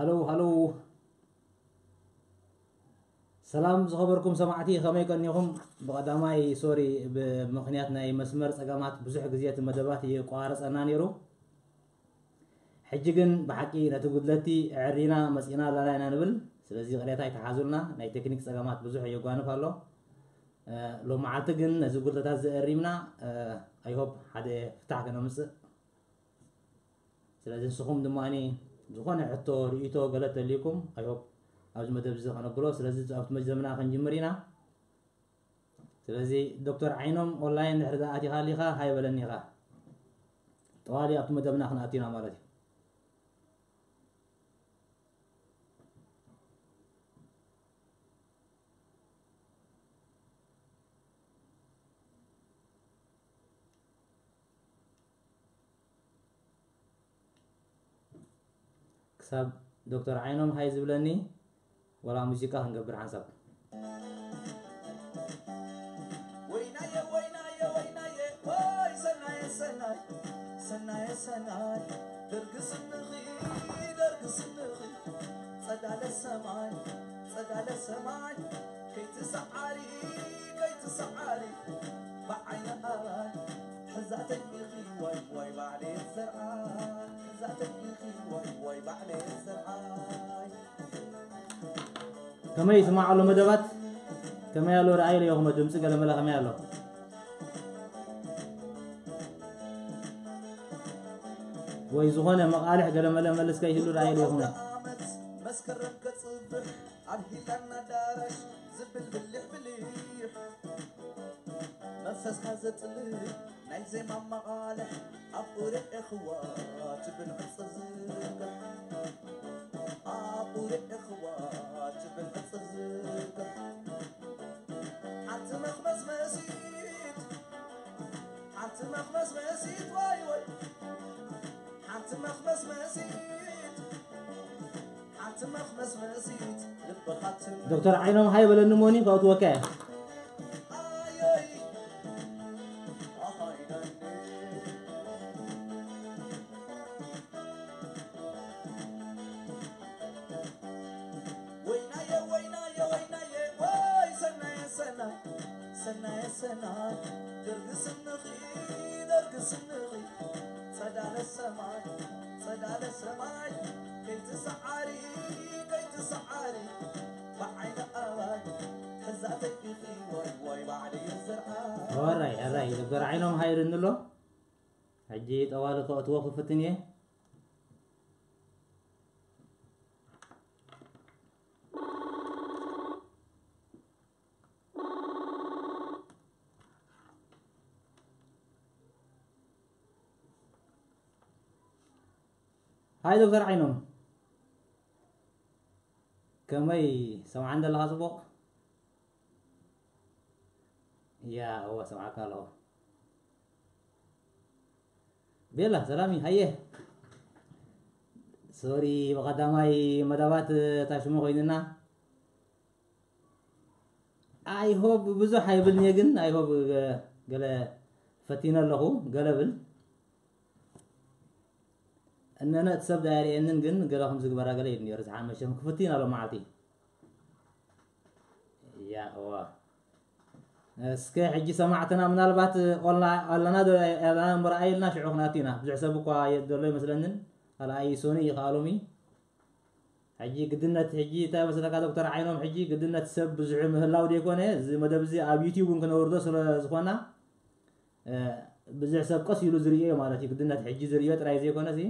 هلو هلو ሰላም ዝኸበርኩም ሰማዕቲ ከመይ ቀኒኹም ብቐዳማይ ሶሪ ብምኽንያት ናይ መስመር ፀገማት ብዙሕ ግዜ እቲ መደባት የቋረፀና ነይሩ ሕጂ ግን ብሓቂ ነቲ ጉድለቲ ዕሪና መፂና ኣለና ኢና ንብል ስለዚ ቅሬታ ይተሓዙልና ናይ ቴክኒክ ፀገማት ብዙሕ የጓንፍ ኣሎ ሎ መዓልቲ ግን ነዚ ጉድለታት ዘአሪምና ኣይሆፕ ሓደ ፍታሕ ክነምፅእ ስለዚ ንስኹም ድማኒ ዝኾነ ሕቶ ርእቶ ገለ ተልይኩም ኣይሆብ ኣብዚ መደብ እዚ ክነግሮ ስለዚ ኣብቲ መጀመርና ክንጅምር ኢና ስለዚ ዶክተር ዓይኖም ኦንላይን ድሕሪ ኣቲኻ ሊኻ ሃይበለኒ ኢኻ ጠዋሊ ኣብቲ መደብና ክንኣትዩና ማለት እዩ ክሳብ ዶክተር ዓይኖም ሃይ ዝብለኒ ወላ ሙዚቃ ክንገብር ሓንሳብ ወይናየ ወይናየ ወይናየ ወይ ሰናየ ሰናይ ሰናየ ሰናይ ደርግ ስንኺ ደርግ ስንኺ ጸዳለ ሰማይ ጸዳለ ሰማይ ከይትሰዓሪ ከይትሰዓሪ ብዓይነ ኣባይ حزعتني خيوي وي بعد الزرعاي حزعتني خيوي وي بعد الزرعاي كما يسمع له مدبات كما يلو رأي يوم دمس قال ملا كما يلو ወይ ዝኾነ መቃልሕ ገለመለ መለስ ከይህሉ ራእይ ይኹን መስከረም ከፅብር ኣብ ሂታና ዳረሽ ዝብል ብልሕ ብልሕ منفسك زتل نلزي ماما غالح أبوري إخوات بالعصر زيك أبوري إخوات بالعصر زيك حتى مخمس مسيد حتى مخمس مسيد واي واي حتى مخمس مسيد دكتور عينو هاي ولا نموني فوت وكاه سنة سنة يا سنة ترقص النغيد ارقص النغيد صعد على السماء صعد على السماء كي تسعري كي تسعري بعين اواك حزاتك يخي واي واي بعلي الزرعة وراي راي نقرا عينهم هاي رنلو حجي طوال كوت وقفتني هاي دكتور عينون كمي سمعان ده لها صبق يا هو سمعك الله بيلا سلامي هيه سوري بقدماي مدابات تاشمو خويننا اي هوب بزح يبلني ግን اي هوب ገለ ፈቲነ ኣለኹ ገለ ብል أننا تسب داري أنن جن قراهم زق برا قليل نيرز عام مشهم كفتين على معطي يا هو اسك حجي سمعتنا من البات ولا ولا نادو انا مرايلنا شعوخنا تينا بحسبو كو يدلو مثلا على اي سوني يخالومي حجي قدنا حجي تا مثلا كا دكتور عينهم حجي قدنا تسب بزعم هلا ودي كوني زي مدب زي آه، اب يوتيوب كن وردو سلا زخونا بزعسب قص يلو زريه مالتي قدنا حجي زريه تراي زي كوني زي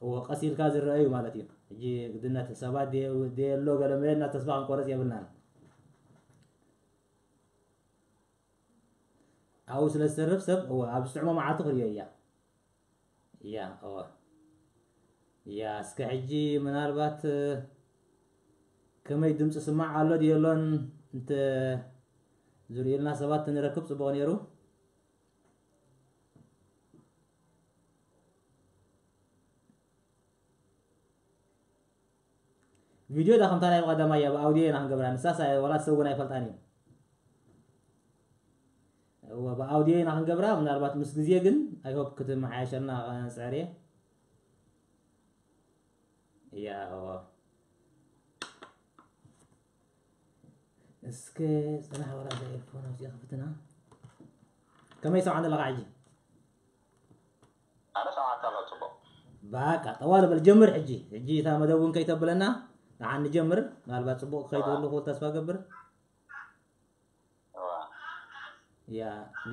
وقصير كاز الرأي مالتي جي قدنا تسابات دي دي اللو قلمينا تسبع قرص يبلنا أو سلسرف سب هو أبسعمه مع تغري يا يا أو يا سكحجي من أربات آه، كما يدمس سمع على ديالون أنت زوري لنا سبات نركب سبونيرو فيديو ده خمتان أيوة قدام أيوة أوديو نحن قبل نساس أيوة ولا سوينا يفلتاني وبأوديو نحن قبل من أربعة مسجزية جن I hope كتب معاشرنا سعرية يا هو اسكيز أنا حوالي زي الفون أو شيء خفتنا كم يسوى عندنا لقاعجي أنا سمعت الله تبا باكا طوال بالجمر حجي حجي ثام دون كي تبلنا عند جمر مال بتصبو خيط ولا خو تسبا قبر يا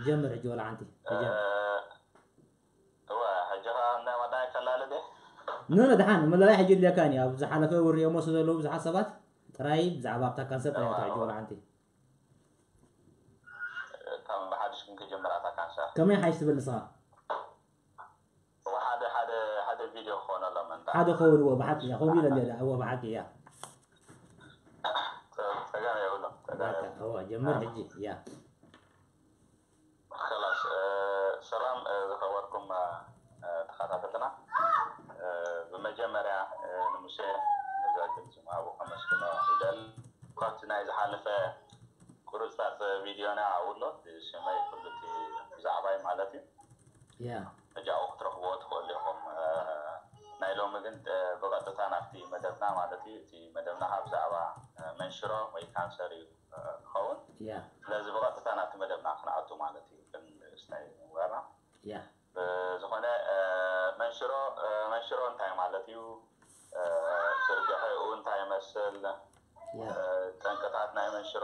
جمر جوال عندي هو هجرا انا ما داي خلال دي نو نو دحان ملا راح يجي لك اني ابو زحنا في وري يوم وصل له بزح حسابات تراي زعبا بتاع كان سبع تاع جوال عندي كم بحدش كنت جمر على كان كم هي حيش تبلصها هذا قول هو بعت هو مين اللي هو بعت لي هو جمر حجي يا خلاص آه، سلام آه، ذكركم تخاطبتنا بመጀመሪያ ንሙሴ ዘግል ዝማ ብከመስክኖ ይደል ካብቲ ናይ ዝሓለፈ ቁርፃፅ ቪድዮና ውሎ ሽመይ ፍሉቲ ብዛዕባ ማለት እዩ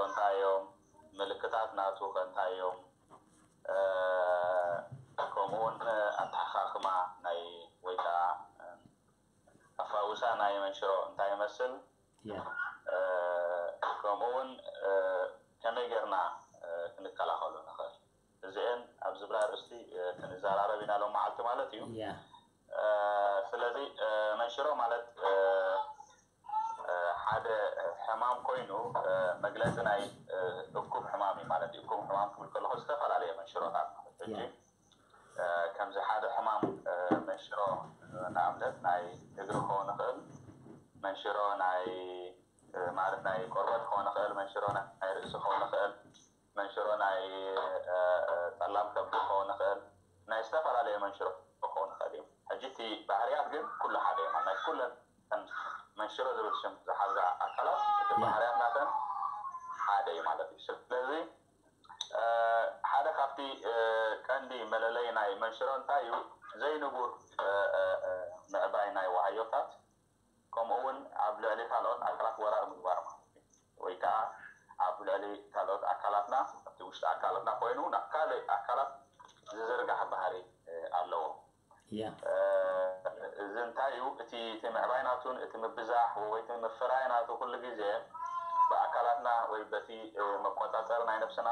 ከንታዮም ምልክታት ናቱ ከንታዮም ጊዜ ብኣካላትና ወይ በቲ መቆፃፀር ናይ ነብስና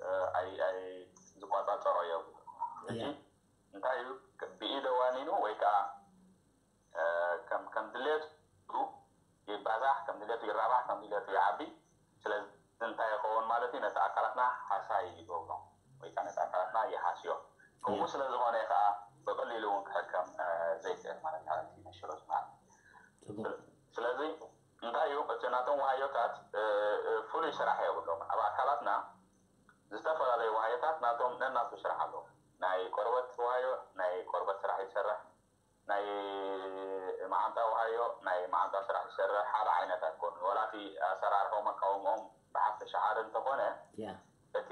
ከዓ ዝቆፃፀሮ እዮም እቲ እንታይ እዩ ብኢደ ዋኒኑ ወይ ከዓ ከም ድሌቱ ይባዛሕ ከም ድሌቱ ይራባሕ ከም ድሌቱ ይዓቢ ስለዚ እንታይ ይኸውን ማለት እዩ ነቲ ኣካላትና ሓሳይ ይገብሮ ወይ ከዓ ነቲ ኣካላትና ይሓስዮ ከምኡ ስለ ዝኾነ ከዓ በቀሊሉ እውን ክሕከም ዘይክእል ማለት ማለት እዩ ነሽሮት ማለት ስለዚ እንታዩ በጨናቶም ውሃዮታት ፍሉይ ስራሕ የብሎም ኣብ ኣካላትና ዝተፈላለዩ ውሃዮታት ናቶም ነናቱ ስራሕ ኣለዎ ናይ ቆርበት ውሃዮ ናይ ቆርበት ስራሕ ይሰርሕ ናይ መዓንጣ ውሃዮ ናይ መዓንጣ ስራሕ ይሰርሕ ሓደ ዓይነታት ኮኑ ወላቲ ኣሰራርሖም ኣቃውምኦም ብሓፈሻ ሓደ እንተኾነ እቲ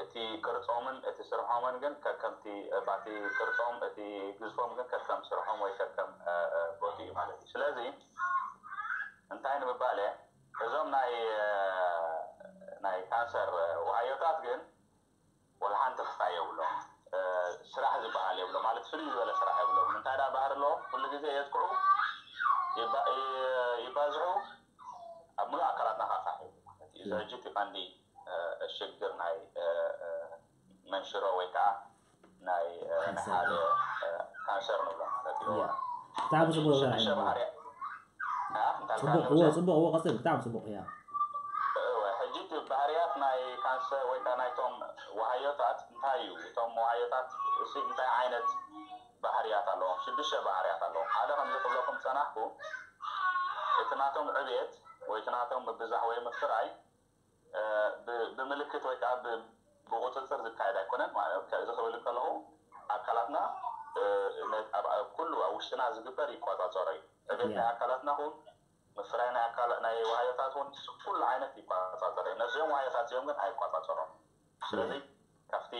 እቲ ቅርፆምን እቲ ስርሖምን ግን ከከምቲ ባቲ ቅርፆም እቲ ግዝፎም ግን ከከም ስርሖም ወይ ከከም ቦት እዩ ማለት እዩ ስለዚ እንታይን ምባለ እዞም ናይ ናይ ካንሰር ወሃዮታት ግን ወላሓንቲ ክፋ የብሎም ስራሕ ዝበሃል የብሎ ማለት ፍልይ ዝበለ ስራሕ የብሎም ምንታይ ዳ ባህር ኣለዎም ኩሉ ግዜ የጥቅዑ ይባዝሑ ኣብ ሙሉእ ኣካላትና ካፋሕ ማለት እዩ እዚ ሕጂ ቀንዲ ሽግር ናይ መንሽሮ ወይ ከዓ ናይ ሓደ ካንሰር ንብሎ ማለት እዩ ብጣዕሚ ፅቡቅ صبوح هو صبوح هو قصدي بتاع صبوح يا ሕጂቲ ባህርያት ናይ ካንሰ ወይ ከዓ ናይቶም ወሃዮታት እንታይ እዩ እቶም ወሃዮታት እሱ እንታይ ዓይነት ባህርያት ኣለዎም ሽዱሽተ ባህርያት ኣለዎም ሓደ ከምዚ ክብለኩም ፀናሕኩ እቲ ናቶም ዕብየት ወይ እቲ ናቶም ምብዛሕ ወይ ምፍራይ ብምልክት ወይ ከዓ ብቁፅፅር ዝካየድ ኣይኮነን ማለት እዚ ክብል ከለኹ ኣካላትና ኩሉ ኣብ ውሽጥና ዝግበር ይቆፃፀሮ እዩ ዕብየት ናይ ኣካላትና ኹን መስራይና ካልእናየ ዋህዮታት እውን ኩሉ ዓይነት ይቆፃፀር እዩ ነዚኦም ዋህዮታት እዚኦም ግን ኣይቆፃፀሮም ስለዚ ካብቲ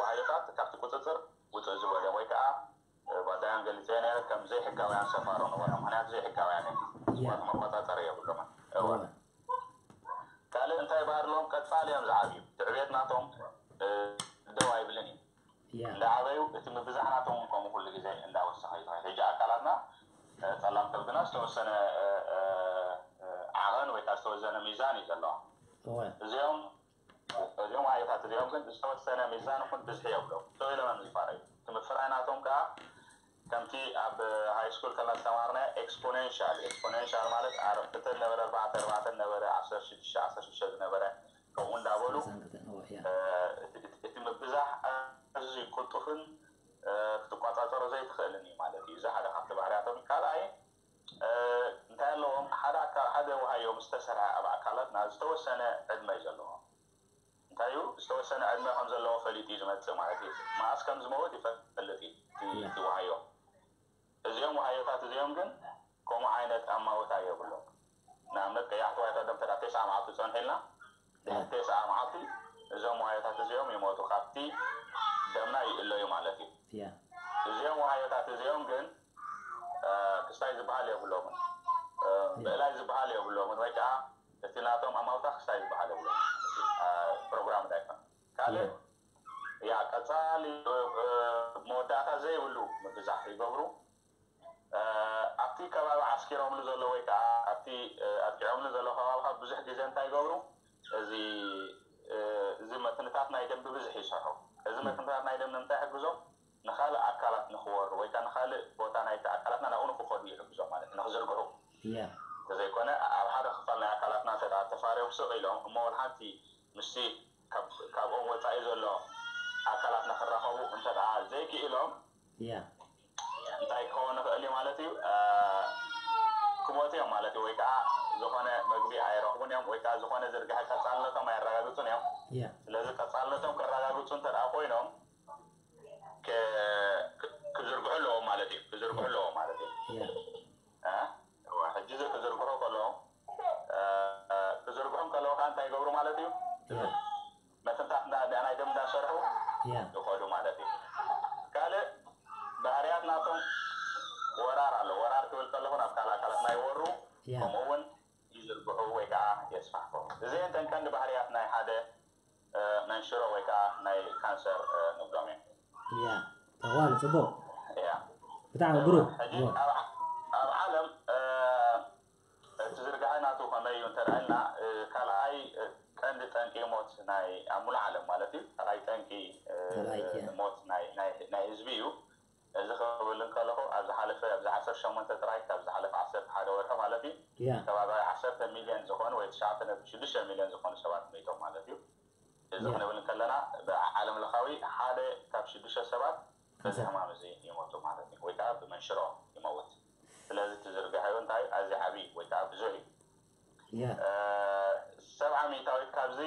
ዋህዮታት ካብቲ ቁፅፅር ውፅእ ዝበለ ወይ ከዓ ባዳያን ገሊፀ ነረ ከም ዘይሕጋውያን ሰፋሮ ነበረ ምክንያቱ ዘይሕጋውያን እዮም መቆፃፀሪ የብሎም ካልእ እንታይ ባህርሎም ቀፃል እዮም ዝዓብዩ ድዕቤት ናቶም ደው ኣይብልን እዩ እንዳዓበዩ እቲ ምብዛሕ ናቶም ከምኡ ኩሉ ግዜ እንዳወሰኸ እዩ ሕጂ ኣካላትና ጠላን ከብና ዝተወሰነ ዓቐን ወይ ከዓ ዝተወሰነ ሚዛን እዩ ዘለዎ እዚኦም እዚኦም ዓየታት እዚኦም ግን ዝተወሰነ ሚዛን ኹን ብዝሒ የብሎም ጥው ኢሎም ዝፋረ እዩ ትምፍራይናቶም ከዓ ከምቲ ኣብ ሃይስኩል ከና ዝተማርና ኤክስፖነንሻል ኤክስፖነንሻል ማለት ኣርክልተ ዝነበረ ኣርባዕተ ኣርባዕተ ዝነበረ ዓስራ ሽዱሽተ ዓስራ ሽዱሽተ ዝነበረ ከምኡ እንዳበሉ እቲ ምብዛሕ ኣዝዩ ቅልጡፍን ብትቆፃፀሮ ዘይትኽእልን እዩ ማለት እዩ እዚ ሓደ ካብቲ ባህርያቶም ካልኣይ እንታይ ኣለዎም ሓደ ሓደ ውሃዮም ዝተሰርሐ ኣብ ኣካላት ናብ ዝተወሰነ ዕድመ እዩ ዘለዎ እንታይ እዩ ዝተወሰነ ዕድመ ከም ዘለዎ ፈሊጥ እዩ ዝመፅእ ማለት እዩ መዓስ ከም ዝመወት ይፈልጥ እዩ እቲ ውሃዮ እዚኦም ውሃዮታት እዚኦም ግን ከምኡ ዓይነት ኣማወታ የብሎም ንኣብነት ቀያሕቲ ዋዮታት ዶም ተዳ ተስዓ መዓልቲ ፀንሑ ኢልና ድሕቲ ተስዓ መዓልቲ እዞም ዋዮታት እዚኦም ይሞቱ ካብቲ ደምና ይእለዩ ማለት እዩ እዚኦም ወሃዮታት እዚኦም ግን ክሳይ ዝበሃል የብሎምን ብእላይ ዝበሃል የብሎምን ወይ ከዓ እቲ ናቶም ኣማውታ ክሳይ ዝበሃል የብሎም ፕሮግራም ዳ ይኮን ካልእ ያ ቀፃሊ መወዳእታ ዘይብሉ ምብዛሕ ይገብሩ ኣብቲ ከባቢ ዓስኪሮምሉ ዘሎ ወይ ከዓ ኣብቲ ኣጥቂዖምሉ ዘሎ ከባቢካ ብዙሕ ግዜ እንታይ ይገብሩ እዚ እዚ መትንታት ናይ ደንቢ ብዙሕ ይሰርሑ እዚ መትንታት ናይ ደንቢ እንታይ ሕግዞም ንካልእ ኣካላት ንክወሩ ወይ ከዓ ንካልእ ቦታ ናይቲ ኣካላትና ናብኡ ንክኸዱ ይሕግዞም ማለት እዩ ንክዝርግሑ እንተዘይኮነ ኣብ ሓደ ክፋል ናይ ኣካላትና ተ ተፋርዮም ስቕ ኢሎም እሞ እውን ሓንቲ ምስ ካብኦም ወፃኢ ዘሎ ኣካላትና ክራኸቡ እንተ ዘይክኢሎም እንታይ ክኸውን ንኽእል እዩ ማለት እዩ ክሞት እዮም ማለት እዩ ወይ ከዓ ዝኾነ መግቢ ኣይረኽቡን እዮም ወይ ከዓ ዝኾነ ዝርግሐ ቀፃልነቶም ኣይረጋግፁን እዮም ስለዚ ቀፃልነቶም ክረጋግፁ እንተ ኮይኖም ክዝርግሑ ኣለዎ ማለት እዩ ክዝርግሑ ኣለዎ ማለት እዩ ሕጂ ክዝርግሑ ከለዎ ክዝርግሑም ከለዎ ከዓ እንታይ ይገብሩ ማለት እዩ መትንታት ናይ ደም እንዳሰርሑ ይኸዱ ማለት እዩ ካልእ ባህርያት ናቶም ወራር ኣሎ ወራር ክብል ከለኹ ናብ ካልእ ኣካላት ናይ ወሩ ከምኡውን ይዝርግሑ ወይ ከዓ የስፋሕፉ እዚአን ጠንቀንዲ ባህርያት ናይ ሓደ መንሽሮ ወይ ከዓ ናይ ካንሰር ንብሎም እዮም يا طوال تبو يا بتاع برو هو العالم آه، تزرق عنا تو كما ينتر عنا آه، آه، كان هاي كان تانكي موت ناي امول عالم مالتي هاي تانكي موت ناي ناي ناي زبيو اذا خبر لك له از حلف از عشر شمن تراي تاع حلف عشر حاجه ورقه مالتي يا تبع 10 مليون زخون و 9 مليون زخون شباب ميتو مالتي ዝኾነ ይብልን ከለና ብዓለም ለካዊ ሓደ ካብ ሽዱሽተ ሰባት በዚ ሕማም እዚ ይመቱ ማለት እዩ ወይ ከዓ ብመንሽሮ ይመውት ስለዚ ትዝርግሐዮ እንታይ ኣዚ ዓብዪ ወይ ከዓ ብዙሕ እዩ ሰብዓ ሚእታዊት ካብዚ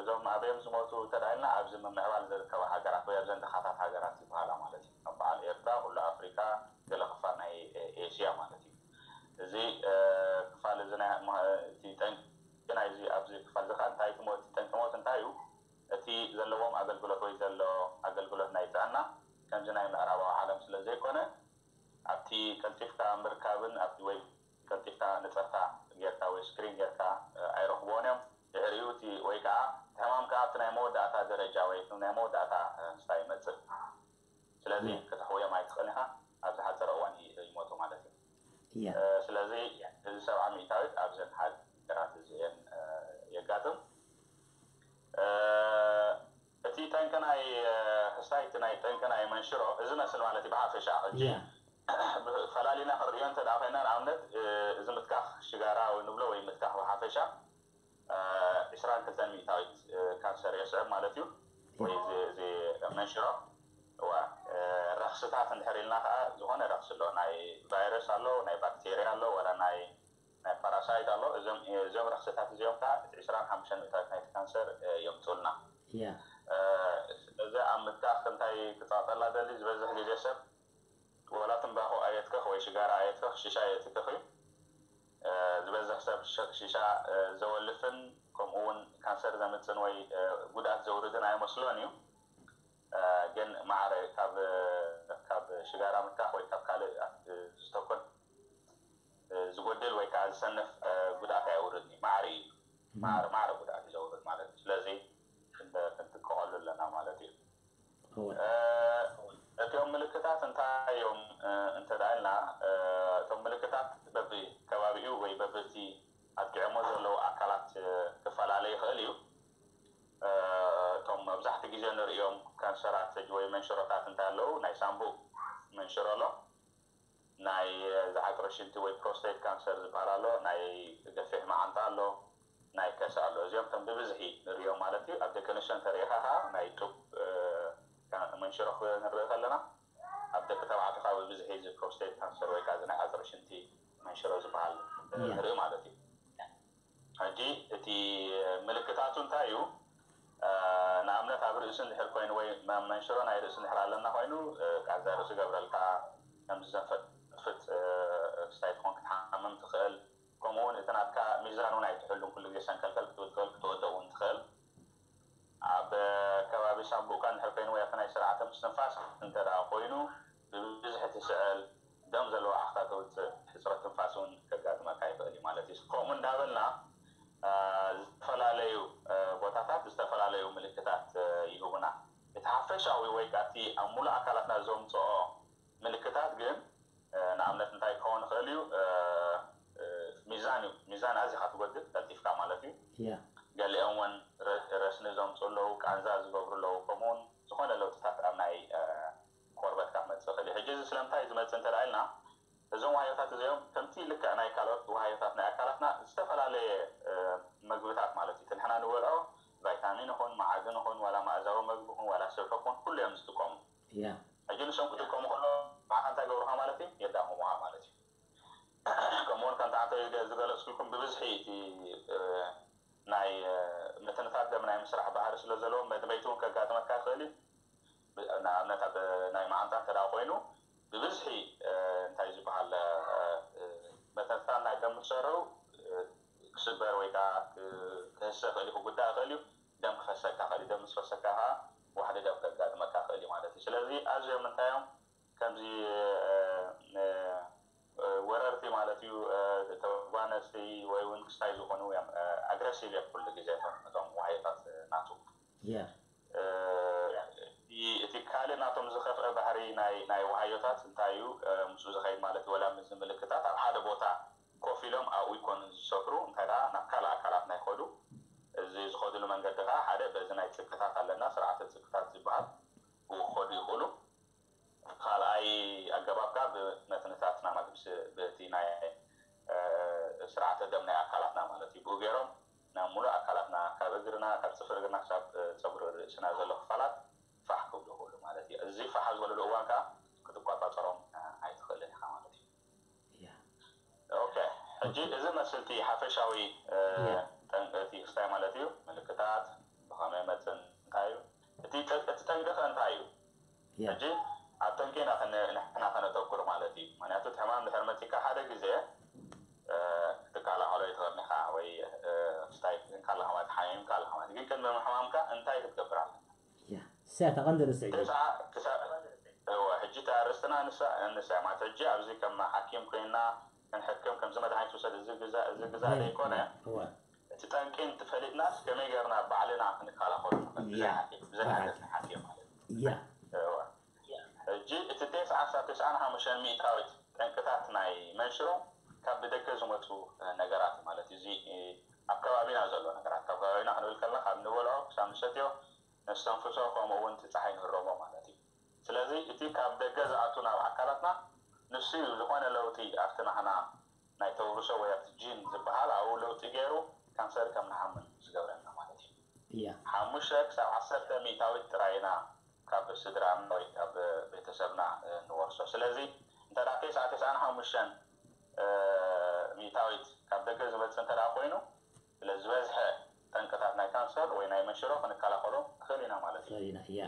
እዞም ኣበዮም ዝመቱ ተዳኢልና ኣብዚ ምምዕባል ዝርከባ ሃገራት ወይ ኣብዘን ተካታት ሃገራት ይበሃላ ማለት እዩ ከም በዓል ኤርትራ ኩሉ ኣፍሪካ ገለ ክፋል ናይ ኤስያ ማለት እዩ እዚ ክፋል እዚ ጠንቂ ናይዚ ኣብዚ ክፋል እዚ ከዓ እንታይ ትሞት እቲ ዘለዎም ኣገልግሎት ወይ ዘሎ ኣገልግሎት ናይ ጥዕና ከምዚ ናይ ምዕራባዊ ዓለም ስለ ዘይኮነ ኣብቲ ቀልጢፍካ ምርካብን ኣብቲ ወይ ቀልጢፍካ ንፀርካ ጌርካ ወይ ስክሪን ጌርካ ኣይረክብዎን እዮም ድሕሪኡ እቲ ወይ ከዓ ከዓ ኣብቲ ናይ መወዳእታ ደረጃ ወይ ናይ መወዳእታ ምስታ ይመፅእ ስለዚ ክትሕውዮም ኣይትኽእል ኢካ ኣብዚ ሓፀረ እዋን ይሞቱ ማለት እዩ ስለዚ እዚ ሰብዓ ሚእታዊት ኣብዘን ሓገራት እዚአን የጋጥም እቲ ታንከ ናይ ሳይት ናይ ታንከ ናይ መንሽሮ እዚ መስል ማለት እዩ ብሓፈሻ ሕጂ ፈላሊና ክንሪኦ እንተ ደኣ ኮይና ንኣብነት እዚ ምትካኽ ሽጋራ ንብሎ ወይ ምትካኽ ብሓፈሻ ዕስራን ክልተን ሚእታዊት ካንሰር የስዕብ ማለት እዩ ወይ እዚ መንሽሮ ረክስታት እንድሕር ኢልና ከዓ ዝኾነ ረክሲ ኣሎ ናይ ቫይረስ ኣሎ ናይ ባክቴሪያ ኣሎ ወላ ናይ ናይ ፓራሳይት ኣሎ እዞም ረክስታት እዚኦም ከዓ እቲ 25 ሚእታዊት ናይቲ ካንሰር የምፅልና እዛ ኣብ ምታኽ እንታይ ትፃፀላ ደሊ ዝበዝሕ ግዜ ሰብ ወላ ትንባኹ ኣየትክኽ ወይ ሽጋራ ኣየትክኽ ሽሻ ኣየትክኽ እዩ ዝበዝሕ ሰብ ሽሻ ዘወልፍን ከምኡ እውን ካንሰር ዘምፅን ወይ ጉዳት ዘውርድን ኣይመስሎን እዩ ግን ማዕረ ካብ ሽጋራ ምታኽ ወይ ካብ ካልእ ዝተኮን ዝጎድል ወይ ከዓ ዝሰንፍ ጉዳት ኣይውርድን እዩ ማዕሪ እዩ ማዕሪ ጉዳት እዩ ዘውርድ ማለት እዩ ስለዚ እቶም ምልክታት እንታይ እዮም እንተዳኢልና እቶም ምልክታት በቢ ከባቢኡ ወይ በቢ እቲ ኣጥቂዕሞ ዘለዉ ኣካላት ክፈላለ ይኽእል እዩ እቶም መብዛሕትኡ ግዜ ንሪኦም ካንሰራት ወይ መንሽሮታት እንታይ ኣለዉ ናይ ሳምቡእ መንሽሮ ኣሎ ናይ ዝሓጥረ ሽንቲ ወይ ፕሮስቴት ካንሰር ዝበሃል ኣሎ ናይ ገፊሕ መዓንታ ኣሎ ናይ ከሳ ኣሎ እዚኦም ቶም ብብዝሒ ንሪኦም ማለት እዩ ኣብ ደቂ ኣንስትዮ እንተሪኢኻ ከዓ ናይ ጡብ መንሸር ኣኽበ ንርኢ ከለና ኣብ ደቂ ተባዕትዮ ካብ ብዝሒ ፕሮስቴት ካንሰር ወይ ከዓ ናይ ኣዝረ ሽንቲ መንሸሮ ዝበሃል ንርኢ ማለት እዩ ሕጂ እቲ ምልክታቱ እንታይ እዩ ንኣብነት ኣብ ርእሲ እንድሕር ኮይኑ ወይ መንሽሮ ናይ ርእሲ እንድሕር ኣለና ኮይኑ ቃዛ ርእሲ ገብረልካ ከምዚ ዘፈጥፍጥ ክስታይ ትኾን ክትሓምም ትኽእል ከምኡ እውን እቲ ናትካ ሚዛን እውን ኣይትሕሉን ኩሉ ግዜ ሰንከልከል ክትብል ትኽእል ክትወደቕ እውን ትኽእል ኣብ بشعب بوكان حرفين ويا فناي شرعة مش نفاش انت دا خوينو ببزح تسأل دم زلوا حقاك حسرة تنفاسون كذات ما كايف لي مالتي كوم دابلنا ዝተፈላለዩ ቦታታት ዝተፈላለዩ ምልክታት ይህቡና እቲ ሓፈሻዊ ወይ ከዓ እቲ ኣብ ሙሉእ ኣካላትና ዘምፅኦ ምልክታት ግን ንኣብነት እንታይ ክኸውን ይኽእል እዩ ሚዛን እዩ ሚዛን ኣዝኻ ትወድእ ቀልጢፍካ ማለት እዩ ገሊኦም እውን መስሊ ዘምፁ ኣለው ቃንዛ ዝገብሩ ኣለው ከምኡውን ዝኾነ ለውጥታት ኣብ ናይ ቆርበት ካብ መፅእ ክእል እዩ ሕጂ እዚ ስለምንታይ ዝመፅእ እንተዳ ኢልና እዞም ዋሃዮታት እዚኦም ከምቲ ልክዕ ናይ ካልኦት ዋሃዮታት ናይ ኣካላትና ዝተፈላለየ ምግብታት ማለት እዩ ትንሕና ንበልዖ ቫይታሚን ይኹን መዓግን ይኹን ዋላ ማእዛዊ ምግቢ ይኹን ዋላ ስብሒ ይኹን ኩሉ እዮም ዝጥቀሙ ሕጂ ንሶም ክጥቀሙ ከሎ ባዕካ እንታይ ገብሩካ ማለት እዩ የዳኽሙካ ማለት እዩ ከምኡውን ከምቲ ዓንተ ዝገለፅኩልኩም ብብዝሒ እቲ ናይ ነተነታት ደም ናይ ምስራሕ ባህሪ ስለ ዘለዎ መድመይቱ ከጋጥመካ ክእል ንኣብነት ናይ መዓንታ እንተዳ ኮይኑ ብብዝሒ እንታይ ዝበሃል መተንታት ናይ ደም ክሰረቡ ክስበር ወይ ከዓ ክህሰ ክእል እዩ ክጉዳእ ክእል እዩ ደም ክፈሰካ ክእል እዩ ደም ዝፈሰካ ከዓ ዋሕደ ደም ከጋጥመካ ክእል እዩ ማለት እዩ ስለዚ ኣዝዮም እንታዮም ከምዚ ወረርቲ ማለት እዩ ተጓነርቲ ወይ እውን ክስታይ ዝኮኑ እዮም ኣግረሲቭ እየ ኩሉ ግዜ እቶም ዋይታት ናቱ እቲ ካልእ ናቶም ዝኸፍአ ባህሪ ናይ ወሃዮታት እንታይ እዩ ምስ ዝኸይድ ማለት ወላ ምዝ ምልክታት ኣብ ሓደ ቦታ ኮፍ ኢሎም ኣብኡ ይኮኑ ዝሰፍሩ እንታይ ደኣ ናብ ካልእ ኣካላት ናይ ከዱ እዚ ዝኸድሉ መንገዲ ከዓ ሓደ በዚ ናይ ፅክታት ኣለና ስርዓተ ፅክታት ዝበሃል ብኡ ክኸዱ ይኽእሉ ካልኣይ ኣገባብካ de los سيات غندر السعيد تسعة تسعة حجيت أيوة، أرستنا نسا نسا ما تجي أبزي كم حكيم كنا نحكم كم زمان هاي توصل الزق زا الزق إيه، زا اللي يكون إيه، هو تتان كين تفلت ناس كم يجرنا بعلنا عن كلا خور يا زين هذا الحكيم يا هو أيوة. جي تتسعة تسعة أنا هم مشان مية تاوت كان كتات ناي منشرو كاب بدك زمتو آه، نجارات مالتي زي أكبر آه، بينا زلوا نجارات أكبر بينا هنقول كلا خابنا ولا سامشتيو ትንሽ ከምኡ እውን ትፀሓይ ንረሞ ማለት እዩ ስለዚ እቲ ካብ ደገ ዝኣቱ ናብ ኣካላትና ንስ እዩ ዝኾነ ለውጢ ኣብቲ ናሕና ናይ ተውርሶ ወይ ኣብቲ ጂን ዝበሃል ኣብኡ ለውጢ ገይሩ ካንሰር ከም ንሓምን ዝገብረና ማለት እዩ ሓሙሽተ ክሳብ ዓሰርተ ሚታዊት ጥራይና ካብ ስድራ ወይ ካብ ቤተሰብና ንወርሶ ስለዚ እንተዳ ቴስዓ ተስዓን ሓሙሽተን ሚታዊት ካብ ደገ ዝበፅእ እንተዳ ኮይኑ ስለዝበዝሐ ማብሰል ወይ ናይ መንሽሮ ክንከላኸሎም ክእል ኢና ማለት እዩ ኢና እያ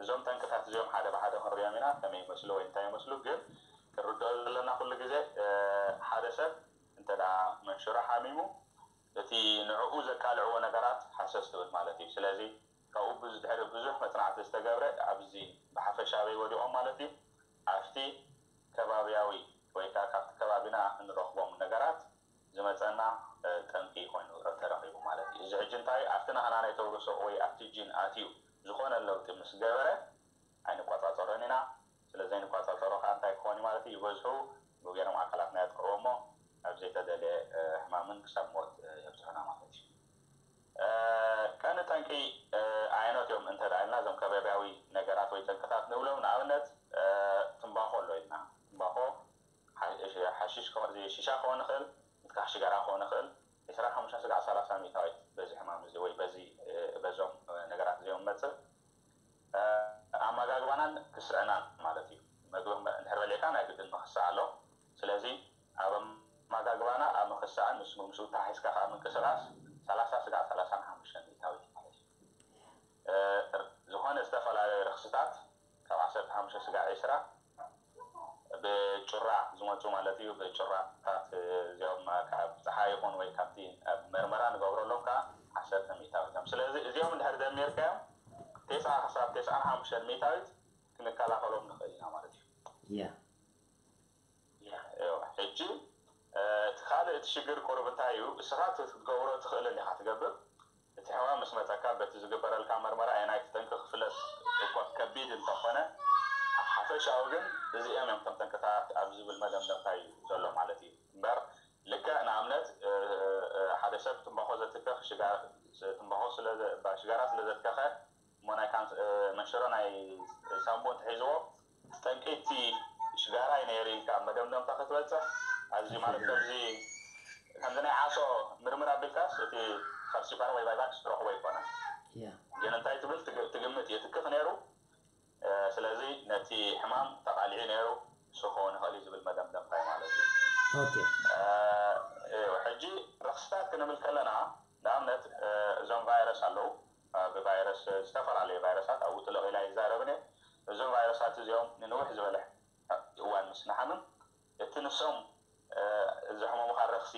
እዞም ጠንቅታት እዚኦም ሓደ ብሓደ ክንሪኦም ኢና ከመይ ይመስሉ ወይ እንታይ ይመስሉ ግን ክንርድኦ ዘለና ኩሉ ግዜ ሓደ ሰብ እንተ መንሽሮ ሓሚሙ እቲ ንዕኡ ዘቃልዕዎ ነገራት ሓሰስ ትብል ማለት እዩ ስለዚ ካብኡ ብድሕሪ ብዙሕ መፅናዕቲ ዝተገብረ ኣብዚ ብሓፈሻበይ ወዲቖም ማለት እዩ ኣብቲ ከባብያዊ ወይ ከዓ ካብቲ ከባቢና እንረኽቦም ነገራት ዝመፀና ጠንቂ ይኮን ሕጂ እንታይ ኣብቲ ናህና ናይ ተውርሶ ወይ ኣብቲ ጂን ኣትዩ ዝኾነ ለውጢ ምስ ገበረ ኣይንቋፃፀሮን ኢና ስለዚ ኣይንቋፃፀሮ ከዓ እንታይ ክኾን ማለት እዩ ይበዝሑ ብገይኖም ኣካላትና የጥቅዕዎ ሞ ኣብ ዘይተደለየ ሕማምን ክሳብ ሞት የብፅሑና ማለት እዩ ቀኒ ጠንቂ ዓይነት እዮም እንተዳ ኢልና እዞም ከበብያዊ ነገራት ወይ ጠንቅታት ንብሎም ንኣብነት ትንባኮ ኣሎ ኢልና ትንባኮ ሓሽሽ ሽሻ ክኾን ይኽእል ምትካሕሽገራ ክኸውን ይኽእል 2ስራ ሓሙሽተ ስጋዕ ሰላሳ ሚታዊ ወይ በዚ በዞም ነገራት እዚኦም መፅእ ኣመጋግባናን ክስዕናን ማለት እዩ መግቢ እንድሕር በሊዕካ ናይ ግድን ምክሳዕ ኣሎ ስለዚ ኣብ ኣመጋግባና ኣብ ምክሳዕን ምስ ምስ ተሓሒዝካ ከዓ ምንቅስቃስ ሰላሳ ስጋዕ ሰላሳን ሓሙሽተን ሚታዊት ማለት እዩ ዝኾነ ዝተፈላለዩ ርክስታት ካብ ዓሰርተ ሓሙሽተ ስጋዕ ዒስራ ብጭራዕ ዝመፁ ማለት እዩ ብጭራዕታት እዚኦም ካብ ፀሓይ ይኹን ወይ ካብቲ መርመራ ንገብረሎም ከዓ ስለዚ እዚኦም እንድሕር ዘሚርካዮም ቴስዓ ክሳብ ቴስዓን ሓሙሽተን ሜታዊት ክንከላኸሎም ንኽእል ኢና ማለት እዩ ሕጂ እቲ ካልእ እቲ ሽግር ቁርብ እንታይ እዩ እስኻ ትገብሮ ትኽእልን ኢኻ ትገብር እቲ ሕማም ምስ መፀካ በቲ ዝግበረልካ መርመራ ናይ ክጠንቂ ክፍለጥ እኳ ከቢድ እንተኾነ ሓፈሻዊ ግን እዚኦም እዮም ከም ጠንቅታት ኣብ ዝብል መደምደምታ እዩ ዘሎ ማለት እዩ እምበር ልከ ንኣብነት ሓደ ሰብ ትንባኮ ዘትከ ትንበሆ ስለባሽጋራ ስለዘድከኸ እሞ ናይ መንሸሮ ናይ ሳምቦ ትሒዝዎ ጠንቂቲ ሽጋራ እዩ ነይሩ ኢልካ መደምደምታ ክትበፅሕ ኣዝዩ ማለት ከምዚ ከምዚ ናይ ዓሶ ምርምር ኣቢልካስ እቲ ካብ ሲባር ወይ ባይባክ ዝትረኽቦ ይኮነ ግን እንታይ ትብል ትግምት እዩ ትክኽ ነይሩ ስለዚ ነቲ ሕማም ተቃልዒ ነይሩ ስክኸውን ይኽእል እዩ ዝብል መደምደምታ ማለት እዩ ሕጂ ረክስታት ክንብል ከለና ለአምነት እዞም ቫይረስ ኣለው ብቫይረስ ዝተፈላለዩ ቫይረሳት ኣብ ውጥለቂ ኢላ ይዛረብኒ እዞም ቫይረሳት እዚኦም ንንውሕ ዝበለ እዋን ምስ ንሓምም እቲ ንሶም ዝሕመሙካ ረክሲ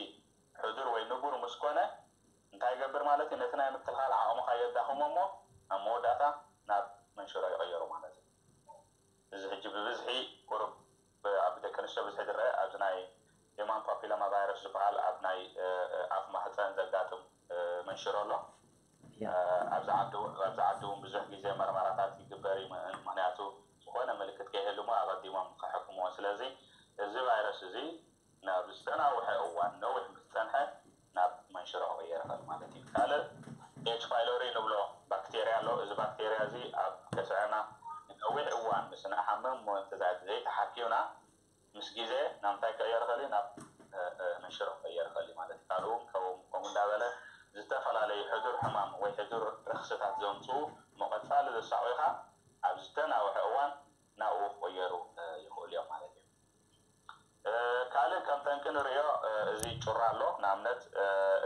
ሕዱር ወይ ንጉር ምስ ኮነ እንታይ ይገብር ማለት እዩ ነቲ ናይ ምክልኻል ዓቅሙካ የዳኽሞ ሞ ኣብ መወዳእታ ናብ መንሽሮ ይቀየሩ ማለት እዩ እዚ ሕጂ ብብዝሒ ቁርብ ኣብ ደቂ ኣንስትዮ ብዝሒ ዝረአ ኣብዚ ናይ የማን ፓፒሎማ ቫይረስ ዝበሃል ኣብ ናይ ኣፍ ማህፀን ዘጋጥም ይሽረ ኣሎ ኣብዛ ዓዲውን ብዙሕ ግዜ መርመራታት ይግበር እዩ ምክንያቱ ዝኮነ ምልክት ከይህልሞ ኣቀዲሞም ክሕክምዎ ስለዚ እዚ ቫይረስ እዚ ናብ ዝተናውሐ እዋን ነዊሕ ምዝፀንሐ ናብ መንሽሮ ክቅየር ይኽእል ማለት እዩ ካልእ ኤች ፋይሎሪ ንብሎ ባክቴርያ ኣሎ እዚ ባክቴርያ እዚ ኣብ ከስዕና ነዊሕ እዋን ምስ ንሓምም ዘይተሓኪምና ምስ ግዜ ናብ እንታይ ክቅየር ይኽእል እዩ ናብ መንሽሮ ክቅየር ይኽእል እዩ ማለት እዩ ካልኡ ከምኡ እንዳበለ ዝተፈላለዩ ሕዱር ሕማም ወይ ሕዱር ርክስታት ዘምፅኡ መቐፃሊ ዘሳዕዑ ኢኻ ኣብ ዝተናውሐ እዋን ናብኡ ክቕየሩ ይኽእሉ እዮም ማለት እዩ ካልእ ከም ጠንቂ ንሪኦ እዚ ጩራ ኣሎ ንኣብነት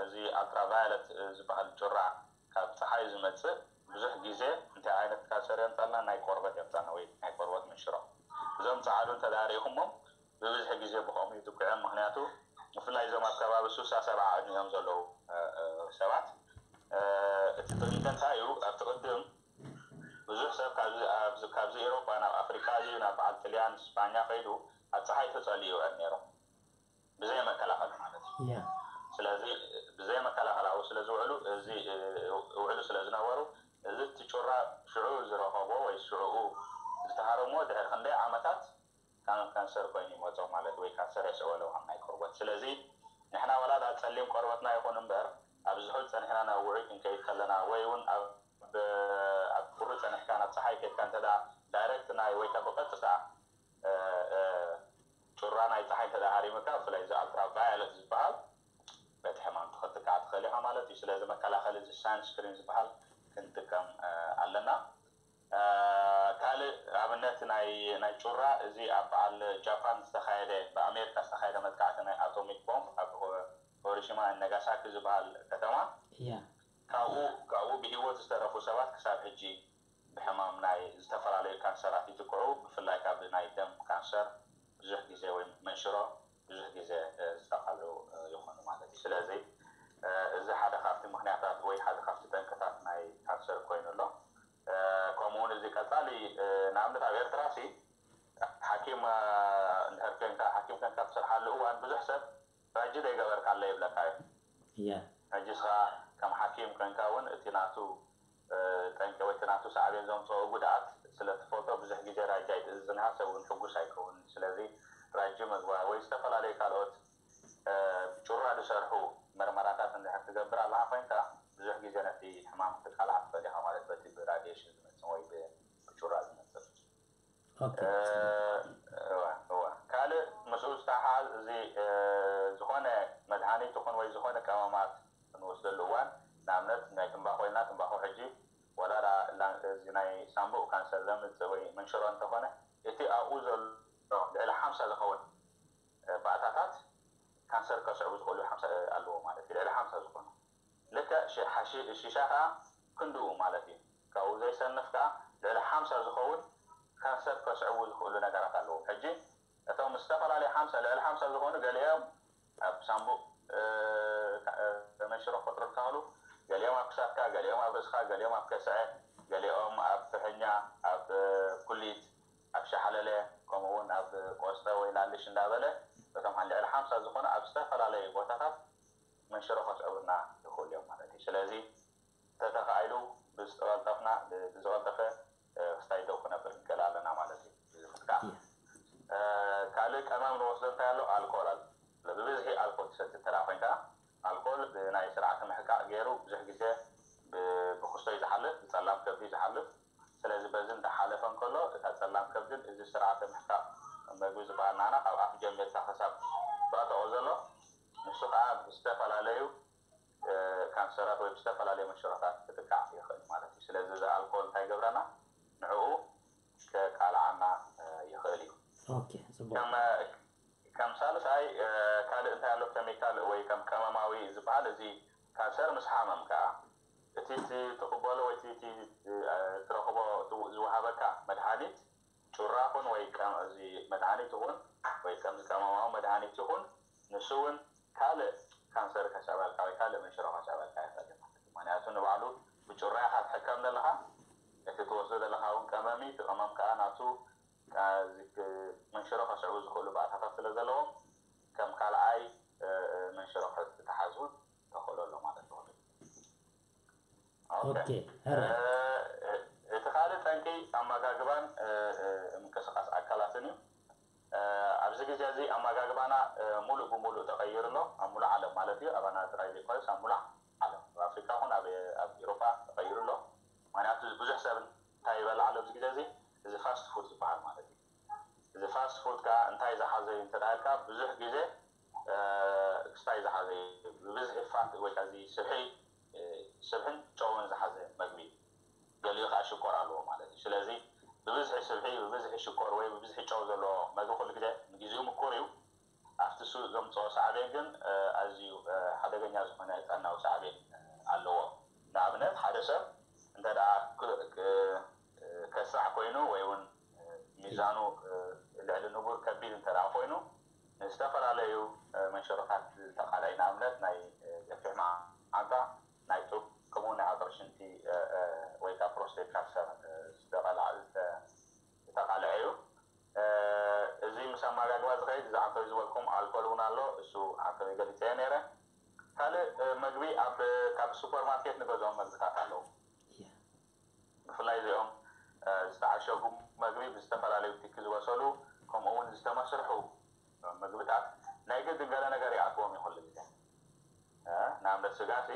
እዚ ኣልትራቫዮለት ዝበሃል ጩራ ካብ ፀሓይ ዝመፅእ ብዙሕ ግዜ እንታይ ዓይነት ካብ ሰር የምፃልና ናይ ቆርበት የምፃና ወይ ናይ ቆርበት ምሽሮ እዞም ፀዓዱ ተዳሪኹሞም ብብዙሕ ግዜ ብከምኡ ይጥቅዑም ምክንያቱ ብፍላይ እዞም ኣብ ከባቢ ሱሳ ሰብዓ ዕድሚኦም ዘለዉ ሰባት እቲ ፕሬዚደንት እዩ ኣብቲ ቅድም ብዙሕ ሰብ ካብዚ ኤሮፓ ናብ ኣፍሪካ እዩ ናብ በዓል ጥልያን ስፓኛ ከይዱ ኣብ ፀሓይ ተፀልዩ አ ነይሩ ብዘይ መከላኸሊ ማለት እዩ ስለዚ ብዘይ መከላኸሊ ኣብኡ ስለ ዝውዕሉ እዚ ውዕሉ ስለ ዝነበሩ እዚ እቲ ጩራ ሽዑ ዝረኸቦ ወይ ሽዑኡ ዝተሃረሞ ድሕሪ ክንደይ ዓመታት ካንሰር ኮይኑ ይመፆ ማለት ወይ ካንሰር የስዕበለው ኣብ ናይ ቆርበት ስለዚ ንሕና ወላ ገለበትና ይኹን እምበር ኣብ ዝሑል ፀኒሕና ናብ ውዑይ ክንከይድ ከለና ወይ እውን ኣብ ቁሪ ፀኒሕካ ናብ ፀሓይ ከድካ እንተ ዳይረክት ናይ ወይታ ብቐጥታ ጩራ ናይ ፀሓይ እንተ ሃሪምካ ብፍላይ እዚ ኣልትራቫዮለት ዝበሃል በቲ ሕማም ትኽትካዕ ትኽእል ኢኻ ማለት እዩ ስለዚ መከላኸሊ እዚ ሳንስክሪን ዝበሃል ክንጥቀም ኣለና ካልእ ኣብነት ናይ ጩራ እዚ ኣብ በዓል ጃፓን ዝተካየደ ብኣሜሪካ ዝተካየደ መጥቃዕ ሸማ ነጋሳኪ ዝበሃል ከተማ ካብኡ ካብኡ ብሂወት ዝተረፉ ሰባት ክሳብ ሕጂ ብሕማም ናይ ዝተፈላለዩ ካንሰራት ይትክዑ ብፍላይ ካብ ናይ ደም ካንሰር ብዙሕ ግዜ ወይ መንሽሮ ብዙሕ ግዜ ዝተቃሉ ይኮኑ ማለት እዩ ስለዚ እዚ ሓደ ካብቲ ምክንያታት ወይ ሓደ ካብቲ ጠንቅታት ናይ ካንሰር ኮይኑ ኣሎ ከምኡውን እዚ ቀፃሊ ንኣብነት ኣብ ኤርትራ ሲ ሓኪም እንድሕር ኮይንካ ሓኪም ኮይንካ ትስርሓሉ እዋን ብዙሕ ሰብ راجد ايغا ورقا الله يبلقاي يا اجسا كم حكيم كنكاون اتناتو كنك وتناتو سعبين زوم صو غدات ስለትፈልጦ ብዙሕ ግዜ ራጃ ይትእዝና ሰብ እውን ሕጉስ ኣይከውን ስለዚ ራጂ ምግባር ወይ ዝተፈላለዩ ካልኦት ጭራ ዝሰርሑ መርመራታት እንድሕር ትገብር ኣለካ ኮይንካ ብዙሕ ግዜ ነቲ ሕማም ክትቃልዓ ትፈሊካ ማለት በቲ ብራድሽን ዝመፅእ ወይ ብጭራ ዝመፅእ መብፅኡ ዝተሓዝ እዚ ዝኾነ መድሓኒት ይኹን ወይ ዝኾነ ቀመማት ንወስደሉ እዋን ንኣብነት ናይ ትንባኮ ኢልና ትንባኮ ሕጂ ወላዳ እዚ ናይ ሳምቡእ ካንሰር ዘምፅእ ወይ መንሽሮ እንተኾነ እቲ ኣብኡ ዘሎ ልዕሊ ሓምሳ ዝኸውን ባእታታት ካንሰር ከስዕቡ ዝኽእሉ ኣለዎ ማለት እዩ ልዕሊ ሓምሳ ዝኾኑ ልክዕ ሽሻ ከዓ ክንድኡ ማለት እዩ ካብኡ ዘይሰንፍ ከዓ ልዕሊ ሓምሳ ዝኸውን ካንሰር ከስዕቡ ዝኽእሉ ነገራት ኣለዎም ሕጂ እቶም ዝተፈላለዩ ሓምሳ ልዕሊ ሓምሳ ዝኾኑ ገሊኦም ኣብ ሳምቡቕ ተመሽሮ ክፈጥሩ ካሉ ገሊኦም ኣብ ክሳድካ ገሊኦም ኣብ ርእስኻ ገሊኦም ኣብ ከስዐ ገሊኦም ኣብ ፍሕኛ ኣብ ኩሊት ኣብ ሻሓለለ ከምኡውን ኣብ ቆስተ ወይ ላልሽ እንዳበለ እቶም ልዕሊ ሓምሳ ዝኾኑ ኣብ ዝተፈላለዩ ቦታታት መንሽሮ ከስዕቡና ይኽእሉ እዮም ማለት እዩ ስለዚ ተተኻኢሉ ብዝተቐልጠፍና ብዝቐልጠፈ ክስታይ ደው ክነብር ንክእል ኣለና ማለት እዩ ምትካዕ ካልእ ቀመም ንወስዶ እንታይ ኣሎ ኣልኮል ኣሎ ብብዝሒ ኣልኮል ትሰቲ ተራ ኮይንካ ኣልኮል ብናይ ስርዓተ ምሕቃቅ ገይሩ ብዙሕ ግዜ ብክስቶ እዩ ዝሓልፍ ብፀላም ከብዲ እዩ ዝሓልፍ ስለዚ በዚ እንዳሓለፈ እንከሎ እታ ፀላም ከብድን እዚ ስርዓተ ምሕቃቅ ምግቢ ዝበሃል ናና ካብ ኣፍ ጀሜርካ ክሳብ ባጠቆ ዘሎ ንሱ ከዓ ብዝተፈላለዩ ካንሰራት ወይ ብዝተፈላለዩ መሽረታት ክጥቃዕ ይኽእል ማለት እዩ ስለዚ እዚ ኣልኮል እንታይ ገብረና ንዕኡ ከቃልዓና ከም ሳልሳይ ካልእ እንታይ ኣሎ ኬሚካል ወይ ከም ቀመማዊ ዝበሃል እዚ ካንሰር ምስ ሓመም ከዓ እቲ ትቕበሎ ወይ እቲ ትረክቦ ዝወሃበካ መድሓኒት ጩራ ኹን ወይ እዚ መድሓኒት እውን ወይ ከምዚ ቀመማዊ መድሓኒት ይኹን ንሱ እውን ካልእ ካንሰር ከሰበልካ ወይ ካልእ መንሽሮ ከሰበልካ ይኽእል ምክንያቱ ንባዕሉ ብጩራ ኢካ ትሕከም ዘለካ እቲ ትወስዶ ዘለካ እውን ቀመሚ ቲ ቀመም ከዓ ናቱ ካብዚ መንሸረኸ ስዕቡ ዝኽእሉ ባእታታት ስለ ዘለዎም ከም ካልኣይ መንሸረኸት ተሓዙ ተኽእሉ ኣሎ ማለት ይኽእሉ እቲ ካልእ ጠንቂ ኣመጋግባን ምንቅስቃስ ኣካላትን እዩ ኣብዚ ግዜ እዚ ኣመጋግባና ሙሉእ ብሙሉእ ተቀይሩ ኣሎ ኣብ ሙሉእ ዓለም ማለት እዩ ኣባና ጥራይ ዘይኮነስ ኣብ ሙሉእ ዓለም ኣብ ኣፍሪካ ይኹን ኣብ ኤሮፓ ተቀይሩ ኣሎ ምክንያቱ ብዙሕ ሰብ እንታይ ይበልዕ ኣሎ ኣብዚ ግዜ እዚ እዚ ፋስት ፉድ ፋስት ፉድ ከዓ እንታይ ዝሓዘ እዩ እንተዳልካ ብዙሕ ግዜ ክስታይ ዝሓዘ እዩ ብብዝሒ ፋት ወይ ከዓ ስብሒ ስብሕን ጨውን ዝሓዘ መግቢ ገሊኡ ከዓ ሽኮር ኣለዎ ማለት እዩ ስለዚ ብብዝሒ ስብሒ ብብዝሒ ሽኮር ወይ ብብዝሒ ጨው ዘለዎ መግቢ ኩሉ ግዜ ንግዜኡ ምኩር እዩ ኣብቲ ሱ ዘምፅኦ ሳዕቤን ግን ኣዝዩ ሓደገኛ ዝኾነ ጠናዊ ሳዕቤን ኣለዎ ንኣብነት ሓደ ሰብ እንተ ደኣ ከስራሕ ኮይኑ ወይ እውን ሚዛኑ ዝልዕሊ ንቡር ከቢድ እንተደኣ ኮይኑ ዝተፈላለዩ መንሸሮታት ተቃላይ ንኣብነት ናይ ገፊሕ መዓንታ ናይ ጡብ ከምኡውን ናይ ኣጥር ሽንቲ ወይ ከዓ ፕሮስቴት ካንሰር ዝተቃልዐ እዩ እዚ ምስ ኣመጋግባ ዝኸይድ እዚ ዓንተቢ ዝበልኩም ኣልኮል እውን ኣሎ እሱ ዓንተቢ ገሊፀ ነይረ ካልእ መግቢ ኣብ ካብ ሱፐርማርኬት ንገዝኦም መግብታት ኣለዉ ብፍላይ እዚኦም ዝተዓሸጉ መግቢ ብዝተፈላለዩ ትኪ ዝበሰሉ kom Owens istama sharxow መግብታት ናይ ገዲ ገለ ነገር ይኣትዎም ይኽእሉ ግዜ ንኣብነት ስጋሲ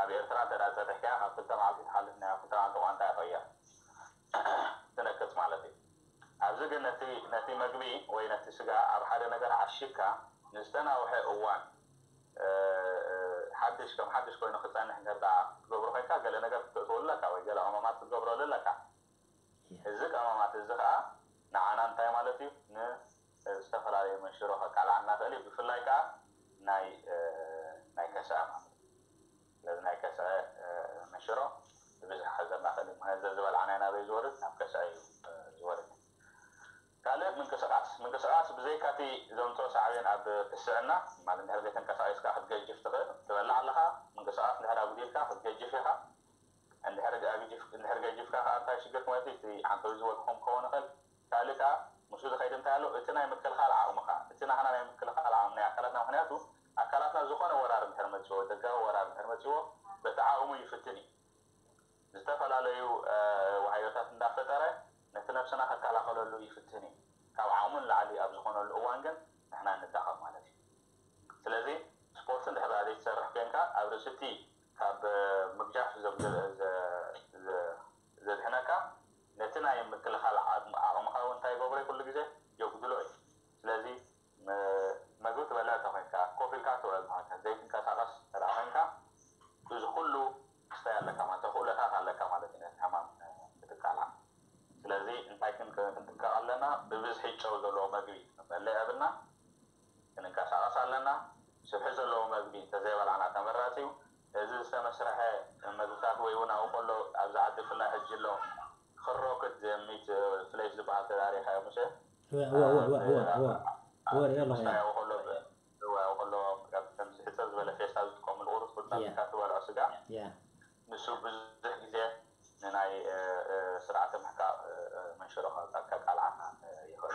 ኣብ ኤርትራ እንተ ፀድሕካ ካብ ክልተ መዓልቲ ትሓልፍ ናይ ክልተ መዓልቲ ቋንጣ ይኸያ ትነቅፅ ማለት እዩ ኣብዚ ግን ነቲ ነቲ መግቢ ወይ ነቲ ስጋ ኣብ ሓደ ነገር ዓሽግካ ንዝተናውሐ እዋን ሓድሽ ከም ሓድሽ ኮይኑ ክፀንሕ እንከዳ ክትገብሮ ኮይንካ ገለ ነገር ክትእትወሉ ኣለካ ወይ ገለ ቀመማት ክትገብረሉ ኣለካ እዚ ቀመማት እዚ ከዓ ንዓና እንታይ ማለት እዩ ንዝተፈላለዩ መንሽሮ ከቃልዓ እናኽእል እዩ ብፍላይ ከዓ ናይ ናይ ከስአ ማለት ስለዚ ናይ ከስአ መንሽሮ ብዙሕ ሕዘ እናኽእል እዩ ምክንያቱ ዝበልዓናይ ናበይ ዝወርድ ናብ ከስአ እዩ ዝወርድ ካልእ ምንቅስቃስ ምንቅስቃስ ብዘይካ እቲ ዘምፅኦ ሰዕብን ኣብ እስዕና ማለት ድሕር ዘይተንቀሳቂስካ ክትገጅፍ ትኽእል ትበልዕ ኣለካ ምንቅስቃስ ድሕር ኣጉዲልካ ክትገጅፍ ኢኻ እንድሕር ገጅፍካ ከዓ እንታይ ሽግር ክመፅእ እቲ ዓንከቢ ዝበልኩም ክኸውን ይኽእል ካልእ ከዓ ሙስሉ ከይድንታ ያለው እቲ ናይ ምክልኻል ዓቕሙካ እቲ ናህና ናይ ምክልኻል ዓቕሙ ናይ ኣካላትና ምክንያቱ ኣካላትና ዝኾነ ወራር እንድሕር መፅዎ ደጋዊ ወራር እንድሕር መፅዎ በቲ ዓቕሙ ይፍትን እዩ ዝተፈላለዩ ዋሕዮታት እንዳፈጠረ ነቲ ነብስና ከከላኸለሉ ይፍትን እዩ ካብ ዓቕሙ ንላዕሊ ኣብ ዝኾነሉ እዋን ግን ንሕና ንዳኸም ማለት እዩ ስለዚ ስፖርት እንድሕር ዘይትሰርሕ ኮይንካ ኣብ ርእሲ እቲ ካብ ምግጃፍ ዘድሕነካ ነቲ ናይ ምክልኻል በበሬ ኩሉ ግዜ የጉድሎ እዩ ስለዚ መግቢ ትበልዕ ተኮይንካ ኮፍ ኢልካ ትውዕል ማለት ዘይትንቀሳቀስ ተደኣ ኮይንካ እዚ ኩሉ ክስተይ ኣለካ ማለት ክእለታት ኣለካ ማለት እዩ ነቲ ሕማም ምትካላ ስለዚ እንታይ ክንጥንቀቅ ኣለና ብብዝሒ ጨው ዘለዎ መግቢ መለይ ኣብልና ክንንቀሳቀስ ኣለና ስብሒ ዘለዎ መግቢ እንተዘይበልዓና ተመራፂ እዩ እዚ ዝተመስርሐ መግብታት ወይ እውን ኣብኡ ከሎ ኣብዛ ዓዲ ብፍላይ ሕጂ ኣሎ خروقت ميت فلاش لبعض تداري حياة مش هو هو هو آه، آه، هو هو هو يلا هو هو هو هو هو كمس حساب ولا فيش تعود تقوم الغرض فتنا بكات ولا عسقع نسوب بزح جزء نناي آه، سرعة محكا من شرخة تكاك على عنا يخرج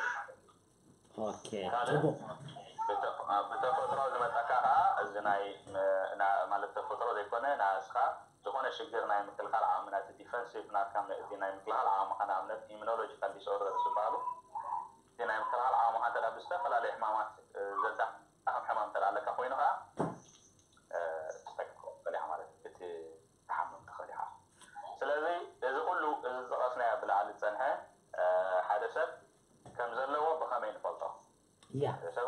اوكي بتفضل زي ما تكاها زي ناي مالت تفضل زي كونه ناسخة meesha garanayma kalkaal caaminaad defensive naadkaana dynamiclaal caama kanaamna immunologicalii soo rasubaalo dynamiclaal caama waxaan tadhaa ብዝተፈላለየ ሕማማት ዘዳ ኣኸም ሕማም ተዳ ኣለካ ኮይኑ ከዓ ዝጠቅም በሊኻ ማለት እቲ ተሓምም ትኽእል ኢኻ ስለዚ እዚ ኩሉ እዚ ዝጠቐስናዮ ብላዕሊ ዝፀንሐ ሓደ ሰብ ከም ዘለዎ ብኸመይ ንፈልጦ ሰብ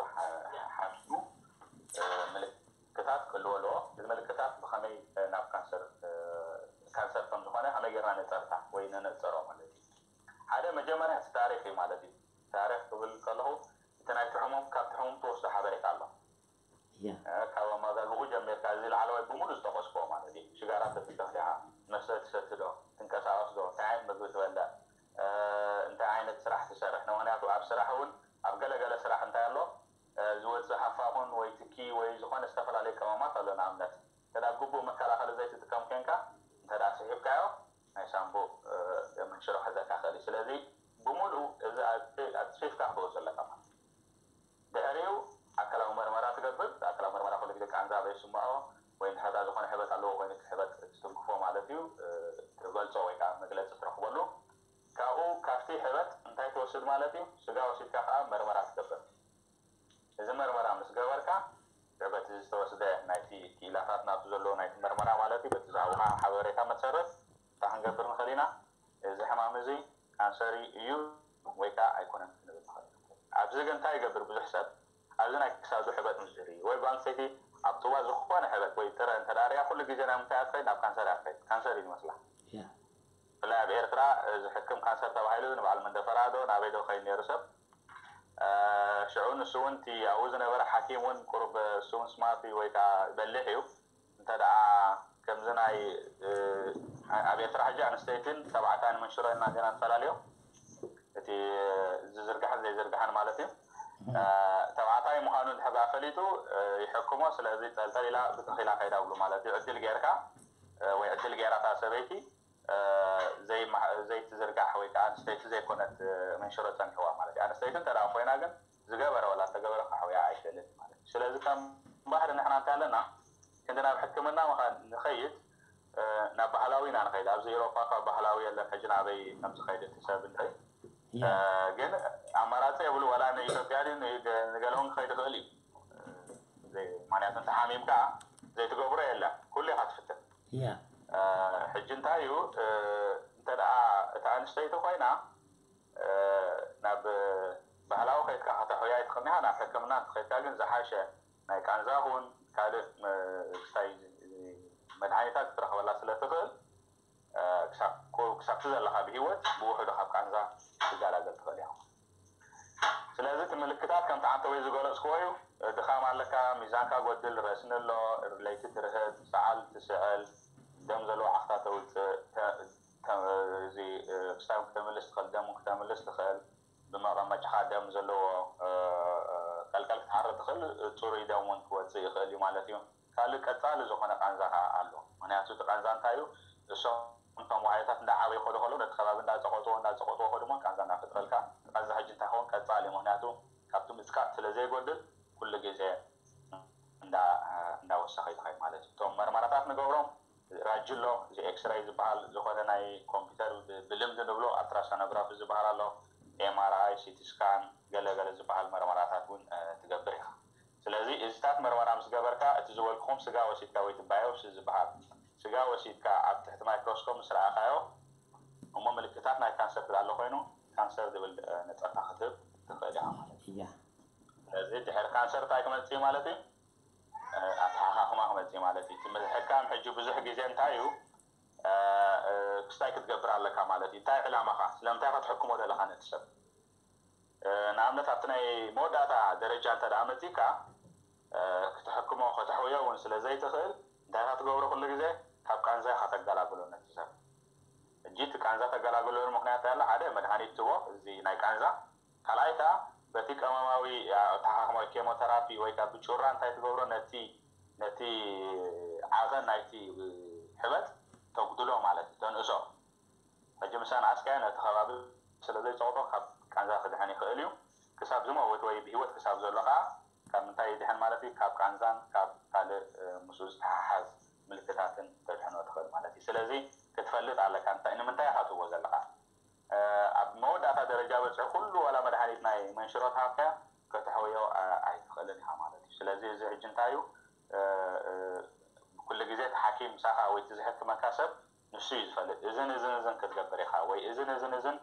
ነነበረው ማለት እዩ ሓደ መጀመርያ እቲ ታሪክ እዩ ማለት እዩ ታሪክ ክብል ከለኹ እቲ ናይ ትሕሙም ካብ ትሕሙም ትወስዶ ሓበሬታ ኣሎ ካብ ኣመጋግኡ ጀሚርካ እዚ ላዕለዋይ ብምሉ ዝተቆስኮ ማለት እዩ ሽጋራ ተፍተክሊኻ መስተ ትሰቲ ዶ ትንቀሳቀስ ዶ እንታይ ዓይነት ምግቢ ትበልዕ እንታይ ዓይነት ስራሕ ትሰርሕ ንምክንያቱ ኣብ ስራሕ እውን ኣብ ገለገለ ስራሕ እንታይ ኣሎ ዝወፅእ ሓፋኹን ወይ ትኪ ወይ ዝኮነ ዝተፈላለዩ ቀመማት ኣሎ ንኣብነት እንተዳ ጉቡእ መከላኸሊ ዘይትጥቀም ኮንካ እንተዳ ስሒብካዮ ናይ ሳምቡ ሽሮ ክሕዘካ ክእል እዩ ስለዚ ብምሉእ እዚ ኣፅፊፍካ ክበኦ ዘለካ ማለት ድሕሪኡ ኣካላዊ መርመራ ትገብር ኣካላዊ መርመራ ኩሉ ግዜ ቃንዛበ ይስምዖ ወይ ንሕዳ ዝኾነ ሕበት ኣለዎ ኮይኑ ሕበት ትትንክፎ ማለት እዩ ትገልፆ ወይ መግለፂ ትረክበሉ ካብኡ ካብቲ ሕበት እንታይ ትወስድ ማለት እዩ ስጋ ወሲድካ ከዓ መርመራ ትገብር እዚ መርመራ ምስ ገበርካ ሕበት እዚ ዝተወስደ ናይቲ ክኢላታት ናብቲ ዘለዎ ናይቲ መርመራ ማለት እዩ በቲ ዝሃቡካ ሓበሬታ መሰረት እንታይ ክንገብር ንኽእል ኢና እዚ ሕማም እዚ ካንሰሪ እዩ ወይ ከዓ ኣይኮነን ክንብል ንክእል ኣብዚ ግን እንታይ ይገብር ብዙሕ ሰብ ኣብዚ ናይ ክሳዱ ሕበት ምስር እዩ ወይ ጓንሰይቲ ኣብ ጥዋ ዝኾነ ሕበት ወይ ጥረ እንተዳርያ ኩሉ ግዜ ናይ ምንታይ ኣትከይድ ናብ ካንሰር ኣትከይድ ካንሰር እዩ ዝመስላ ብፍላይ ኣብ ኤርትራ ዝሕክም ካንሰር ተባሂሉ ንባዕሉ መንደፈራዶ ናበይ ዶ ከይድ ነይሩ ሰብ ሽዑ ንሱ እውን እቲ ኣብኡ ዝነበረ ሓኪም እውን ቁርብ እሱ እውን ስማርት ወይ ከዓ በሊሕ እዩ እንተደኣ ከም ዘናይ ኣብ ኤርትራ ሕጂ ኣንስተይትን ሰብዓታን መንሽረና ገና ንፈላለዮ እቲ ዝዝርግሐን ዘይዝርግሐን ማለት እዩ ተባዕታይ ምዃኑ ድሕዛ ፈሊጡ ይሕክሞ ስለዚ ጠልጠል ኢላ ብትኺላ ከይዳ ብሉ ማለት እዩ ዕድል ጌርካ ወይ ዕድል ጌራታ ሰበይቲ ዘይትዝርጋሕ ወይ ከዓ ኣንስተይቲ ዘይኮነት መንሽሮ ፀኒሕዋ ማለት እዩ ኣንስተይቲ እንተ ኮይና ግን ዝገበረ ወላ ተገበረ ካሕውያ ኣይክእልን ማለት እዩ ስለዚ ከም ባህሪ ንሕና እንታይ ኣለና كندنا بحكمنا مخان نخيد آه، نبهلاوي نحن خيد أبز يوروبا فبهلاوي الله حجنا بي نمس خيد تساب نخيد آه، جن أمارات يقولوا ولا نيجي تجاري نيجي آه، نقولون خيد خالي زي ما نحن تحاميم كا زي تقول لا كل حد فتة حجن تايو ترى تعنشتي تقولنا نب بهلاوي خيد كحتى هوايات خميها نحكمنا خيد تاجن زحاشه ናይ ቃንዛ እውን ካልእ ክሳይ መድሓኒታት ክትረክበላ ስለ ትኽእል ክሳብቲ ዘለካ ብሂወት ብውሕዱ ካብ ቃንዛ ትጋላገል ትኽእል እያ ስለዚ እቲ ምልክታት ከምቲ ዓንተ ወይ ዝገለፅክዎ እዩ ድኻም ኣለካ ሚዛንካ ጎድል ርእስን ኣሎ ለይቲ ትርህብ ሰዓል ትስዕል ደም ዘለዎ ዓኽታ ተውፅእ እዚ ክሳብ ክተምልስ ትኽእል ደም ክተምልስ ትኽእል ብመቕረመ ጭሓደም ዘለዎ ቀልቀል ክትሓርእ ትኽእል ፅሩይ ደም እውን ክወፅእ ይኽእል እዩ ማለት እዩ ካልእ ቀፃሊ ዝኾነ ቃንዛ ከዓ ኣሎ ምክንያቱ እቲ ቃንዛ እንታይ እዩ እሶም ቶም ዋሃዮታት እንዳዓበይ ከሉ ከሎ ነቲ ከባቢ እንዳፀቆጥዎ እንዳፀቆጥዎ ከ ድማ ቃንዛ እናፍጥረልካ ቃንዛ ሕጂ እንታይ ከውን ቀፃሊ እዩ ምክንያቱ ካብቲ ምፅቃጥ ስለዘይጎድል ኩሉ ግዜ እንዳወሳኺ ይትኸይድ ማለት እዩ እቶም መርመራታት ንገብሮም ራጅሎ እዚ ኤክስራይ ዝበሃል ዝኮነ ናይ ኮምፒተር ብልምዲ ንብሎ ኣልትራሶኖግራፊ ዝበሃል ኣሎ ኤም አር ኣይ ሲቲ ስካን ገለገለ ዝበሃል መርመራታት እውን ትገብር ኢኻ ስለዚ እዚታት መርመራ ምስ ገበርካ እቲ ዝበልክኹም ስጋ ወሲድካ ወይ ትባዮፕሲ ዝበሃል ስጋ ወሲድካ ኣብ ትሕቲ ማይክሮስኮፕ ምስ ረኣካዮ እሞ ምልክታት ናይ ካንሰር ዝዳሎ ኮይኑ ካንሰር ዝብል ነፀርካ ክትህብ ትኽእል ኢኻ ማለት እዩ ስለዚ ድሕሪ ካንሰር እንታይ ክመፅእ ማለት እዩ ኣተሓኻኽማ ክመፅእ ማለት እዩ ትምሕካም ሕጂ ብዙሕ ግዜ እንታይ እዩ ክስታይ ክትገብር ኣለካ ማለት እዩ እንታይ ዕላማካ ስለምንታይ ካ ከትሕኩሞ ዘለካ ነቲ ሰብ ንኣብነት ኣብቲ ናይ መወዳእታ ደረጃ እንተደኣ መፂካ ክትሕክሞ ክትሕውዮ እውን ስለዘይትኽእል እንታይ ካ ትገብሮ ኩሉ ግዜ ካብ ቃንዛ ካ ተጋላግሎ ነቲ ሰብ እጂ እቲ ቃንዛ ተገላግለሉ ምክንያት ያለ ሓደ መድሃኒት ትዎ እዚ ናይ ቃንዛ ካልኣይ ከዓ በቲ ቀመማዊ ተሓክሞ ኬሞተራፒ ወይከ ብጩራ እንታይ ትገብሮ ነቲ ዓቐን ናይቲ ሕበት ተጉድሎም ማለት እዩ ተንእሶ ሕጂ ምሳን ዓስካያ ነቲ ከባቢ ስለ ዘይፀቅጦ ካብ ቃንዛ ክድሕን ይኽእል እዩ ክሳብ ዝመወት ወይ ብሂወት ክሳብ ዘሎ ከዓ ካብ ምንታይ ይድሕን ማለት እዩ ካብ ቃንዛን ካብ ካልእ ምስኡ ዝተሓሓዝ ምልክታትን ተድሕኖ ትኽእል ማለት እዩ ስለዚ ክትፈልጥ ኣለካ እንታይ ንምንታይ ካትዎ ዘለካ ኣብ መወዳእታ ደረጃ በፅሒ ኩሉ ዋላ መድሓኒት ናይ መንሽሮት ሃፍያ ክትሕወዮ ኣይትኽእልን ኢኻ ማለት እዩ ስለዚ እዚ ሕጂ እንታይ እዩ ኩሉ ግዜ እቲ ሓኪም ሳኻ ወይ እቲ ዝሕክመካ ሰብ ንሱ እዩ ዝፈልጥ እዝን እዝን እዝን ክትገብር ኢኻ ወይ እዝን እዝን እዝን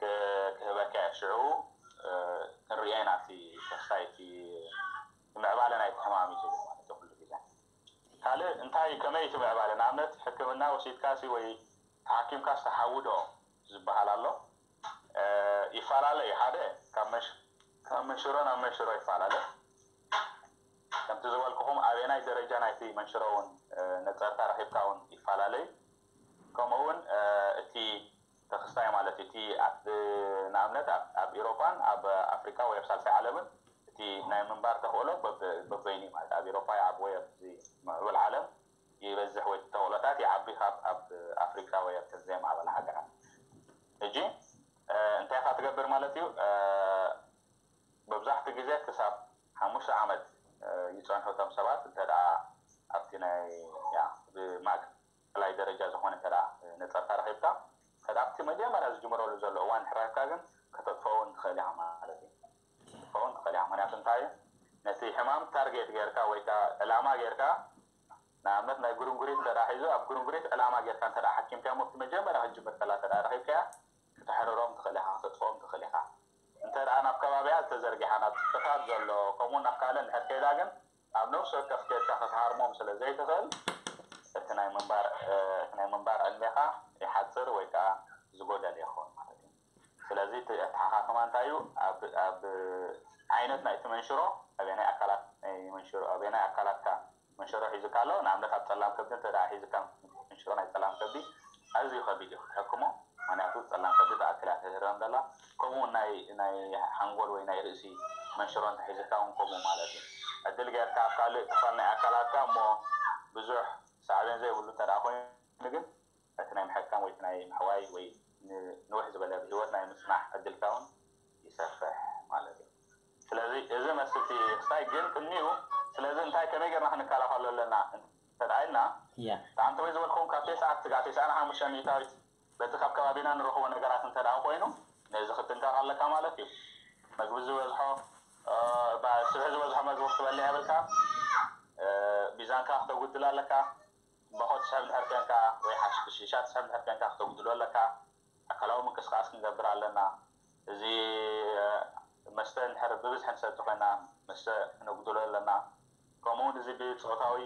ክህበካ ሽዑ ክንርአይ ናብቲ ሸክሳይ እቲ ምዕባለ ናይቲ ሕማም እዩ ዝብል ማለት እዩ ኩሉ ግዜ ካልእ እንታይ ከመይ እቲ ምዕባለ ንኣብነት ሕክምና ወሲድካሲ ወይ ተሓኪምካ ዝተሓውዶ ዝበሃል ኣሎ ይፈላለ እዩ ሓደ ካብ መንሽሮ ናብ መንሽሮ ይፈላለ ከምቲ ዝበልክኹም ኣበይ ናይ ደረጃ ናይቲ መንሽሮ እውን ነፀርታ ረኪብካ ውን ይፈላለዩ ከምኡ ውን እቲ ተክስታይ ማለት እዩ እቲ ንኣብነት ኣብ ኤሮፓን ኣብ ኣፍሪካ ወይ ኣብ ሳልሳይ ዓለምን እቲ ናይ ምንባር ተክእሎ በበይኒ ማለት ኣብ ኤሮፓ ኣብ ወይ ኣብዚ ምዕብል ዓለም ይበዝሕ ወይ ተክእሎታት ይዓቢ ካብ ኣብ ኣፍሪካ ወይ ኣብ ማዕበል ሃገራት እጂ እንታይ ካ ትገብር ማለት እዩ መብዛሕትኡ ግዜ ክሳብ ሓሙሽተ ዓመት ይፀንሑ እቶም ሰባት እንተ ኣብቲ ናይ ብማእከላይ ደረጃ ዝኾነ እንተ ነፀርታ ረኺብካ እንተ ኣብቲ መጀመርያ ዝጅምረሉ ዘሎ እዋን ሕራይካ ግን ከተጥፈውን ትኽእል ኢኻ ማለት እዩ ክትጥፈውን ትኽእል ኢኻ ምክንያቱ እንታይ እዩ ነቲ ሕማም ታርጌት ጌርካ ወይ ከዓ ዕላማ ጌርካ ንኣብነት ናይ ጉርንጉሪት እንተ ሒዙ ኣብ ጉርንጉሪት ዕላማ ጌርካ እንተ ሓኪምካ ሞ መጀመርያ ክጅምር ከላ እንተ ረኺብከያ ክትሕርሮም ትኽእል ኢኻ ክትጥፈኦም ትኽእል ኢኻ ترعان أكبابي أتزرقي حانات تخاف زلو قمون أفكالن حد كيدا قن أب نفس الكف كيد تخاف هارموم سلا زي تخل اتناي منبار اتناي منبار أليخا يحاتر ويكا زبود أليخون سلا زي تحاها كمان تايو أب أب عينتنا يتمنشرو أبيني أكلات منشرو أبيني أكلات كا منشرو حيزكالو نعم لك أتسلام كبدين ترعا حيزكام منشرو نعم أتسلام كبدين أزيو خبيجو حكمو أنا أتوقع أن هذا الأكل هذا الأكل كم هو ناي ناي هانغول وين ناي رأسي من شرون تحيز كم كم هو مالك أدل جاء كأكل فلنا أكل هذا ما بزح سعدين زي ولو ترى أخوي نجم أتنا محكم وين ناي حواي وين نوحز بلا بجوا ناي مصنع أدل كم يسافح مالك سلازي إذا ما ستي ساي جيل كنيو سلازي نتاي كم يجي نحن كلا فللنا تدعينا يا تعال تويز ولكم كافيس عتقاتيس أنا هامشان يتابع በዚ ካብ ከባቢና ንረክቦ ነገራት እንተ ደኣ ኮይኑ ነዚ ክትጥንቀቕ ኣለካ ማለት እዩ መግቢ ዝበዝሖ ስብሒ ዝበዝሖ መግቢ ክትበልዕ የብልካ ሚዛንካ ክተጉድል ኣለካ በኮ ትስሕብ ድሕር ኮይንካ ወይ ሽሻ ትስሕብ ድሕር ኮይንካ ክተጉድሉ ኣለካ ኣካላዊ ምንቅስቃስ ክንገብር ኣለና እዚ መስተ እንድሕር ብብዝሒ ንሰቲ ኮይና መስተ ክነጉድሎ ኣለና ከምኡውን እዚ ብፆታዊ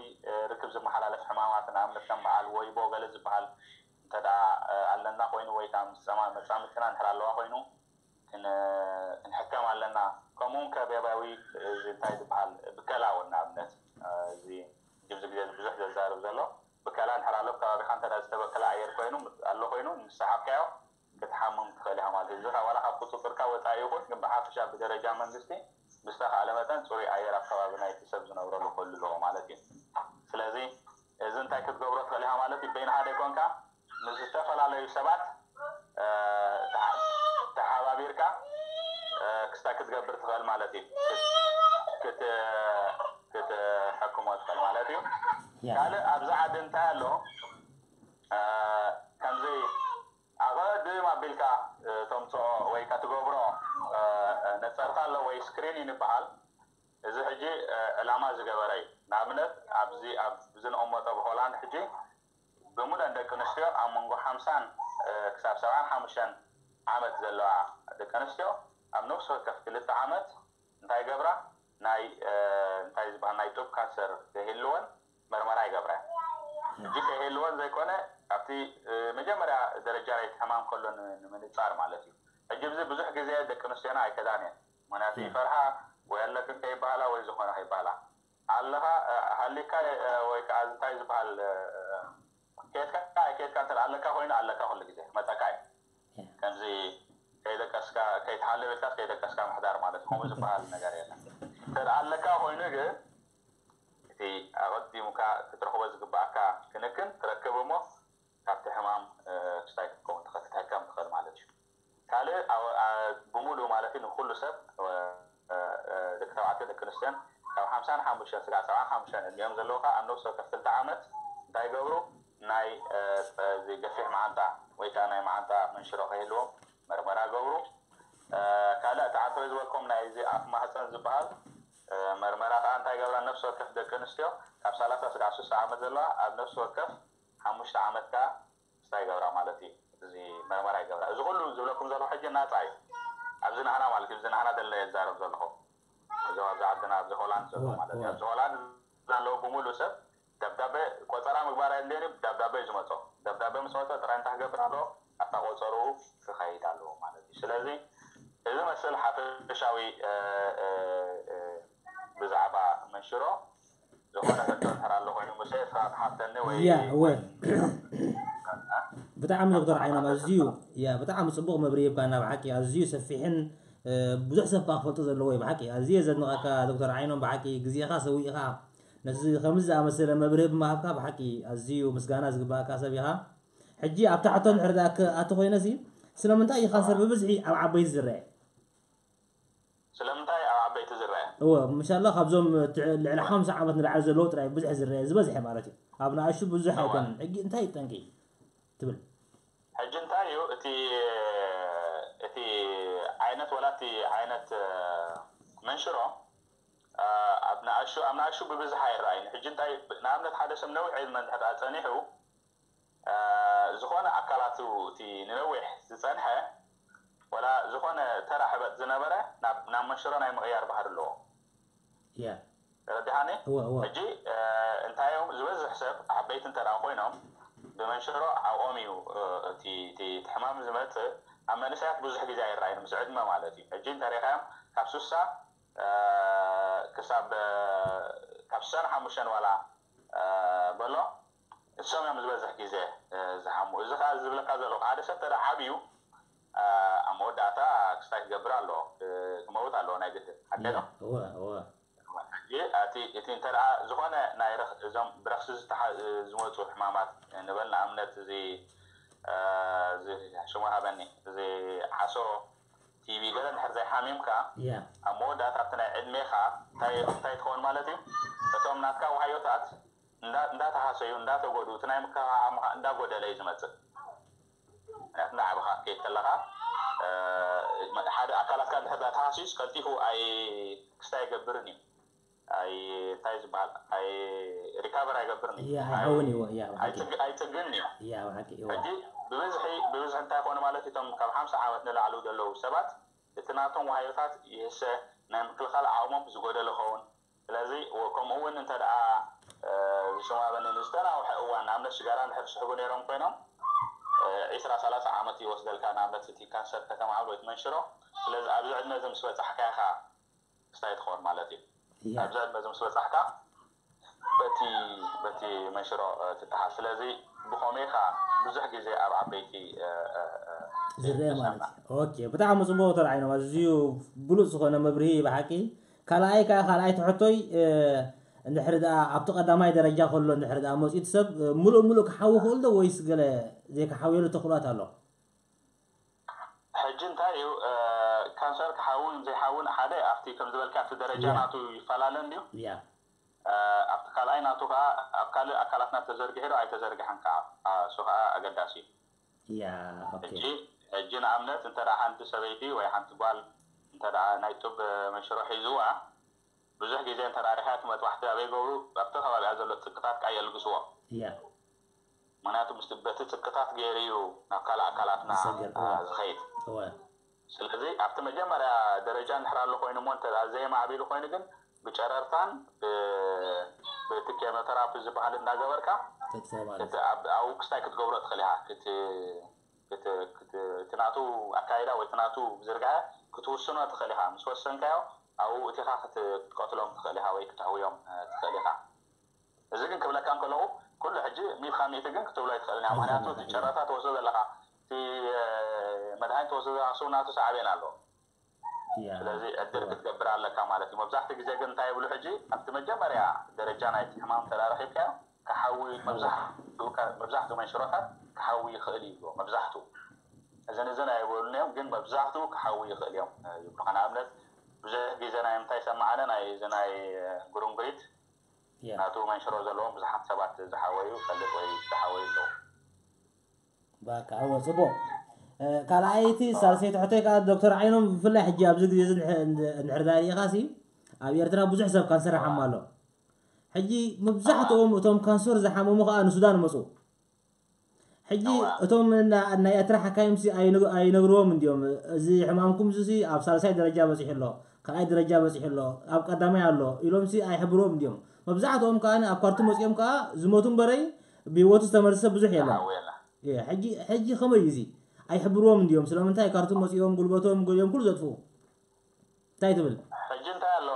ርክብ ዝመሓላለፍ ሕማማት ንኣብነት ከም በዓል ወይቦ ገለ ዝበሃል እንተ ደኣ ኣለና ኮይኑ ወይ ከዓ መፃምድትና እንድሕር ኣለዋ ኮይኑ ክንሕከም ኣለና ከምኡውን ከቤባዊ እዚ እንታይ ዝበሃል ብከላ እውን ንኣብነት እዚ ግብዚ ግዜ ብዙሕ ዘዛርብ ዘሎ ብከላ ንሕር ኣሎ ከባቢካ እንተ ዝተበከለ ኣየር ኮይኑ ኣሎ ኮይኑ ምሰሓብካዮ ክትሓምም ትኽእል ኢካ ማለት እዩ ዋላ ካብ ቁፅፅርካ ወፃኢ ይኹን ግን ብሓፈሻ ብደረጃ መንግስቲ ብዝተካኣለ መጠን ፅሩይ ኣየር ኣብ ከባቢ ናይቲ ሰብ ዝነብረሉ ክእሉ ኣለዎ ማለት እዩ ስለዚ እዚ እንታይ ክትገብሮ ትኽእል ኢካ ማለት እዩ በይንኻ ደይኮንካ ንዝተፈላለዩ ሰባት ተሓባቢርካ ክስታ ክትገብር ትኽእል ማለት እዩ ክትሕክሞ ትኽእል ማለት እዩ ካልእ ኣብዚ ዓዲ እንታይ ኣሎ ከምዚ ኣቐድም ኣቢልካ ተምፅኦ ወይ ከዓ ትገብሮ ነፀርካ ኣሎ ወይ ስክሪኒን ይበሃል እዚ ሕጂ ዕላማ ዝገበረ እዩ ንኣብነት ኣብዚ ኣብ ዝነቐመጦ ብሆላንድ ሕጂ ብሙሉአን ደቂ ኣንስትዮ ኣብ መንጎ ሓምሳን ክሳብ ሰብዓን ሓሙሽተን ዓመት ዘለዋ ደቂ ኣንስትዮ ኣብ ነብሲ ወከፍ ክልተ ዓመት እንታይ ገብራ ናይ እንታይ ዝበሃል ናይ ጡብ ካንሰር ከይህልወን መርመራ ይገብራ እጂ ከይህልወን ዘይኮነ ኣብቲ መጀመርያ ደረጃ ናይ ሕማም ከሎ ንምንፃር ማለት እዩ ሕጂ ብዚ ብዙሕ ግዜ ደቂ ኣንስትዮና ኣይከዳን እየን ምክንያቱ ይፈርሓ ወይ ኣለክን ከይበሃላ ወይ ዝኾነ ከይበሃላ ኣለኻ ሃሊካ ወይ ከዓ እንታይ ዝበሃል ኬካ ኬካ ተለዓለካ ኮይኑ ኣለካ ኩሉ ግዜ መፀካ እዩ ከምዚ ከይደቀስካ ከይተሓለ ቤልካ ከይደቀስካ ምሕዳር ማለት እዩ ከምኡ ዝበሃል ነገር የለን ተለዓለካ ኮይኑ ግ እቲ ኣቐዲሙካ ክትረክቦ ዝግባእካ ክንክን ትረክብ እሞ ካብቲ ሕማም ክስታይ ክትከውን ትኽእል ትሕከም ትኽእል ማለት እዩ ካልእ ብሙሉእ ማለት እዩ ንኩሉ ሰብ ደቂ ተባዕትዮ ደቂ ኣንስትዮን ካብ ሓምሳን ሓሙሽተን ስጋዕ ሰብዓን ሓሙሽተን እድሚኦም ዘለዉካ ኣብ ነብሶ ከፍልተ ዓመት እንታይ ገብሩ ናይ ዝገፊሕ መዓንጣ ወይ ከዓ ናይ መዓንጣ መንሽሮ ከህልዎ መርመራ ገብሩ ካልእ እቲ ዓንተ ዝበልኩም ናይዚ ኣፍ ማህፀን ዝበሃል መርመራ ከዓ እንታይ ገብራ ነፍሲ ወከፍ ደቂ ኣንስትዮ ካብ ሰላሳ ስዳዕ ስሳ ዓመት ዘለዋ ኣብ ነፍሲ ወከፍ ሓሙሽተ ዓመት ከዓ ስታይ ገብራ ማለት እዩ እዚ መርመራ ይገብራ እዚ ኩሉ ዝብለኩም ዘለኹ ሕጂ ናፃ እዩ ኣብዚ ንሕና ማለት እዩ ብዝናሕና ደለ የዛረብ ዘለኹ እዚ ኣብዚ ዓድና ኣብዚ ሆላንድ ዘሎ ማለት እዩ ኣብዚ ሆላንድ ዘለዎ ብምሉእ ሰብ ደብዳቤ ቆፀራ ምግባር የለንም። ደብዳቤ እዩ ዝመፆ ደብዳቤ ምስ መፀ ጥራይ እንታይ ክገብር ኣለዎ ኣታ ቆፀሩ ክኸይድ ኣለዎ ማለት እዩ ስለዚ እዚ መስል ሓፈሻዊ ብዛዕባ መንሽሮ ዝኾነ ሕቶ እንተራሎ ኮይኑ ሙሴ ስራ ተሓተኒ ወይ ወይ ብጣዕሚ ዶክተር ዓይኖም ኣዝዩ ያ ብጣዕሚ ፅቡቅ መብሪ ይብካ ናብ ዓቂ ኣዝዩ ሰፊሕን ብዙሕ ሰብ ክፈልጦ ዘለዎ እዩ ብሓቂ ኣዝየ ዘድንቐካ ዶክተር ዓይኖም ብሓቂ ግዜኻ ሰዊኢኻ نزي خمسة مثلا مبرب ما أبقى بحكي أزيو مسجانا زقبا كاسب يها حجي أبتع طول عرضك أتوخي نزي سلام أنت أي خاسر ببزعي أو عبي الزرع سلام أنت أي عبي الزرع هو ما شاء الله خبزهم على خمسة عبتنا العز اللوت رأي بزح الزرع زبزح مارتي أبنا أشوف بزح وكان حجي أنت أي تنقي تبل حجي أنت أيو أتي أتي عينة ولا أتي عينة منشرة ኣብንኣሹ ኣብ ንኣሹ ብብዝሓ ይረኣይኒ ሕጂ እንታይ ንኣብነት ሓደ ሰብ ነዊሕ ዕድመ እንድሕር ፀኒሑ ዝኾነ ኣካላቱ እቲ ንነዊሕ ዝፀንሐ ወላ ዝኾነ ተራ ሕበጥ ዝነበረ ናብ መንሽሮ ናይ ምቕያር ባህር ኣለዎ ተረዲሓኒ ሕጂ እንታዮም ዝበዝሕ ሰብ ዓበይት እንተራ ኮይኖም ብመንሽሮ ዓብኦም እዩ እቲ ሕማም ዝመፅእ ኣብ መንእሰያት ብዙሕ ግዜ ኣይረኣይን ምስ ዕድመ ማለት እዩ ሕጂ እንተሪኢካዮም ካብ ስሳ ክሳብ ካብ ሰን ሓሙሽተን ዋላ በሎ እሶም እዮም ዝበዝሕ ግዜ ዝሓሙ እዚ ከዓ ዝብለካ ዘለኩ ሓደ ሰብ ተደ ዓብዩ ኣብ መወዳእታ ክስታይ ክገብር ኣለዎ ክመውት ኣለዎ ናይ ግድን ሓደዶ እቲ እንተደኣ ዝኮነ ናይ እዞም ብረክሲ ዝመፁ ሕማማት ንበል ንኣብነት እዚ ሽሙ ሃበኒ እዚ ዓሶ ቲቪገለን ሕርዘይ ሓሚምካ ኣብ መወዳእታ ኣብቲ ናይ ዕድሜኻ እንታይ ትኸውን ማለት እዩ እቶም ናትካ ውሃዮታት እንዳተሃሰዩ እንዳተጎዱ እቲ ናይ ምከኻዓምካ እንዳጎደለ እዩ ዝመፅእ ምክንያቱ እንዳዓብኻ ከይድ ከለኻ ሓደ ኣካላትካ ድሕር ተሃሲዩስ ቀልጢፉ ኣይ ክስታይ ይገብርን እዩ ብበዝሒ እንታይ ኮነ ማለት እቶም ካብ ሓምሳ ዓመት ንላዕሉ ዘለዉ ሰባት እቲ ናቶም ዋሃዮታት ይህሰ ናይ ምክልኻል ዓቕሞም ዝጎደለ ኸውን ስለዚ ከምኡ እውን እንተ ደኣ ዝሽማበኒ ዝተናውሐ እዋን ንኣብነት ሽጋራ ንድሕር ስሕቡ ነይሮም ኮይኖም ዒስራ ሰላሳ ዓመት ይወስደልካ ንኣብነት እቲ ካንሰር ከተማዓብሎ ትመንሽሮ ስለዚ ኣብዚ ዕድመ እዚ ምስ በፃሕካይኻ ክስታይ ትኸውን ማለት እዩ ኣብዛ ዕድመ ዞም ዝበፅሕካ በቲ በቲ መንሽሮ ትጠሓስ ስለዚ ብከመይካ ብዙሕ ግዜ ኣብ ዓበይቲ ዝረአ ማለት እዩ ኦኬ ብጣዕሚ ፅቡቅ ተርዓይኖም ኣዝዩ ብሉፅ ዝኮነ መብርሂ ብሓቂ ካልኣይ ከዓ ካልኣይ ትሕቶይ እንድሕሪ ኣ ኣብቲ ቀዳማይ ደረጃ ከሎ እንድሕሪ ኣ መፅኡ ሰብ ሙሉእ ሙሉእ ክሓዊ ክእል ዶ ወይስ ገለ ዘይክሓውየሉ ተክእሎት ኣሎ ኣብቲ ከም ዝበልካ ኣብቲ ደረጃ ናቱ ይፈላለን ድዩ ኣብቲ ካልኣይ ናቱ ከዓ ኣብ ካልእ ኣካላትና ተዘርጊሒ ዶ ኣይተዘርግሐን ከዓ እሱ ከዓ ኣገዳሲ እዩ ሕጂ ሕጂ ንኣብነት እንተ ሓንቲ ሰበይቲ ወይ ሓንቲ ጓል እንተ ናይ ጡብ መሽሮ ሒዝዋ ብዙሕ ግዜ እንተራሪሓት መጥባሕቲ ኣበይ ገብሩ ኣብቲ ከባቢኣ ዘሎ ፅቅታት ከዓ የልግስዎ ምክንያቱ ምስ በቲ ፅቅታት ገይሩ እዩ ናብ ካልእ ኣካላትና ዝኸይድ ስለዚ ኣብቲ መጀመርያ ደረጃ እንሕር ኣሎ ኮይኑ ሞ እንተ ዘየማዕቢሉ ኮይኑ ግን ብጨረርታን ኬሞተራፒ ዝበሃል እናገበርካ ኣብኡ ክስታይ ክትገብሮ ትኽእል ኢካ እቲ ናቱ ኣካይዳ ወይ እቲ ናቱ ዝርግሐ ክትውስኖ ትኽእል ኢካ ምስ ወሰንካዮ ኣብኡ እቲኻ ክትቀትሎም ትኽእል ኢካ ወይ ክትዕውዮም ትኽእል ኢካ እዚ ግን ክብለካ ከለኹ ኩሉ ሕጂ ሚልካ ሚእቲ ግን ክትብሎ ይትኽእልኒ ምክንያቱ እቲ ጨረታ ተወስዶ ዘለካ መድኃኒት ወስደ ራሱ ናቱ ሰዓብየን ኣሎ ስለዚ ዕድል ክትገብር ኣለካ ማለት እዩ መብዛሕትኡ ግዜ ግን እንታይ ይብሉ ሕጂ ኣብቲ መጀመርያ ደረጃ ናይቲ ሕማም ተራረኪብካዮ ክሓዊ መብዛሕትኡ መንሽሮታት ክሓዊ ይኽእል እዩ መብዛሕትኡ እዘን እዘን ኣይበሉን እዮም ግን መብዛሕትኡ ክሓዊ ይኽእል እዮም ይብሉ ንኣብነት ብዙሕ ግዜ ናይ ምንታይ ሰማዓነ ናይ እዚ ናይ ጉርንጉሪት ናቱ መንሽሮ ዘለዎም ብዙሓት ሰባት ዝሓወዩ ፈልጥ ወይ ዝሓወዩ ኣለዉ باكا وسبو كالعيتي آه، صار سيت حتيك دكتور عينهم فلاح جاب زق زين نعرداري قاسي ابي ارتنا بزح سب كان سرح مالو حجي مبزحتهم آه. توم كانسور زحمو مخ ان السودان مصو حجي توم ان ان يترح كايمسي اي نغ اي نغروم انديوم زي حمامكم زي اب صار ساي درجه مسيح الله كاي درجه مسيح الله اب قدامي الله يلوم سي اي حبروم انديوم مبزحتهم كان اب مسيم كا زموتم بري بيوتو استمرسه بزح آه، يلا حجي حجي خمر يزي أي حبروه من ديهم سلام انتهى كارتون مس يوم قلبه توم قل يوم كل زطفو تاي تبل حجي انتهى لو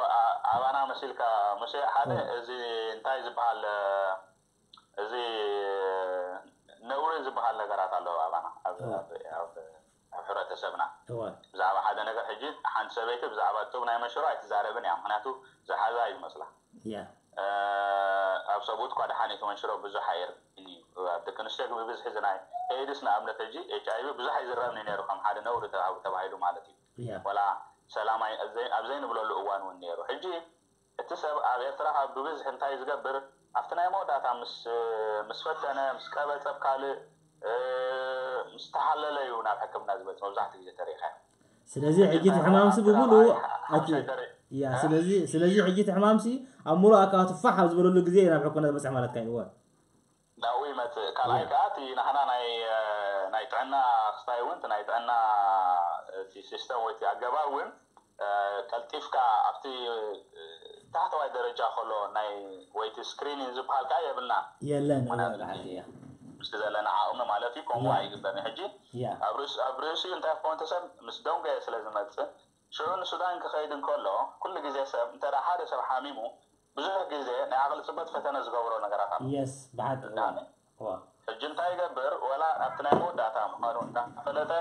أبانا مسيل كا مسي هذا زي انتهى زبال زي نور زبال لقرات الله أبانا أفرت سبنا زعب هذا نقدر حجي حنسبيته بزعبته بنا مشروع تزاربني عم هناتو زحزاي المسلا يا yeah. ኣብ ሰብኡት ኳደ ሓነይቲ መንሽሮ ብዙሕ ኣየርኒ እዩ ኣብቲ ክንስትዮ ግቢ ብዙሕ ዝናይ ኤድስ ንኣብነት ሕጂ ኤች ኣይቪ ብዙሕ ኣይዝረአብኒ ነይሩ ከም ሓደ ነውሪ ተባሂሉ ማለት እዩ ወላ ሰላማይ ኣብ ዘይንብለሉ እዋን እውን ነይሩ ሕጂ እቲ ሰብ ኣብ ኤርትራ ካብ ብብዝሒ እንታይ ዝገብር ኣብቲ ናይ መወዳእታ ምስ ፈተነ ምስ ቀበፀ ብካልእ ምስ ተሓለለ እዩ ናብ ሕክምና ዝበፅ መብዛሕትኡ ግዜ ተሪኢኸ ስለዚ ሕጂ ቲ ሕማም ስብ ብሉ يا آه. سلازي سلازي حجيت حمامسي ام مرا كانت فحص بلو لو غزي نعم حكومه بس عملت كاي وات لا وي مت كان اي كاتي نحنا ناي آه، ناي تعنا خصاي وانت ناي تعنا آه، في سيستم ويتي اغبا وين تلتيف كا افتي تحت واي درجه خلو ناي ويتي سكرين ان زبال كاي بلنا يا لا انا مش زال انا عاونا مالتي كون واي قدام حجي يا ابروس ابروس انت فونتسن مش دونغ سلازي مت ሽዑ ንሱዳን ክኸይድ እንከሎ ኩሉ ግዜ ሰብ እንተ ሓደ ሰብ ሓሚሙ ብዙሕ ግዜ ናይ ኣቕልፅበት ፈተነ ዝገብሮ ነገራት ኣሎ የስ ብዓድ ሕጂ እንታይ ይገብር ወላ ኣብቲ ናይ መወዳእታ ምኳኑ እንዳፈለጠ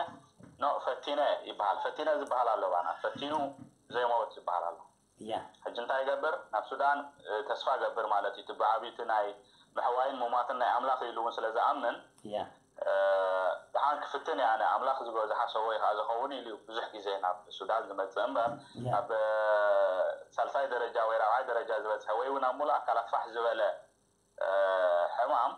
ኖ ፈቲነ ይበሃል ፈቲነ ዝበሃል ኣሎ ባና ፈቲኑ ዘይመወት ዝበሃል ኣሎ ሕጂ እንታይ ይገብር ናብ ሱዳን ተስፋ ገብር ማለት እዩ እቲ ብዓብይቲ ናይ ምሕዋይን ሙማትን ናይ ኣምላኽ ኢሉ እውን ስለዝኣምን ዓን ክፍትን ኣነ ኣምላኽ ዝበዝሓሰቦ ወይከዓ ዝኸውን ኢሉ እዩ ብዙሕ ግዜ ናብ ሱዳን ዝመፅእ እምበር ኣብ ሳልሳይ ደረጃ ወይ ራብዓይ ደረጃ ዝበፅሐ ወይ እውን ኣብ ሙሉእ ኣካላት ፋሕ ዝበለ ሕማም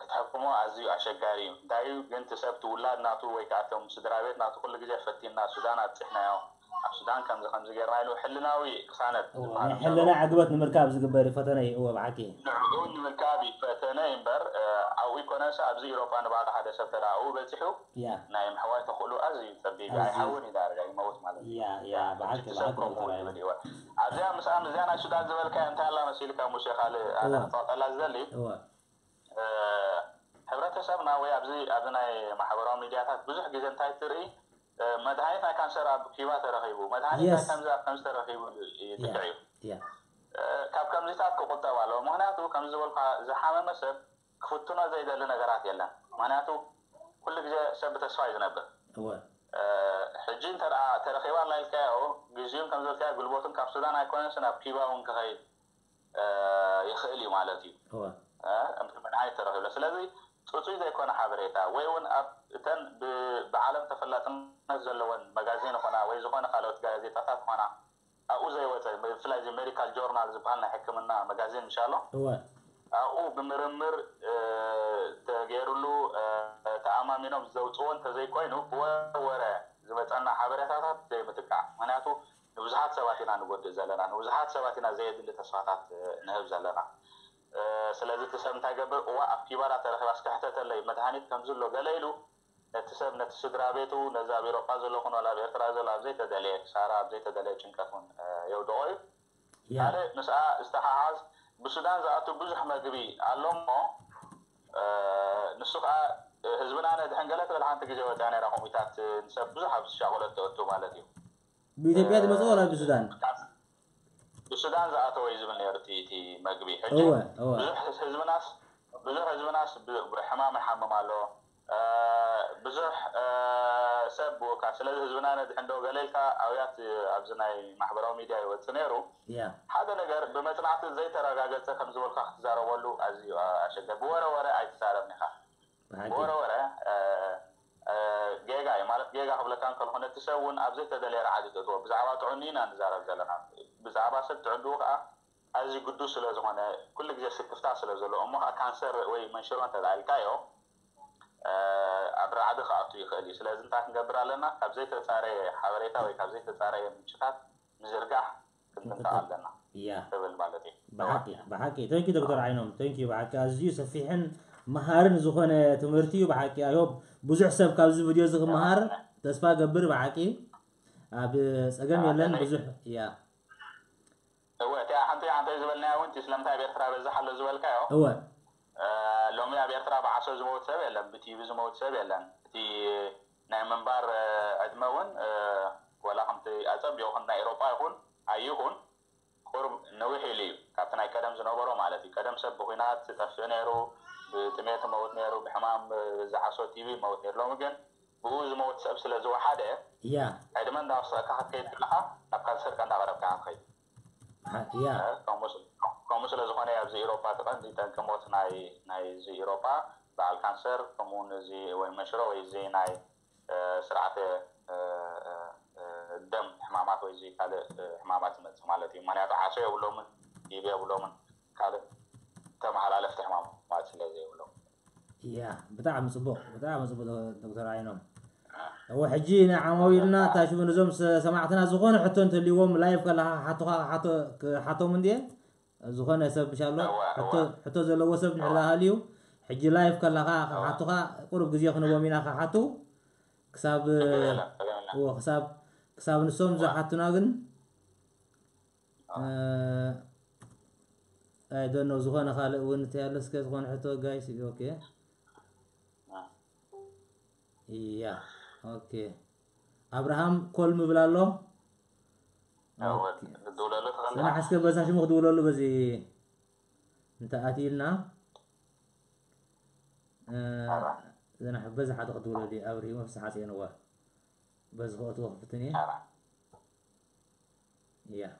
ክትሕክሞ ኣዝዩ ኣሸጋሪ እዩ እንታይ ግን ቲሰብቲ ውላድ ናቱ ወይ ከዓ እቶም ስድራ ቤት ናቱ ኩሉ ግዜ ፈቲና ሱዳን ኣብፅሕናዮ حشدان كم زخم زجر رايلو حلنا ويقصانت حلنا عقبت نمركاب زقبر فتنة هو بعكي نعود نمركاب فتنة ينبر آه، أو يكونش أبزي أوروبا أنا بعد هذا سفر أو بتحو يا نايم حواي تقولو أزي تبدي جاي حاولني دار جاي موت ماله يا يا يعني بعكي بعكي أزيا أيوة. مس أنا زيا أنا شداد زبل كان تعلم مسيلي كان مشيخ على أنا فات الله زلي ሕብረተሰብና ወይ ኣብዚ ኣብ ናይ ማሕበራዊ ሚድያታት ብዙሕ ግዜ እንታይ መድሃኒት ናይ ካንሰር ኣብ ኪባ ተረኺቡ መድሃኒት ናይ ከምዚ ኣብ ከምዚ ተረኺቡ ትክዕ እዩ ካብ ከምዚታት ክቁጠብ ኣለዎ ምክንያቱ ከም ዝበልካ ዝሓመመ ሰብ ክፍትኖ ዘይደሊ ነገራት የለን ምክንያቱ ኩሉ ግዜ ሰብ ብተስፋ እዩ ዝነብር ሕጂ እንተ ተረኪባ ናይልካዮ ግዜኡን ከም ዝበልካዮ ጉልበቱን ካብ ሱዳን ኣይኮነስን ኣብ ኪባ እውን ክኸይድ ይኽእል እዩ ማለት እዩ መድሃኒት ተረኪብሎ ስለዚ ፅፁይ ዘይኮነ ሓበሬታ ወይ እውን ኣብ እተን ብዓለም ተፈላጥነት ዘለወን መጋዚን ኮና ወይ ዝኾነ ካልኦት ጋዜጣታት ኮና ኣብኡ ዘይወፀ ብፍላይ እዚ ሜዲካል ጆርናል ዝበሃል ናይ ሕክምና መጋዚን ምሻ ኣሎ ኣብኡ ብምርምር ተገይሩሉ ተኣማሚኖም ዘውፅዎ እንተዘይኮይኑ ብወረወረ ዝመፀና ሓበሬታታት ዘይምጥቃዕ ምክንያቱ ንብዙሓት ሰባት ኢና ንጎድእ ዘለና ንብዙሓት ሰባት ኢና ዘየድሊ ተስፋታት ንህብ ዘለና ስለዚ እቲ ሰብ እንታይ ገብር እዋ ኣብ ኪባዳ ተረኪባ ስክሕተተለይ መድሃኒት ከምዘሎ ገለ ኢሉ نت سب نت سد رابطو نزا بيرو قازل لخون ولا بيرترا زل عبزي تدلي سارا عبزي تدلي چن كخون يو دوي يعني مسا استحاز بسودان زاتو بزح مغبي علمو أه نسوقا حزبنا انا دهنگلت بل حانت جيو دانا رقم ايتات نسب بزح حبس شاغلت توتو مالتي بيتيبيا دي مزو ولا بسودان بسودان زاتو ويزبن يرتي تي مغبي حجي هو هو حزبنا بزح حزبنا بحمام حمام الله ብዙሕ ሰብ ከዓ ስለዚ ህዝብና ነቲ ሕንዶ ገሊልካ ኣብያት ኣብዚ ናይ ማሕበራዊ ሚድያ ይወፅእ ነይሩ ሓደ ነገር ብመፅናዕቲ ዘይተረጋገፀ ከም ዝበልካ ክትዛረበሉ ኣዝዩ ኣሸገ ብወረወረ ኣይትዛረብኒ ኢኻ ብወረወረ ጌጋ እዩ ማለት ጌጋ ክብለካ ንከልኩ ነቲ ሰብ እውን ኣብ ዘይተደለየ ረዓዲ ተእትዎ ብዛዕባ ጥዕኒ ኢና ንዛረብ ዘለና ብዛዕባ ሰብ ትዕንድኡ ከዓ ኣዝዩ ግዱስ ስለ ዝኾነ ኩሉ ግዜ ስክፍታ ስለ ዘለዎ እሞ ከዓ ካንሰር ወይ መንሽሮ እንተዳልካዮ عبر ዓዲ ክኣትዩ ይኽእል እዩ ስለዚ እንታይ ክንገብር ኣለና ካብ ዘይተፃረየ ሓበሬታ ወይ ካብ ዘይተፃረየ ምንጭታት ምዝርጋሕ ክንምንታቕ ኣለና ትብል ማለት እዩ ብሓቂ ተንኪ ዶክተር ዓይኖም ተንኪ ብሓቂ ኣዝዩ ሰፊሕን መሃርን ዝኾነ ትምህርቲ እዩ ብሓቂ ኣይሆብ ብዙሕ ሰብ ካብዚ ቪድዮ እዚ ክመሃር ተስፋ ገብር ብሓቂ ኣብ ፀገም የለን ብዙሕ እያ እወ እቲ ሓንቲ ሓንተ ዝበልናዮ እውን ስለምንታይ ብኤርትራ በዛሕ ኣሎ ዝበልካዮ እወ ሰብ ዝመውት ሰብ የለን ብቲ ብዝመውት ሰብ የለን እቲ ናይ ምንባር ዕድመ እውን ወላ ከምቲ ኣፀቢቑ ከም ናይ ኤሮጳ ይኹን ኣይኹን ቁርብ ነዊሕ ኢሉ እዩ ካብቲ ናይ ቀደም ዝነበሮ ማለት እዩ ቀደም ሰብ ብኩናት ዝጠፍእ ነይሩ ብጥሜት መውት ነይሩ ብሕማም ዝዓሶ ቲቪ መውት ነይሩ ሎሚ ግን ብኡ ዝመውት ሰብ ስለ ዝወሓደ እያ ዕድመ እንዳወስቐካ ክትከይድ ከለካ ናብ ካንሰርካ እንዳቀረብካ ክትከይድ ከምኡ ስለዝኮነ ኣብዚ ኤሮፓ ተቐንዲ ጠንቂ ሞት ናይ እዚ ኤሮፓ بعد الكانسر كمون زي وين مشروع زي ناي آه، سرعة آه، آه، الدم حمامات ويزي كذا حمامات مثل ما لتي ما نعرف عشان يقولون من يبي يقولون من كذا تم على لفت حمام ما تسلي زي يقولون يا بتاع مصبوح بتاع مصبوح دكتور عينهم هو حجينا عمويلنا تشوف نزوم سمعتنا زخون حتى انت اليوم لايف قال حتى حتى حتى من دي زخون يسب ان حتى حتى زلو وسب على اليوم ሕጂ ላይፍ ከለካ ካሓቱካ ቁሩብ ግዜ ክንቦም ኢና ካሓቱ ክሳብ ክሳብ ክሳብ ንሶም ዝሓቱና ግን ኣይዶኖ ዝኾነ ካልእ እውን እንታይ ኣሎ ስከ ዝኾነ ሕቶ ጋይስ ኦኬ ያ ኦኬ ኣብርሃም ኮል ምብል ኣሎ ንሓስከ በዛ ሽሙ ክድውለሉ በዚ እንተኣትኢልና زنا آه، بس حد قدولة دي أوري وفس حاسين وا بس هو توقفتني آه. يا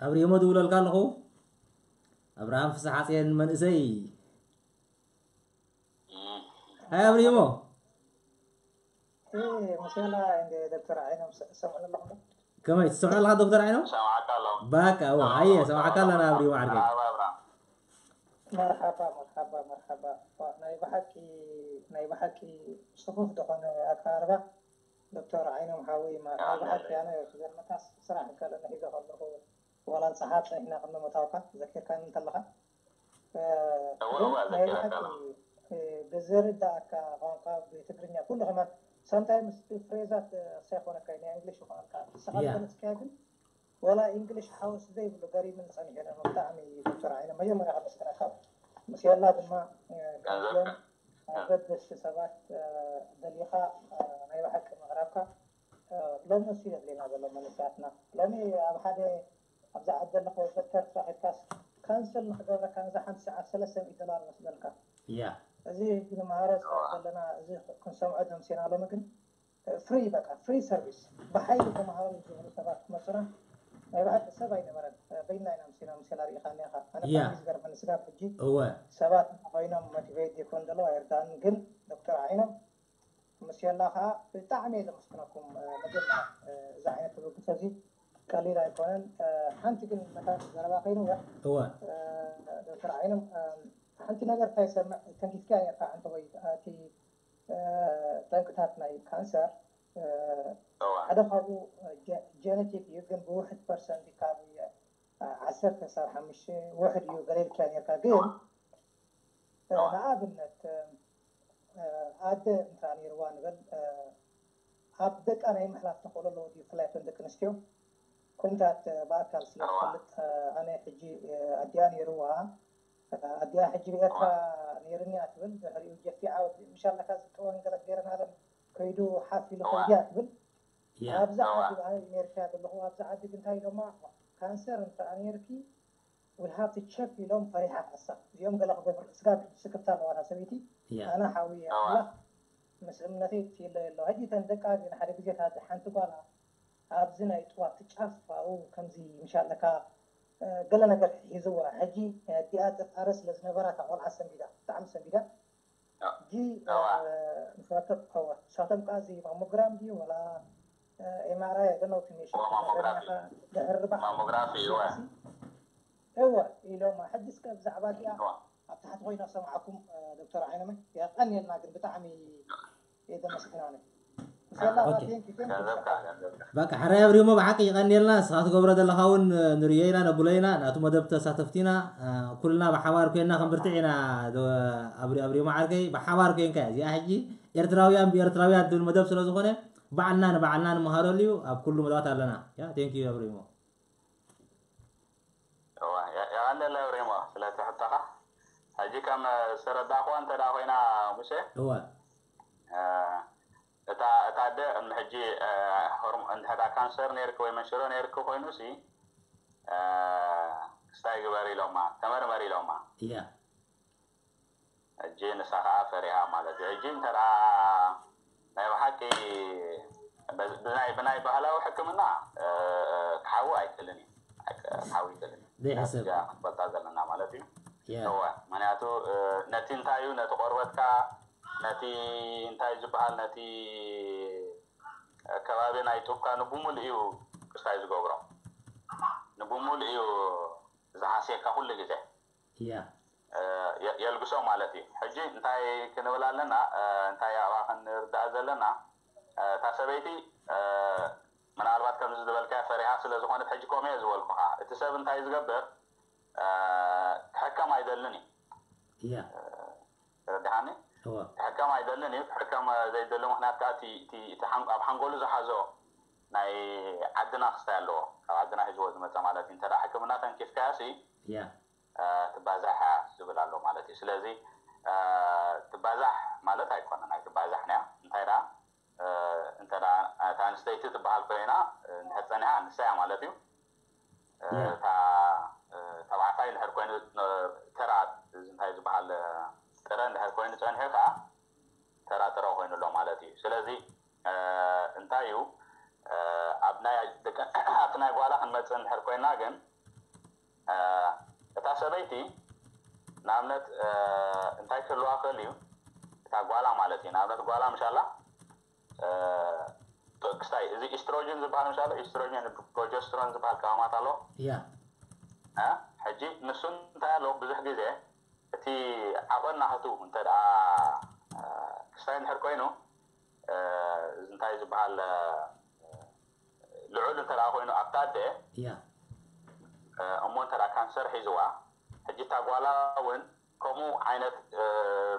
أبري يوم دولة هو أبراهام فس حاسين من إسي هاي أبري ما إيه مسألة عند دكتور عينه سمعنا لهم كمان سؤال هذا دكتور عينو سامعك الله باك او هيا سامعك الله انا ابري وعرك مرحبا مرحبا مرحبا مرحبا نايب حكي نايب حكي صفوف دقن اكاربا دكتور عينو محاوي ما نايب حكي انا يخزر متاس صراحة قال انه اذا غلقه ولا انصحات احنا قلنا متوقع ذكر كان انت لها نايب حكي بزر داك غنقا بتبرنيا كلها sometimes the phrase at سيخونك يعني إنجليش وخالك سخال كاجن ولا إنجليش حاوس زي بلو قريب من سنة يعني مبتعمي دكتور عينا ما يوم رعب استرخاب بس يلا دما قريبا بدس سبات دليخا عيو حق مغرابك لم نسير لنا بلو منساتنا لم أبحد أبزع عدل نخوة ذكر صاحب كاس كانسل نخدورة كان زحن ساعة ثلاثة دولار مثل ذلك yeah እዚህ ዝመሃረት ዘለና እዚ ክንሰምዖ ደምሲና ሎሚ ግን ፍሪ በቃ ፍሪ ሰርቪስ ብሓይሊ ተምሃሮ ዝብሉ ሰባት ክመፁና ናይ ባዕል ሰብ ኣይነበረን በይና ኢና ምሲና ምሲላ ርኢካ ኒኻ ኣነ ዝገርመኒ ስጋብ ሕጂ ሰባት ኮይኖም ሞቲቬት ይኮን ዘለዎ ኣይርዳእን ግን ዶክተር ዓይኖም ምስላ ከዓ ብጣዕሚ እየ ዘመስክነኩም መጀመርያ እዚ ዓይነት ህብግት እዚ ቀሊል ኣይኮነን ሓንቲ ግን መታ ዘረባ ኮይኑ ዶክተር ዓይኖም hanti nagartaysa tankitka yaqaan dawayda aati tankutaatnay cancer hadafadu genetic yugan buuxid percent kaabiya casirka sarxamishe waxid iyo galeelkaan yaqaageen naaabinat aade intaan yarwaa nibal ኣብ ደቂ ኣነይ ምሕላፍ ተኽእሎ ኣለዎ ድዩ ብፍላይ ቶም ደቂ ኣንስትዮ ኩምታት ብኣካል ስለዝፈልጥ ኣነ ሕጂ ኣድያ ነይሩዋ ኣድያ ሕጂ ብኤርትራ ነይርኒ እያ ትብል ድሕሪኡ ጀፊዓ ምሻል ናካ ዝጥቀወን ገለት ገይረን ኣለም ከይዱ ሓፊሉ ከያ ትብል ኣብዛ ዓዲ ነርካ ዘለኹ ኣብዛ ዓዲ እንታይ ኢሎማ ካንሰር እንተኣ ነርኪ ውልሃብቲ ቸክ ኢሎም ፈሪሓ ሓሳ እዚኦም ገለ ክገብር ስጋ ስክብታ ኣለዋ እታ ሰበይቲ ኣነ ሓዊ ኣላ ምስ እምነተይ ትሎ የሎ ሕጂ ተን ደቂ ኣዝን ሓደ ግዜ ሓንቲ ጓል ኣብዚ ናይ ጥዋት ትጫፋ ከምዚ ምሻለካ قال لنا قال هي زورا هجي ديات فارس لازم نبرك اول عسن بدا تعم سن بدا آه. جي آه. آه، مسافر قوا ساتم قازي ماموغرام دي ولا ام ار اي قالوا في نيشن ماموغرافي هو هو لو ما حد سكب زعبات يا إيوه. افتح تقول نفسه معكم دكتور عينمي يا قني الناقد بتعمي اذا مسكناني حرا بريمو بعك يغني لنا سات قبر الله هون نريينا نبلينا ناتو مدبت ساتفتينا آه، كلنا بحوار كنا خمرتعنا ابري ابري ما عاركي بحوار كين كاز يا حجي ኤርትራውያን ብኤርትራውያን ድል بعنا ስለዝኾነ ባዕልናን اب كل ልዩ ኣብ يا መደባት ኣለና ያ ቴንክ يا ኣብሪሞ ይቀለለ ኣብሪሞ لا تحطها حجي كم ዝረዳእኽዎ እንተ ደኣ ኮይና مشي هو آه. እታ እታ ደ ሕጂ እንድሕዳ ካንሰር ነርክ ወይ መንሽሮ ነርክ ኮይኑ ሲ ክስታይ ግበር ኢሎማ ተመርመር ኢሎማ ሕጂ ንሳ ከዓ ፈሪሃ ማለት እዩ ሕጂ እንተ ናይ ብሓቂ ብናይ ባህላዊ ሕክምና ክሓዊ ኣይክእልን እዩ ክሓዊ ይክእልን እዩ ክንፈልጣ ዘለና ማለት እዩ ምክንያቱ ነቲ እንታይ እዩ ነቲ ቆርበትካ ነቲ እንታይ ዝበሃል ነቲ ከባቢ ናይ ጡብካ ንብሙል እዩ ክስታይ ዝገብሮ ንብሙል እዩ ዝሓሴካ ኩሉ ግዜ የልግሶ ማለት እዩ ሕጂ እንታይ ክንብል ኣለና እንታይ ኣባ ክንርዳእ ዘለና እታ ሰበይቲ ምናልባት ከምዚ ዝበልካ ፈሪሃ ስለዝኮነት ሕጂ ከምእየ እየ ዝበልኩካ እቲ ሰብ እንታይ ዝገብር ክሕከም ኣይደልን እዩ ረዲሓኒ ሕከም ኣይደልን እዩ ሕከም ዘይደሎም ምክንያት ከዓ ኣብ ሓንጎሉ ዝሓዞ ናይ ዓድና ክስታይ ኣለዎ ካብ ዓድና ሒዝዎ ዝመፀ ማለት እዩ እንተዳ ሕክምና ተንኪፍካያሲ ትባዛሕ ዝብል ኣሎ ማለት እዩ ስለዚ ትባዛሕ ማለት ኣይኮነ ናይ ትባዛሕ ንያ እንታይ ደኣ እንተ እታ ኣንስተይቲ ትበሃል ኮይና ንሕር ፀኒሓ ኣንስተያ ማለት እዩ እታ ተባዕታይ ንሕር ኮይኑ ተራ እንታይ ዝበሃል ጥረ እንድሕር ኮይኑ ፀኒሑ ከዓ ተራጥረ ኮይኑሎ ማለት እዩ ስለዚ እንታይ እዩ ኣብቲ ናይ ጓላ ክንመፅእ እንድሕር ኮይና ግን እታ ሰበይቲ ንኣብነት እንታይ ክህልዋ ክእል እዩ እታ ጓላ ማለት እዩ ንኣብነት ጓላ ምሻላ ክስታይ እዚ ኢስትሮጅን ዝበሃል ምሻሎ ኢስትሮጅን ፕሮጀስትሮን ዝበሃል ቀማማት ኣሎ ሕጂ ንሱ እንታይ ኣለዎ ብዙሕ ግዜ እቲ ዓቐና ሃቱ እንተ ደኣ ክስታይ እንድሕር ኮይኑ እንታይ ዝበሃል ልዑል እንተ ደኣ ኮይኑ ኣብታ ኣደ እሞ እንተ ደኣ ካንሰር ሒዝዋ ሕጂ እታ ጓላ እውን ከምኡ ዓይነት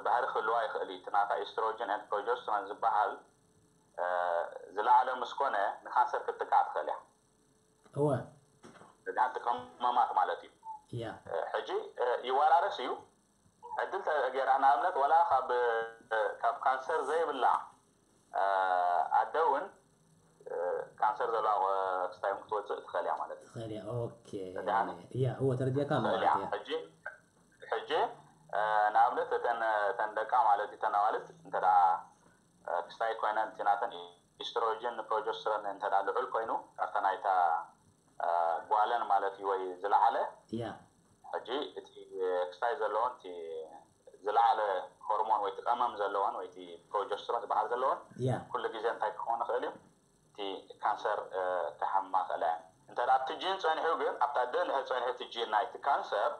ባህሪ ክህልዋ ይኽእል እዩ ትናታ ኤስትሮጅን ኤንድ ፕሮጀስትሮን ዝበሃል ዝለዓለ ምስኮነ ንካንሰር ክትጥቃዕ ትኽእል እያ እወ ሓንቲ ቅመማት ማለት እዩ ሕጂ ይወራረስ እዩ ዕድል ተጀራና እምነት ወላ ካብ ካንሰር ዘይብላዕ ኣደውን ካንሰር ዘለዋ ክስታይ ክትወፅእ ትኽእል እያ ማለት እዩ ሕጂ ንኣብነት እተን እተን ደቃ ማለት እዩ ተን እንተ ክስታይ ኮይነ ቲናተን ኢስትሮጅን ፕሮጀስትሮን እንተ ልዑል ኮይኑ ካብተን ኣይታ ጓለን ማለት እዩ ወይ ዝለዓለ ሕጂ እቲ ክሳይ ዘለዎን እቲ ዝለዓለ ሆርሞን ወይ ቲቀመም ዘለዎን ወይ ፕሮጀስትሮን ዝበሃል ዘለዎን ኩሉ ግዜ እንታይ ክኸውን ይኽእል እዩ እቲ ካንሰር ክሓማ ክእለ እንተ ኣብቲ ጂን ፀኒሑ ግን ኣብታ ደንሐ ፀኒሑ እቲ ጂን ናይቲ ካንሰር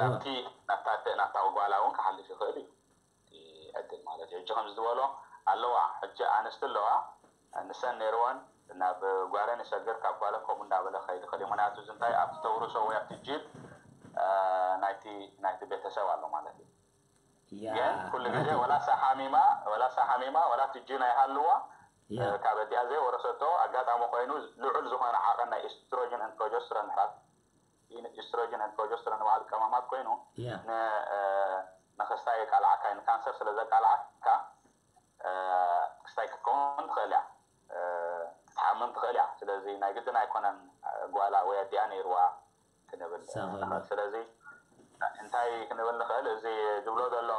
ናብቲ ናብታ ጓላ እውን ክሓልፍ ይኽእል እዩ ዕድል ማለት እዩ ሕጂ ከም ዝበሎ ኣለዋ ሕጂ ኣንስቲ ኣለዋ ንሰን ነይርዎን ናብ ጓረን ሰገር ካብ ጓለ ከምኡ እንዳበለ ከይድ ክእል ምክንያቱ እዚ እንታይ ኣብቲ ተውርሶ ወይ ኣብቲ ጅል ናይቲ ናይቲ ቤተሰብ ኣሎ ማለት እዩ ግን ኩሉ ግዜ ወላ ሳሓሚማ ወላ ሳሓሚማ ወላ ትጅና ይሃልዋ ካብ ኣዲኣ ዘይወረሰቶ ኣጋጣሚ ኮይኑ ልዑል ዝኾነ ዓቐ ናይ ኤስትሮጅን ንፕሮጀስትረን ምሕራት ኤስትሮጅን ንፕሮጀስትረን በዓል ቀማማት ኮይኑ ንክስታይ የቃልዓካ ካንሰር ስለ ዘቃልዓካ ክስታይ ክከውን ትኽእል እያ ክትሓምም ትኽእል እያ ስለዚ ናይ ግድን ኣይኮነን ጓላ ወይ ኣዲኣ ነይርዋ ክንብል ንኽእል ስለዚ እንታይ ክንብል ንኽእል እዚ ዝብሎ ዘሎ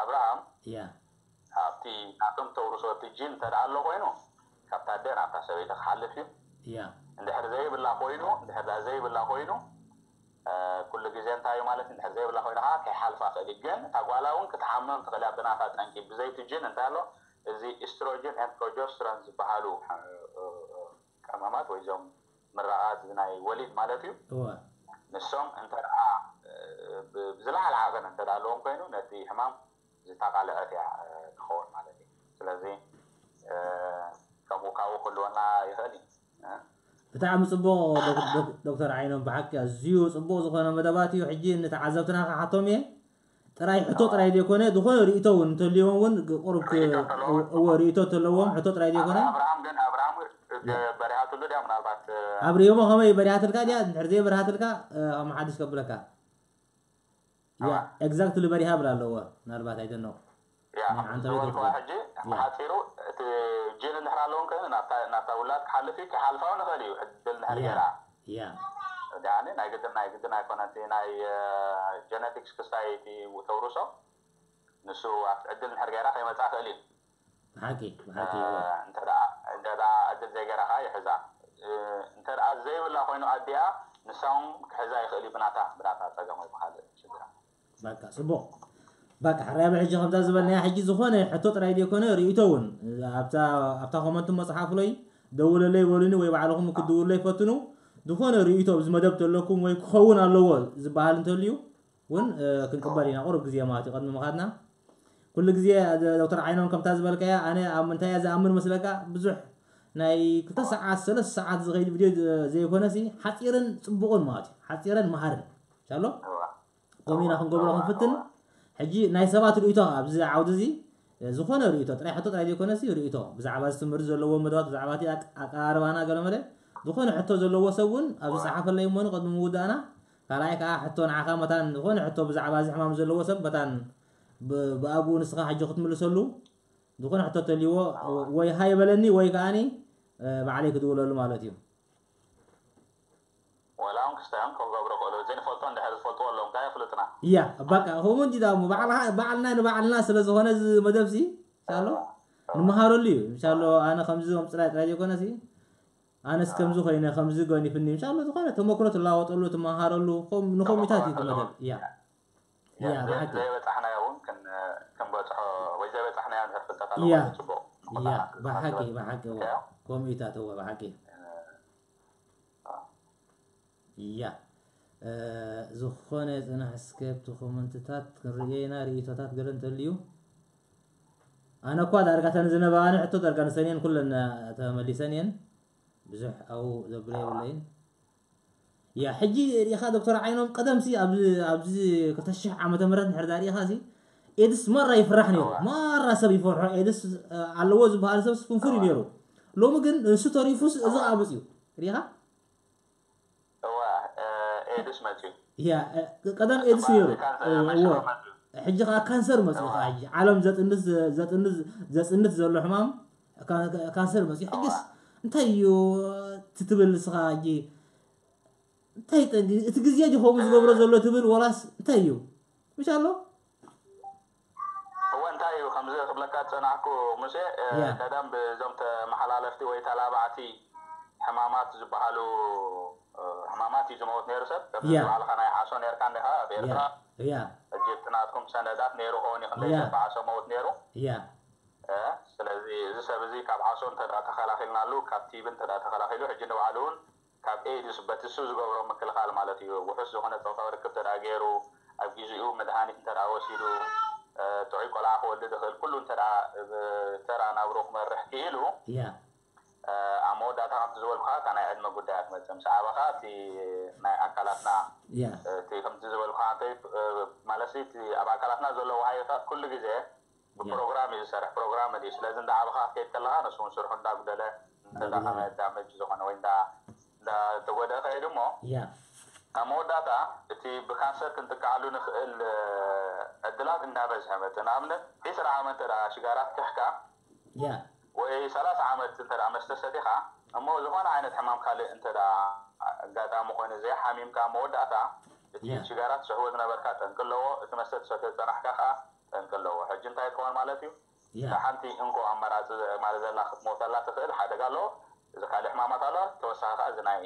ኣብርሃም ኣብቲ ናቶም ተውርሶ ትጂን እንተደኣ ኣሎ ኮይኑ ካብታ ደ ናብታ ሰበይቲ ክሓልፍ እዩ እንድሕር ዘይብላ ኮይኑ እንድሕር ዘይብላ ኮይኑ ኩሉ ግዜ እንታይ ማለት እንድሕር ዘይብላ ኮይኑ ከዓ ከይሓልፋ ክእል ግን እታ ጓላ እውን ክትሓምም ትኽእል እያ ብናታ ጠንቂ ብዘይትጅን እንታይ ኣሎ እዚ ኤስትሮጅን ኤንፕሮጀስትሮን ዝበሃሉ ቀመማት ወይ ዞም ምራኣት ናይ ወሊድ ማለት እዩ ንሶም እንተደኣ ብዝለዓለ ዓቐን እንተዳለዎም ኮይኑ ነቲ ሕማም ዝተቃልዐት እያ ትኸውን ማለት እዩ ስለዚ ከምኡ ካብኡ ክህልወና ይኽእል እዩ ብጣዕሚ ፅቡቅ ዶክተር ዓይኖም ብሓቂ ኣዝዩ ፅቡቅ ዝኮነ መደባት እዩ ሕጂ ነተዓዘብትና ካሓቶም እየ ጥራይ ሕቶ ጥራይ ደይኮነ ዝኾነ ርእቶ እውን እንተልዮም እውን ቁርብ እዎ ርእቶ እንተለዎም ሕቶ ጥራይ ደይኮነ ኣብርሃም ግን ኣብርሃም ኣብ ኣብርዮሞ ከመይ በሪሃትልካ ትልካ ድያ ድሕርዘየ በሪሃትልካ ኣብ ከም ሓድሽ ከብለካ ኤግዛክትሊ በሪሃ ብል ኣለዎ ምናልባት ኣይተኖ ሓፂሩ እቲ ጅል እንድሕር ኣለዎን ኮይኑ ናብታ ውላድ ክሓልፍ እዩ ክሓልፋ ንኽእል እዩ ዕድል ንድሕር ገይራ ያኒ ናይ ግድን ናይ ግድን ኣይኮነ ናይ ጀነቲክስ ክሳይቲ ተውርሶ ንሱ ዕድል ንድሕር ገይራ ከይመፃእ ክእል እዩ maxaa inteda እድል ዘይገረካ ይሕዛ እንተ ደኣ ዘይብላ ኮይኑ ኣዲኣ ንሳም ክሕዛ ይኽእል እዩ ብናታ ብናታ ፀገም ወይ ብካልእ ሽግራ በቃ ፅቡቅ በቃ ሕራይ ብሕጂ ከምዛ ዝበልናያ ሕጂ ዝኾነ ሕቶ ጥራይ ደይኮነ ርእቶ እውን ኣብታ ኮመንቱ መፅሓፍ ሎይ ደውለለይ በሉኒ ወይ ባዕልኹም ክድውለይ ፈትኑ ዝኾነ ርእቶ ብዚ መደብ ተለኩም ወይ ክኸውን ኣለዎ ዝበሃል እንተልዩ እውን ክንቅበል ኢና ቁርብ ግዜ ማለት እዩ ቅድሚ ምኻድና كل جزية دكتور عينون كم تازبل كيا أنا من تيا زي مسلكا بزح ناي كنت ساعة سلس ساعة زي فيديو زي فنسي حتيرا سبقون ما تي حتيرا مهر إن شاء الله قومين أخن قبل أخن فتن حجي ناي سبات الويتا بز عود زي زخنا الويتا ترى حتى تعيد فنسي الويتا بز عباس تمرز ولا وين مدرات زعباتي أك أقارب أنا قالوا مري دخون حتى زل الله سوون أبو صحاف الله يمنو قد موجود أنا فلايك أحطون عقامة دخون حتى بز عباس حمام زل الله سب ብኣብኡ ንስኻ ሕጂ ክትምልሰሉ ዝኾነ ሕቶ ተልይዎ ወይ ሃ ይበለኒ ወይ ከዓኒ ባዕለይ ክድውለሉ ማለት እዩ እያ በቃ ከምኡ እንጂ ዳሞ ባዕልና ንባዕልና ስለ ዝኾነ መደብሲ እንሻሎ ንመሃረሉ እዩ እንሻሎ ኣነ ከምዚ ከም ፅላይ ጥራይ ዘይኮነሲ ኣነስ ከምዚ ኮይነ ከምዚ ገኒፍኒ እንሻሎ ዝኾነ ተመክሮ ትለዋወጠሉ ትመሃረሉ ንከምኡታት እዩ ትመደብ እያ እያ ብሓቂ iya iya bahagi bahagi komita tu bahagi iya eh, zukhone zena skip tu komentat kerjena riitat أنا كوا دارك أتن زنا بعاني حتى دارك أنا سنين كلنا تملي سنين بزح أو زبري ولين يا حجي يا خا دكتور عينهم قدم سي أبز أبز كتشح عم تمرد حرداري خازي ايدس مره يفرحني مره سبي فرح ايدس آه، على وز بحال سبس فنفري نيرو لو ما كان ستوري آه، فوس اذا ابسيو ريها آه، ايدس ماتيو يا قدام ايدس نيرو حجي كانسر مسيو حجي عالم زت انز زت انز زت انز زلو حمام كانسر مسيو حجس انت يو تتبل ንስኻ تايتن እንታይ እቲ ግዜ ጅሆም زلو تبل ولاس ወላስ እንታይ እዩ ምሻ ክመርፀካ ፀናሕኩ ሙሴ ቀደም ብዞም ተመሓላለፍቲ ወይ ተላባዕቲ ሕማማት ዝበሃሉ ሕማማት እዩ ዝመውት ነይሩ ሰብ ባዕልካ ናይ ዓሶ ነርካ ዲኻ ብኤርትራ እጅ ጥናትኩም ሰነዳት ነይሩ ክኸውን ይክንደይ ሰብ ብዓሶ መውት ነይሩ ስለዚ እዚ ሰብ እዚ ካብ ዓሶ እንተዳ ተኸላኺልናሉ ካብ ቲብ እንተዳ ተኸላኺሉ ሕጂ ንባዕሉ እውን ካብ ኤድስ በቲ ሱ ዝገብሮ ምክልኻል ማለት እዩ ውሑስ ዝኾነ ፀውታዊ ርክብ ተዳ ገይሩ ኣብ ግዜኡ መድሃኒት እንተዳ ወሲዱ دعيك على هو اللي دخل كله ترى ترى أنا بروح من رحكي له آه، yeah. أمو تزول خاك أنا عندنا قدام مثلاً شعب خاتي ما أكلتنا نعم. تي آه، كم تزول خاتي مالسي تي أبغى أكلتنا زول آه، نعم، وهاي خات كل جزء ببرنامج yeah. سرح برنامج دي لازم ده أبغى خات كيت الله أنا سون سرح ده ده ده هم ده هم تزول ده ده تقول ده خيره ኣብ መወዳእታ እቲ ብካንሰር ክንጥቃዓሉ ንኽእል ዕድላት እናበዝሐ መፅ ንኣብነት ዒስራ ዓመት እንተ ሽጋራት ክሕካ ወይ ሰላሳ ዓመት እንተ መስተ ሰቲኻ እሞ ዝኾነ ዓይነት ሕማም ካልእ እንተ ኣጋጣሚ ኮይኑ ዘይሓሚምካ መወዳእታ እቲ ሽጋራት ስሕቦ ዝነበርካ ጠንቂ ኣለዎ እቲ መስተ ትሰትዮ ዝፀናሕካ ከዓ ጠንቂ ኣለዎ ሕጂ እንታይ ትኸውን ማለት እዩ ሓንቲ እንኮ ኣመራፂ ማለት ዘላ ክትመውተላ ትኽእል ሓደጋ ኣለዎ እዚ ካልእ ሕማማት ኣሎ ተወሳኺ ከዓ እዚ ናይ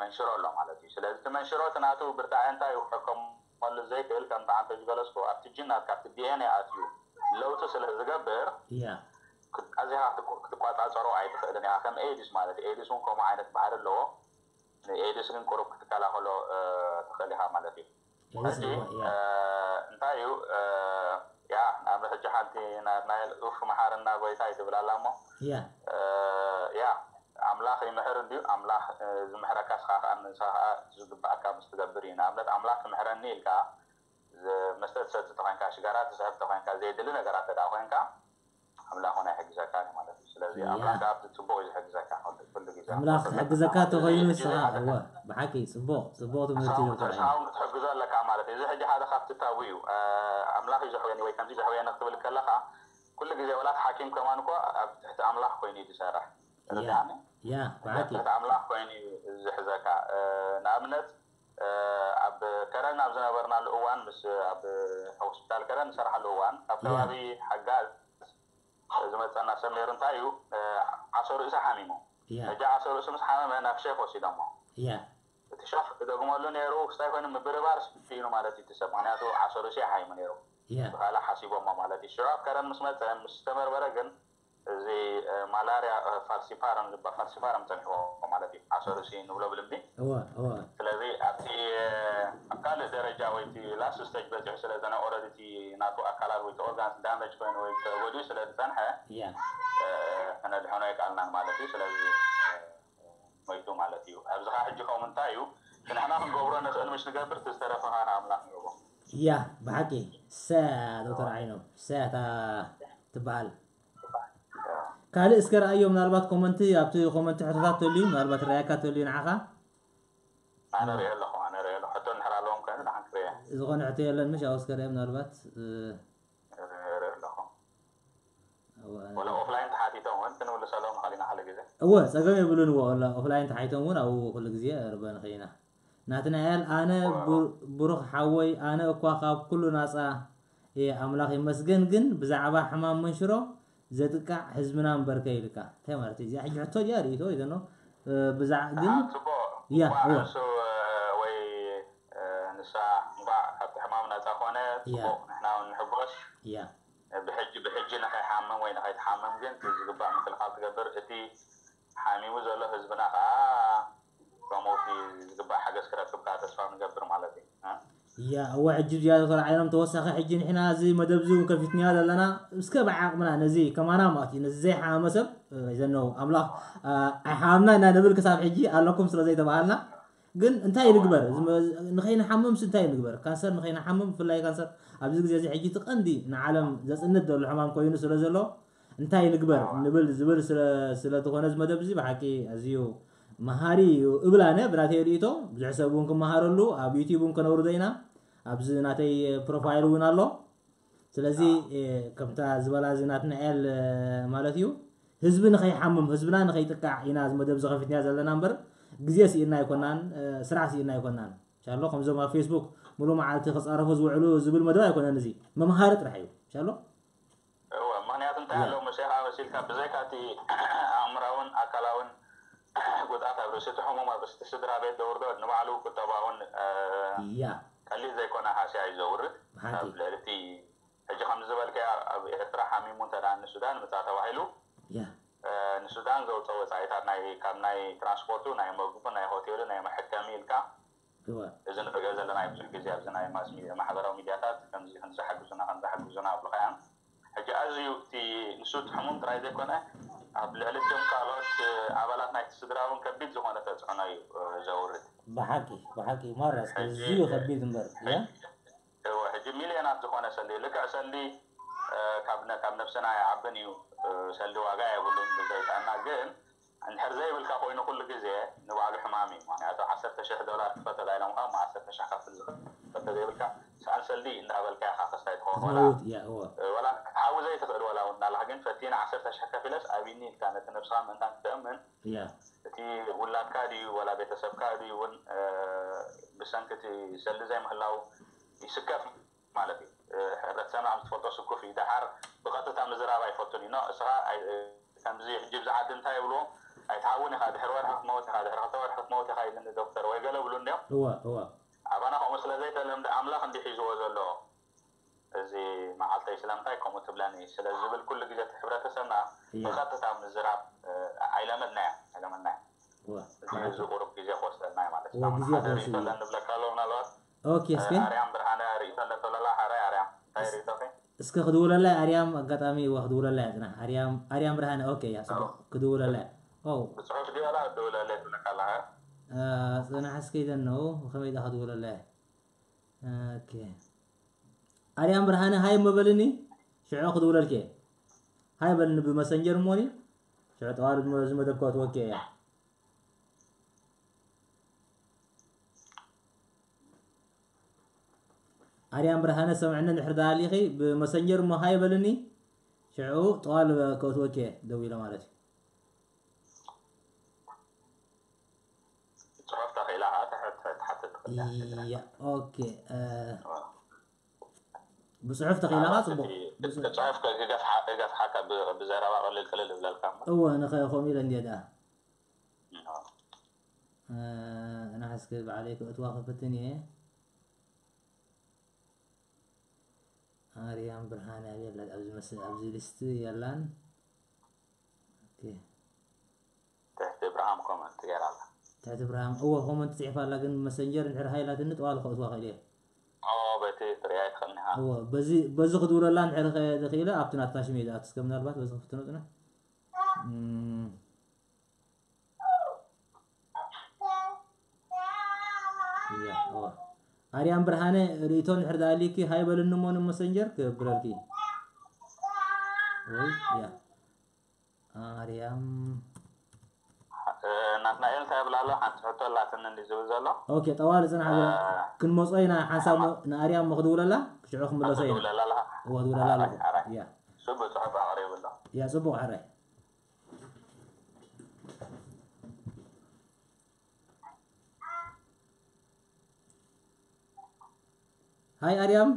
መንሽሮ ኣሎ ማለት እዩ ስለዚ እቲ መንሽሮ እቲ ናቱ ብርታዕ እንታይ እዩ ክሕከመሉ ዘይክእል ከም ብዓንተ ዝገለጽኩ ኣብቲ ጅናት ካብቲ ዲኤንኤ ኣትዩ ለውጢ ስለ ዝገብር ኣዝኻ ክትቋፃፀሮ ኣይትኽእልን ኢኻ ከም ኤድስ ማለት እዩ ኤድስ እውን ከምኡ ዓይነት ባህል ኣለዎ ኤድስ ግን ቁሩብ ክትከላኸሎ ትኽእል ኢኻ ማለት እዩ ሕጂ እንታይ እዩ ያ ኣብ ሕጂ ሓንቲ ናይ ኡፍ መሓርና ጎይታ ይትብላላ እሞ ያ املاح يمهرني املاح زمهرك اسخا ان ساها زدبعك مستدبرين املاح املاح مهرني لك مستد ست تخنك شغارات زهب تخنك زيد لنا غرات داخنك املاح هنا حق زكاه ما ادري لذي املاح قاعد تبو حق زكاه كل جزاء املاح حق زكاه تغير مسها هو بحكي سبو سبو تمتي تقول حق زكاه لك امالك اذا حاجه هذا خاف تتاويو املاح يجي حوياني ويكم يجي حوياني نكتب لك لها كل جزاء ولا حاكم كمان كو تحت كويني تسارح ያ በዓቲ ብሓደ ኣምላኽ ኮይኑ ዝሕዘካ ንኣብነት ኣብ ከረን ኣብ ዝነበርናሉ እዋን ምስ ኣብ ሆስፒታል ከረን ዝሰርሓሉ እዋን ኣብ ከባቢ ሓጋዝ ዝመፀና ሰብ ነይሩ እንታይ እዩ ዓሶ ርእሲ ሓሚሙ እጃ ዓሶ ርእሲ ምስ ሓመመ ናብ ሸክ ወሲዶሞ እቲ ሸክ ክደጉመሉ ነይሩ ክስታይ ኮይኑ ምብርባር ስኢኑ ማለት እዩ ትሰብ ምክንያቱ ዓሶ ርእሲ ሓይሙ ነይሩ ብካልእ ሓሲቦሞ ማለት እዩ ሽዑ ኣብ ከረን ምስ መፀ ምስ ዝተመርበረ ግን እዚ ማላርያ ፋርሲፋረም ዝበሃል ፋርሲፋረም ፀኒሕዎ ማለት እዩ ዓሰሩሲ ንብለብልምዲ ስለዚ ኣብቲ ኣብ ካልእ ደረጃ ወይቲ ላስት ስቴጅ በፂሑ ስለዘና ኦረዲ እቲ ናቱ ኣካላት ወይ ኦርጋንስ ዳመጅ ኮይኑ ወይ ተጎዲኡ ስለ ዝፀንሐ ክነድሕኖ ይቃልናን ማለት እዩ ስለዚ ሞይቱ ማለት እዩ ኣብዚ ከዓ ሕጂ ከምኡ እንታይ እዩ ንሕና ክንገብሮ ንኽእል ምስ ንገብር እቲ ዝተረፈኻ ንኣምላክ ንህቦ ያ ብሓቂ ሰ ዶክተር ዓይኖም ሰ ትበሃል كالي اسكر ايو منالبات كومنتي ابتي كومنتي حتتات تولي منالبات رأيكا تولي نعخا انا رأي لخو انا رأي لخو حتى نحرا لهم كان نحن كريا اذا كان اعطي يلن مش او اسكر ايو منالبات ولا اوفلاين تحاتيتهم وانتن ولا سالهم خلينا حل جزا اوه سقم يقولون هو ولا اوفلاين تحاتيتهم ون او كل جزية ربنا خينا ناتنا هل انا بروح حوي انا اكوا خاب كل ناس ايه املاخ مسجن جن بزعبا حمام منشرو ዘጥቃዕ ህዝብና እምበር ከይልካ እንታይ ማለት እዩ እዚ ሕቶ ጀሪቶ እዩ ዘሎ ብዛዕ ግን ያ ንሱ ወይ ንሳ እንባዕ ካብቲ ሕማም ነፃ ኮነ ፅቡቅ ንሕና ውን ንሕጎስ ያ ብሕጂ ብሕጂ ንኸይሓምም ወይ ንኸይትሓምም ግን ዝግባእ ምክልኻል ትገብር እቲ ሓሚሙ ዘሎ ህዝብና ከዓ ከምኡቲ ዝግባእ ሓገዝ ክረክብካ ተስፋ ንገብር ማለት እዩ يا هو جيب جهاز طلع علينا متوسخ حجين احنا زي ما دبزو كفتني هذا لنا بس كبع عقمنا نزي كما نامات نزي حامسب أه، اذا نو املاح أه، حامنا انا نبل كساب حجي لكم سلا زي تبعلنا ግን እንታይ ንግበር ንኸይንሓምም እንታይ ንግበር ካንሰር ንኸይንሓምም ብፍላይ ካንሰር ኣብዚ ግዜ እዚ ሕጂ ትቐንዲ ንዓለም ዘፅንት ዘሎ ሕማም ኮይኑ ስለ ዘሎ نبل زبل ንብል ዝብል ስለዝኾነ ዝመደብ دبزي بحكي ازيو መሃሪ እብላነ ብናተይ ርእቶ ብዙሕ ሰብ እውን ክመሃረሉ ኣብ ዩቲብ እውን ከነብሩ ኢና ኣብዚ ናተይ ፕሮፋይል እውን ኣሎ ስለዚ ከምታ ዝበላ እዚ ናትና ኤል ማለት እዩ ህዝቢ ንኸይሓምም ህዝብና ንኸይጥቃዕ ኢና መደብ ዝኸፊትና ዘለና እምበር ግዜ ስኢልና ኣይኮናን ስራሕ ስኢልና ኣይኮናን ሻሎ ከምዞም ኣብ ፌስቡክ ሙሉእ መዓልቲ ክፃረፉ ዝውዕሉ ዝብል መደብ ኣይኮነን እዚ መምሃሪ ጥራሕ እዩ ሻሎ ምክንያቱ እንታይ ኣለዎ መሸኻ መሲልካ ብዘይካ እቲ ኣእምራውን ኣካላውን قطعة برشتهم وما برشتشد رابع دور دور نمعلو كتباون يا كلي زي كنا حاشي عايز دور لرتي حجي خمس زبال كي إحترا حامي منتدى السودان متاتا وحيلو يا ንሱዳን ዘውፀኦ ወፃኢታት ናይ ካብ ናይ ትራንስፖርቱ ናይ መጉፍን ናይ ሆቴሉ ናይ መሕከሚ ኢልካ እዚ ንሪኦ ዘለና ብዙሕ ግዜ ኣብዚ ናይ ማሕበራዊ ሚድያታት ከምዚ ክንዝሓግዙና ከምዝሓግዙና ኣብልካ እያ ሕጂ ኣዝዩ እቲ ንሱ ትሕሙም ጥራይ ዘይኮነ ብልዕሊ ካልኦት ኣባላት ናይቲ ስድራ እውን ከቢድ ዝኾነ ተፅዕኖ እዩ ዘውርድ ብሓቂ ብሓቂ ማራስ ኣዝዩ ከቢድ እምበር ሕጂ ሚልዮናት ዝኾነ ሰሊ ልክዕ ሰሊ ካብ ነብስና ይዓብን እዩ ሰሊ ዋጋ የብሉን ብዘይካና ግን እንድሕር ዘይብልካ ኮይኑ ኩሉ ግዜ ንባዕሉ ሕማም እዩ ምክንያቱ ዓሰርተ ሽሕ ዶላር ክፈተል ኢሎምካ ዓሰርተ ሽሕ ከፍል ፈተ ዘይብልካ شلي انت عمل كده حاسه ساعتها ولا يا هو ولا عاو زي تقول ولا ونا لكن فتين عشر تشكا فيلس ابيني كانت نفسها من تان تامن يا تي ولا كاري ولا بيتسب كاري ون بسنكتي سل زي محلاو يسكف مالتي ሕብረተሰብና ምስ ዝፈልጦ ስኩፍ እዩ ድሓር ብቐጥታ ምዝራብ ኣይፈልጡን እዩ ኖ እስኻ ከምዚ ሕጂ ብዛዓዲ እንታይ ይብልዎ ኣይትሃውን ኢኻ ድሕሪ ወርሒ ክትመውት ኢኻ ድሕሪ ክልተ ወርሒ ክትመውት ኢኻ ኢልን ዶክተር ወይ ገለ ብሉ እንዲዮም أبانا خمس لذيذ لهم ده أملا خندي في جوز الله زي ما حالته إسلام تاي كم تبلاني سلاز زبل كل جزء حبرة سنة نسات تام زراب آه علامة نع علامة نع زغورك جزء خوست نع مالك جزء خوست نع لأن بلا كلام نلوا أوكي اسكي أري أمبر أنا أري إذا نتولى لا هراء آه، أري أم تايري تفين اسكي خدورة لا أريام قتامي وخدورة لا أنا أريام أريام برهان أوكي يا سبب خدورة لا أو بس خدورة لا دولة لا تنقلها آه، أنا حس كيدا إنه وخمي ده هتقول له أوكي أريان برهانة هاي ما بلني شعر أخذ ولا كي هاي بلني بمسنجر موني شعر طارد مو زمدة كوت وكي أريان برهانة سمعنا نحر داليخي بمسنجر مو هاي بلني شعو طالب كوت وكي دويلة مالتي iya oke okay. uh, بصحف تغييرات بصحف قاعد قاعد حكى بزراعة ولا الكلام ولا الكلام هو أنا خي أخو ميلان ديدا نعم. آه، أنا حسكب عليك وأتواقف الدنيا آريان برهان لك أبز مثلا أبز لستو يلا أوكي تحت برهان كومنت يلا تحت برهان هو هم تسعف لكن مسنجر نحر هاي لا تنت ولا خو تواخ ليه يعني. اه بتي تريا يخلنها هو بزي بزي خدور الله نحر دخيله ابتنا تاشمي ذات كم نالبات بزي ريتون ኣርያም ብርሃነ ርእቶ ንድሕር ዳሊኪ ሃይበልኒ ሞን መሰንጀር ክብረልኪ يا እያ ኣርያም ናትናኤል ተብላ ኣሎ ሓንቲ ሕቶ ኣላትን እንዲ ዝብል ዘሎ ኦኬ ጠዋል ፅና ክንመፆ ኢና ሓሳብ ንኣርያም ክድውለላ ክሽዑ ክምለሶ ኢና ክድውለላ ኣለኹ ፅቡቅ ፅሑፍ ኣቕሪቡሎ ያ ፅቡቅ ሕራይ هاي أريم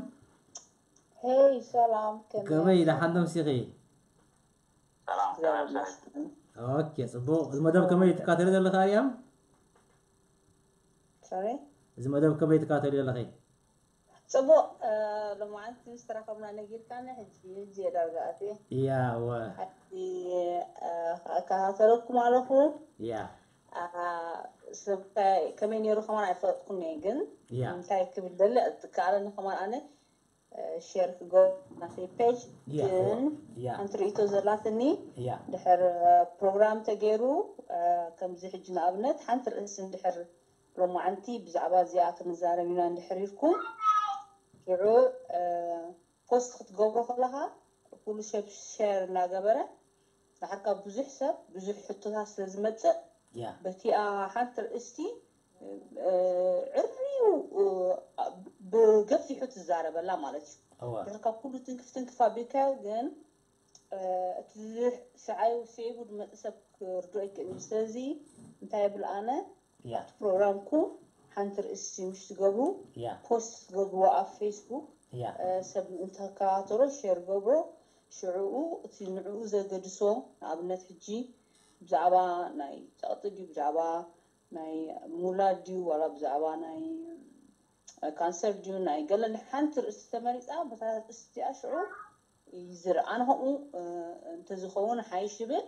هاي سلام كمي كمي لحد مسيقي سلام سلام اوكي صبو اذا ما دام كمل يتكاثر يلا خي ام سوري اذا ما دام كمل يتكاثر يلا خي صبو أه لما انت مسترخى من انا غير كان حجي يجي دغاتي يا و حتي كاثركم على فوق يا اه سبت كمان يروح مرة فاتكم نيجن يا متى كبدل كارن خمر انا أه شيرك جو نفي بيج جن انتري ايتو زلاتني دحر بروغرام تجيرو كمزي حج نابنت حنت رئيس دحر لو عنتي بزعبا زيا كنزارب ينا ندحريركم يعو بوست ክትገብሮ ከለካ ኩሉ ሰብ ሸር እናገበረ ንዓካ ብዙሕ ሰብ ብዙሕ ሕቶታት ስለ ዝመፅእ በቲ ሓንቲ ዕርዩ ብገፊሑ ትዛረበላ ማለት እዩ ካብ ኩሉ ትንክፍ ትንክፍ ኣቢልካዮ ግን እቲ ሰዓዩ ስዒቡ ሰብ ክርድኦ ይክእል ስለዚ እንታይ የብል ኣነ እቲ ፕሮግራምኩም ሓንቲ ርእሲ ውሽ ትገብሩ ፖስት ትገብርዎ ኣብ ፌስቡክ ሰብ እንተከባተሮ ሸር ገብሮ ሽዕኡ እቲ ንዕኡ ዘገድሶ ንኣብነት ሕጂ ብዛዕባ ናይ ፀቕጢ ድዩ ብዛዕባ ናይ ምውላድ ድዩ ዋላ ብዛዕባ ናይ ካንሰር ድዩ ናይ ገለ ሓንቲ ርእሲ ተመሪፃ በታ እስቲኣ ሽዑ ይዝር ኣነ ከምኡ እንተዝኸውን ሓይሽ ይብል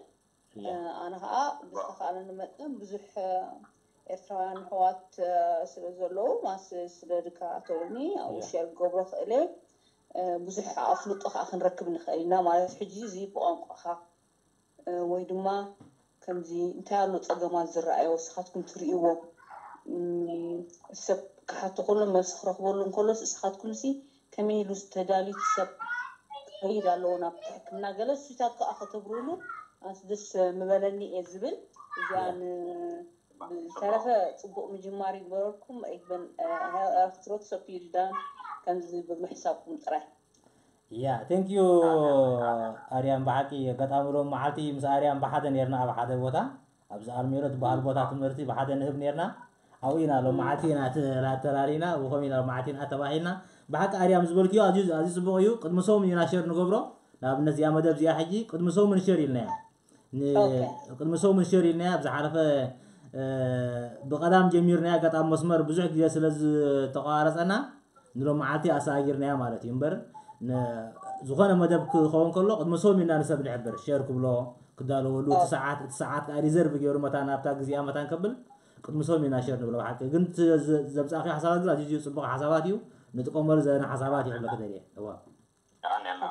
ኣነ ከዓ ብዝተካኣለ ንመጠን ብዙሕ ኤርትራውያን ኣሕዋት ስለ ዘለዉ ማስ ስለ ድካኣተውኒ ኣብ ውሽያ ክገብሮ ክእለ ብዙሕ ኣፍልጦ ከዓ ክንረክብ ንኽእል ኢና ማለት ሕጂ እዚ ብቋንቋኻ ወይ ድማ ከምዚ እንታይ ኣሎ ፀገማት ዝረኣዮ ስኻትኩም ትርእዎ ሰብ ካሓቲ ከሎ መልሲ ክረክበሉ እንከሎስ ንስኻትኩም ዚ ከመይ ኢሉ ዝተዳልዩት ሰብ ከይድ ኣለዎ ናብ ሕክምና ገለ ሱታት ከዓ ከተብርሉ ኣስደስ ደስ ምበለኒ እየ ዝብል እዚኣ ብተረፈ ፅቡቅ ምጅማር ይግበረልኩም ኣይግበን ኣርክትሮት ሰፊ ይድዳን ከምዚ ብምሕሳብኩም ጥራይ ያ ቴንክ ዩ ኣርያን ባሓቂ ኣጋጣሚሎም መዓልቲ ምስ ኣርያን ብሓደ ነርና ኣብ ሓደ ቦታ ኣብዚ ኣልሜሮ ዝበሃል ቦታ ትምህርቲ ብሓደ ንህብ ነርና ኣብኡ ኢና ሎ መዓልቲ ኢና ተራሪና ብከምኡ ኢና መዓልቲ ኢና ተባሂልና ብሓቂ ኣርያም ዝበልክዮ ኣዝዩ ፅቡቅ እዩ ቅድሚ ሰሙን ኢና ሸር ንገብሮ ንኣብነት እዚኣ መደብ እዚኣ ሕጂ ቅድሚ ሰሙን ሸር ኢልናያ ቅድሚ ሰሙን ሸር ኢልናያ ብዝሓለፈ ብቀዳም ጀሚርናያ ኣጋጣሚ መስመር ብዙሕ ግዜ ስለዝተቋረፀና ንሎ መዓልቲ ኣሰኣጊርናያ ማለት እዩ እምበር ن زخانه ما دام خوان كله قد مسومي نار سبع عبر شاركوا له كدالو لو ساعات ساعات ريزيرف جور ما تانا بتاع جزيا ما تان قبل قد مسومي ناشر نبلا حتى قنت ز زبز أخي حسابات لا جيجي سبق حساباتيو نتقوم مرز أنا حساباتي حلو كده ليه هو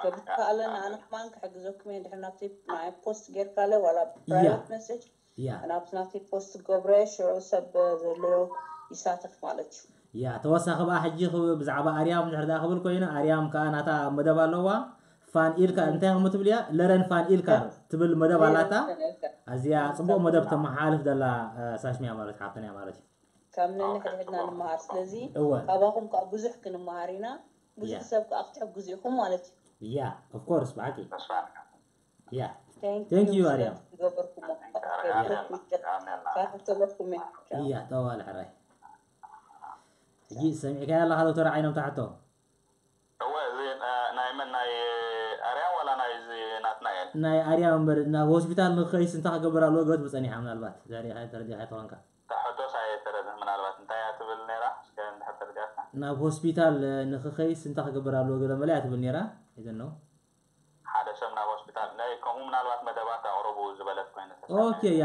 فبتقالنا أنا كمان كحجزوك مين إحنا نعطي معي بوست غير كله ولا برايفت مسج أنا بس نعطي بوست قبرة شو سب زلو يساتك مالتشو ያ ተወሳኸባ ሕጂ ብዛዕባ ኣርያም ድሕርዳ ክብል ኮይኑ ኣርያም ከዓ ናታ መደብ ኣለዋ ፋን ኢልካ እንታይ ከምትብል እያ ለረን ፋን ኢልካ ትብል መደብ ኣላታ ኣዝያ ፅቡቅ መደብ ተመሓላልፍ ዘላ ሳሽሚያ ማለት ሓፍትና እያ ማለት እዩ ካብ ነንሕድሕድና ንመሃር ስለዚ ካባኹም ከዓ ብዙሕ ክንመሃር ኢና ብዙሕ ሰብ ከዓ ክትሕግዙ ኢኹም ማለት እዩ ያ ኦፍኮርስ ብዓቂ ያ ቴንክ ዩ ኣርያም ያ ተዋል ሕራይ يجي سمع كان الله هذا ترى عينهم تحته هو زي ناي من ناي أريان ولا ناي زي ناتنايل ناي أريان بر نا هوسبيتال مخيس انتهى قبل الله قد بس أني حمل البات جاري هاي ترى دي هاي طبعا كا تحدث هاي ترى من البات انت يا تبل نيرة كان حتى رجعتنا نا هوسبيتال نخيس انتهى قبل الله قد ملا تبل نيرة إذا نو ሓደ ሰብ ናብ ሆስፒታል ናይ ከምኡ ምናልባት መደባት ኣቕርቡ ዝበለት ኮይኑ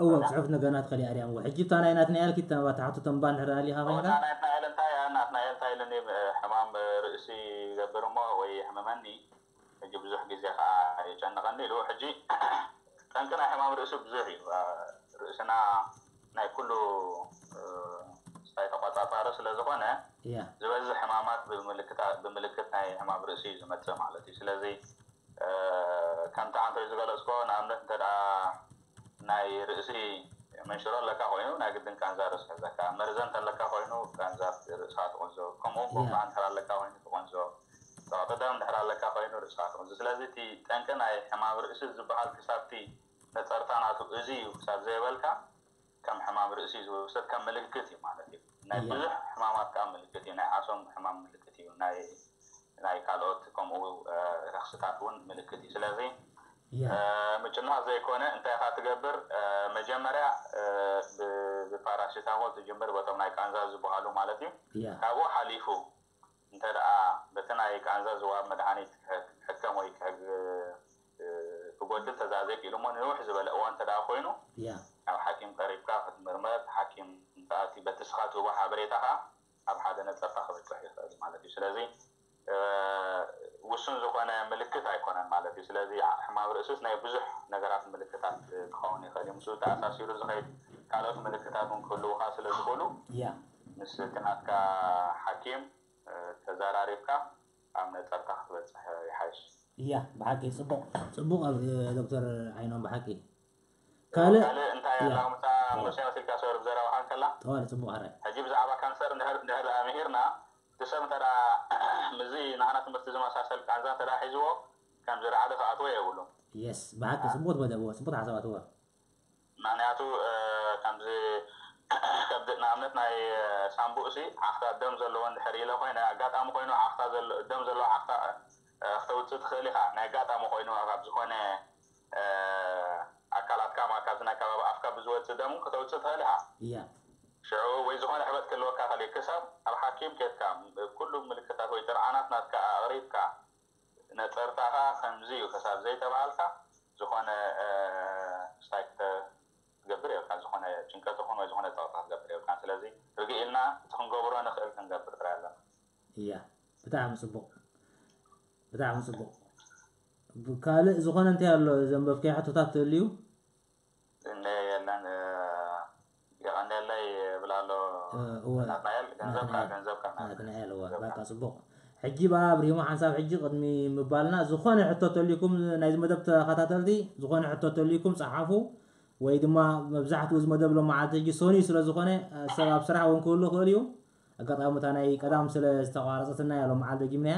أول سعفنا قناة قلي أريام واحد جبت أنا إنات نيال كتا وتعطت تنبان على لها غيرها أنا إنات نيال أنا إنات نيال تايا لأني حمام رئيسي زبرمو وهي حمامني ሕጂ ብዙሕ ግዜ ከዓ كان ኢሉ ሕጂ ጠንቂ ናይ ሕማም ርእሲ ብዙሕ እዩ ርእስና ናይ ኩሉ ስታይ ተቆፃፃሪ ስለ ዝኾነ ዝበዝሕ ሕማማት ብምልክት ናይ ሕማም ርእሲ እዩ ዝመፅእ ማለት እዩ ስለዚ ከምቲ ዓንተ ዝገለፅኮ ንኣብነት እንተ ናይ ርእሲ መንሽሮ ኣለካ ኮይኑ ናይ ግድን ቃንዛ ርእሲ ሕዘካ መርዘንት ኣለካ ኮይኑ ቃንዛ ርእስኻ ትቆንዞ ከምኡ ጎካ እንድሕር ኣለካ ኮይኑ ትቆንዞ ፀቕጢ ደም እንድሕር ኣለካ ኮይኑ ርእስኻ ትቆንዞ ስለዚ እቲ ጠንቂ ናይ ሕማም ርእሲ ዝበሃል ክሳብቲ ነፀርታ ናቱ እዚ እዩ ክሳብ ዘይበልካ ከም ሕማም ርእሲ ዝውሰድ ከም ምልክት እዩ ማለት እዩ ናይ ብዙሕ ሕማማት ከዓ ምልክት እዩ ናይ ዓሶም ሕማም ምልክት እዩ ናይ ካልኦት ከምኡ ረክስታት እውን ምልክት እዩ ስለዚ ምጭና ኮነ እንታይ ካ ትገብር መጀመርያ ብፓራሲታሞል ትጅምር በቶም ናይ ቃንዛ ዝበሃሉ ማለት እዩ ካብኡ ሓሊፉ እንተ ደኣ በቲ ናይ ቃንዛ ዝዋሃብ መድሓኒት ክሕከም ወይ ክጎድል ተዛዘ ኢሉ ሞ ንውሕ ዝበለ እዋን እንተ ኮይኑ ኣብ ሓኪም ቀሪብካ ክትምርመር ሓኪም ቲ በቲ ስኻ ትህቦ ሓበሬታ ከዓ ኣብ ሓደ ነፀፋ ክብፅሕ ይኽእል ማለት እዩ ስለዚ ውሱን ዝኾነ ምልክት ኣይኮነን ማለት እዩ ስለዚ ሕማብርእሱስ ናይ ብዙሕ ነገራት ምልክታት ክኸውን ይኽእል እዩ ምስ ተኣሳሲሩ ዝኸይድ ካልኦት ምልክታት እውን ክህልውካ ስለ ዝኽእሉ ምስ ትናትካ ሓኪም ተዘራሪብካ ኣብ ነፀርካ ክትበፅሕ ይሓይሽ እያ ብሓቂ ፅቡቅ ፅቡቅ ዶክተር ዓይኖም ብሓቂ ካልእ እንታይ ሙሳ ሙሴ መሲልካ ሰሩ ብዘረባ ከላ ጠዋሊ ፅቡቅ ኣራይ ሕጂ ብዛዕባ ካንሰር ንድሕር ኣምሂርና ብሰብ እንተ ምዚ ንዓና ትምህርቲ ዝመሳሰል ቃንዛ እንተ ሒዝዎ ከም ዝረዓደ ሰኣትዎ የብሉ የስ ብሓቂ ፅቡቅ ትበለዎ ፅቡቅ ሓሳብ ኣትዎ ምክንያቱ ከምዚ ንኣብነት ናይ ሳምቡእሲ ዓኽታ ደም ዘለዎ እንድሕር ኢለ ኮይነ ኣጋጣሚ ኮይኑ ደም ዘለዎ ዓኽታ ክተውፅእ ትኽእል ኢኻ ናይ ኣጋጣሚ ኮይኑ ኣብ ዝኾነ ኣካላትካ ካብ ዝናይ ከባቢ ኣፍካ ብዝወፅእ ደሙ ክተውፅእ ትኽእል ኢኻ شعو ويزمان حبت كل وكاه لي كسب الحكيم كيت كام كل ملكات هوي ترعانات نات كأغريب كا نترتها خمزي وكسب زي تبعلك زخان آه، سايت جبري وكان زخان جنكا تخون ويزخان ترتها جبري وكان سلازي رجي إلنا تخون قبرو نخل كان جبر ترعلا هي بتاعهم سبق بتاعهم سبق بكالي زخان انتي اللو زنبف كي حتو تاتو اليو إنه يلان آه، ፅቡቕ ሕጂ ባ ብሪሞ ሓንሳብ ሕጂ ቅድሚ ምባልና ዝኾነ ሕቶ ተልዩኩም ናይዚ መደብ ተኸታተልቲ ዝኾነ ሕቶ ተልዩኩም ፀሓፉ ወይ ድማ መብዛሕትኡ ዝመደብ ሎ መዓልቲ ሕጂ ሶኒ ስለዝኾነ ሰብ ኣብ ስራሕ እውን ክህሉ ክእል እዩ ኣጋጣሚታ ናይ ቀዳም ስለዝተቋረፀትና ያሎ መዓልቲ ጅምናያ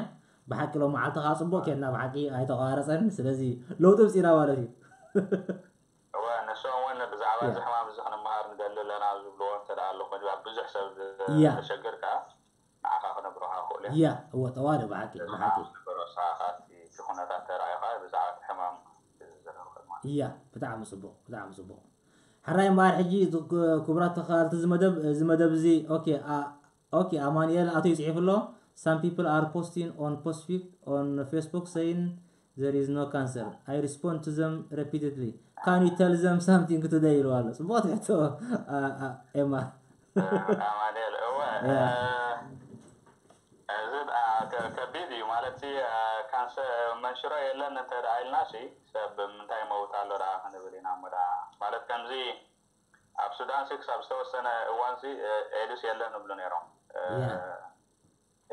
ብሓቂ ሎ መዓልቲ ከዓ ፅቡቅ ኬትና ብሓቂ ኣይተቋረፀን ስለዚ ለውጢ ብፂና ማለት እዩ ንሶም እውን ብዛዕባ حسب يا شجرك عقا خنا بروح أقول يا هو طوارئ بعتي بعتي يا بتعم صبوق بتعم كبرات خالت زمدب زمدب زي اوكي آه اوكي امانيال اتو يصحف له some people are posting on postfit on facebook saying there is no cancer i respond to them repeatedly can you tell them something today ይለዋለሁ ፅቡቅ ትሕቶ ኤማ ማለት ካንሰ መንሽሮ የለን እንተዳ ኢልና ሲ ሰብ ምንታይ መውት ኣሎ ዳ ክንብል ኢና ሙዳ ማለት ከምዚ ኣብ ሱዳን ሲ ክሳብ ዝተወሰነ እዋን ዚ ኤድስ የለን ንብሉ ነይሮም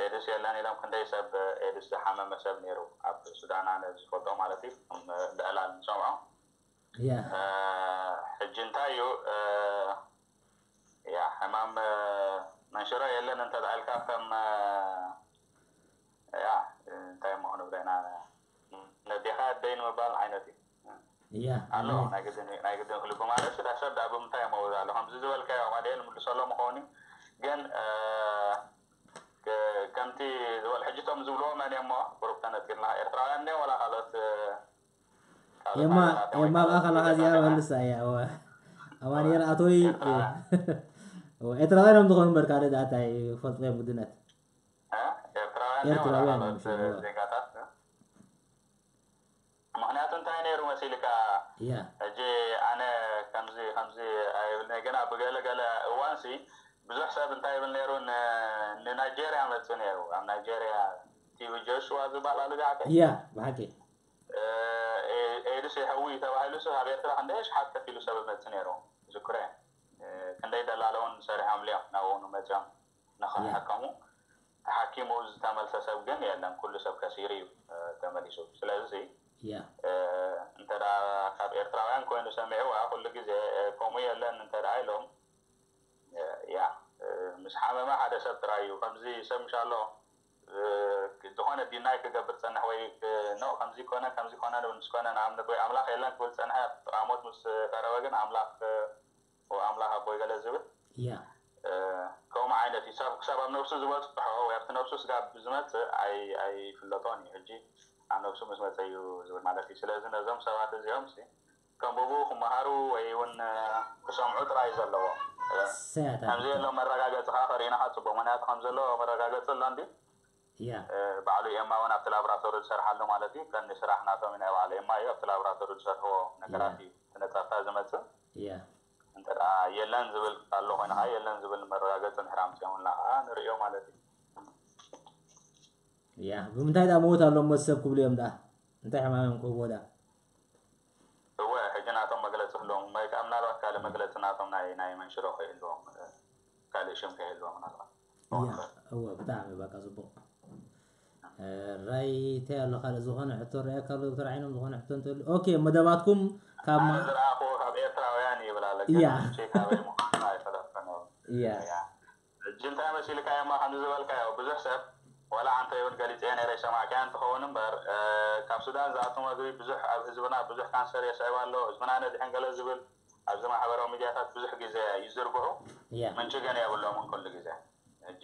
ኤድስ የለን ኢሎም ክንደይ ሰብ ኤድስ ዝሓመመ ሰብ ነይሩ ኣብ ሱዳን ኣነ ዝፈልጦ ማለት እዩ ብዕላል ንሰምዖ ሕጂ እንታይ እዩ yeah ಹಮಾಮ್ نشرة يلا أنت تعال كافم آه، يا أنت ما هو نبغينا نديها دين مبال عينتي يا الله نجد نجد لكم على شد أشد أبو متى ما هو ذا هم زوال كي أما دين مدرس الله مخوني جن كنت زوال حجتهم زولوا من يما بروك تنا تكلنا إرتراعنا ولا خلاص يما يما بقى خلاص يا هندسة يا أوان يرى أتوي ኤርትራውያን ኣብ ዝኾኑ በርካደ ዳእታ ይፈልጥዮ ቡድናት ኤርትራውያን ዜጋታት ምክንያቱ እንታይ ነይሩ መሲልካ ሕጂ ኣነ ከምዚ ከምዚ ኣይብል ገና ብገለገለ እዋን ሲ ብዙሕ ሰብ እንታይ ይብል ነይሩ ንናይጀርያ መፅኡ ነይሩ ኣብ ናይጀርያ ቲቪ ጆሽዋ ዝበሃል ኣሉ ብሓቂ ያ ብሓቂ ኤድስ የሐዊ ተባሂሉ ሱ ኣብ ኤርትራ ክንደየ ሽሓት ከፊሉ ሰብ መፅኡ ነይሩ ዝኩረ ክንደይ ደላለውን ሰሪሖምሉ እዮም ናብኡ ንመፅኦም ንክሓከሙ ተሓኪሙ ዝተመልሰ ሰብ ግን የለን ኩሉ ሰብ ከሲር እዩ ተመሊሱ ስለዚ እንተ ካብ ኤርትራውያን ኮይኑ ሰሚዑ ኩሉ ግዜ ከምኡ የለን እንተ ኢሎም ያ ምስ ሓመመ ሓደ ሰብ ጥራይ እዩ ከምዚ ሰምሻ ኣሎ ዝኾነ ዲናይ ክገብር ፀንሕ ወይ ኖ ከምዚ ኮነ ከምዚ ኮነ ንስኮነ ንኣብነት ወይ ኣምላኽ የለን ክብል ፀንሐ ጥቃሞት ምስ ቀረበ ግን ኣምላኽ وأملاها ቦይገለ ዝብል ከምኡ ዓይነት እዩ ክሳብ ኣብ ነብሱ ዝበፅሖ ወይ ኣብቲ ነብሱ ስጋብ ዝመፅእ ኣይፍለጦን እዩ ሕጂ ኣብ ነብሱ ምስ መፀ እዩ ዝብል ማለት እዩ ስለዚ ነዞም ሰባት እዚኦም ከም ብኡ ክመሃሩ ወይ እውን ክሰምዑ ጥራይ ዘለዎ ከምዚ ዘሎ መረጋገፂ ከዓ ከሪእናካ ፅቡቅ ምክንያቱ ከም ዘሎ መረጋገፂ ኣሎ እንዲ ባዕሉ ኤማ እውን ኣብቲ ላብራቶሪ ዝሰርሓሉ ማለት እዩ ከኒ ስራሕ ናቶም ናይ ባዕሉ ኤማ እዩ ኣብቲ ላብራቶሪ ዝሰርሕዎ ነገራት እዩ ትነፀፈ ዝመፅእ የለን ዝብል ካሎ ኮይንከ የለን ዝብል መረጋገፅን ሕራም ሲሆን ንሪኦ ማለት እዩ ያ ብምንታይ ዳ ሞት ኣሎ ሞት ሰብ ክብሉ እዮም ዳ እንታይ ሕማም ክህቦ ዳ እወ ሕጂ ናቶም መግለፂ ህልዎም ወይከዓ ምናልባት ካልእ መግለፂ ናቶም ናይ መንሽሮ ከይህልዎም ካልእ ሽም ከይህልዎም ምናልባት እወ ብጣዕሚ በቃ ፅቡቅ رأيت الله خالد ዝኾነ ሕቶ ርአ ከሎ ተራዒኖም ዝኾነ ሕቶ እንተሉ ኦኬ መደባትኩም ካብ ካብ ኤርትራውያን ይብል ኣለ እያ እያ ሕጂ እንታይ መሲልካዮማ ከም ዝበልካዮ ብዙሕ ሰብ ወላ ዓንተ ይውን ገሊፀ ነረ ሰማዕከያ እንትኸውን እምበር ካብ ሱዳን ዝኣቱ መግቢ ብዙሕ ኣብ ህዝብና ብዙሕ ካንሰር የስዕብ ኣሎ ህዝብና ነድሕን ገለ ዝብል ኣብዚ ማሕበራዊ ሚድያታት ብዙሕ ግዜ ይዝርግሑ ምንጭ ገነ የብሎምን ኩሉ ግዜ ሕጂ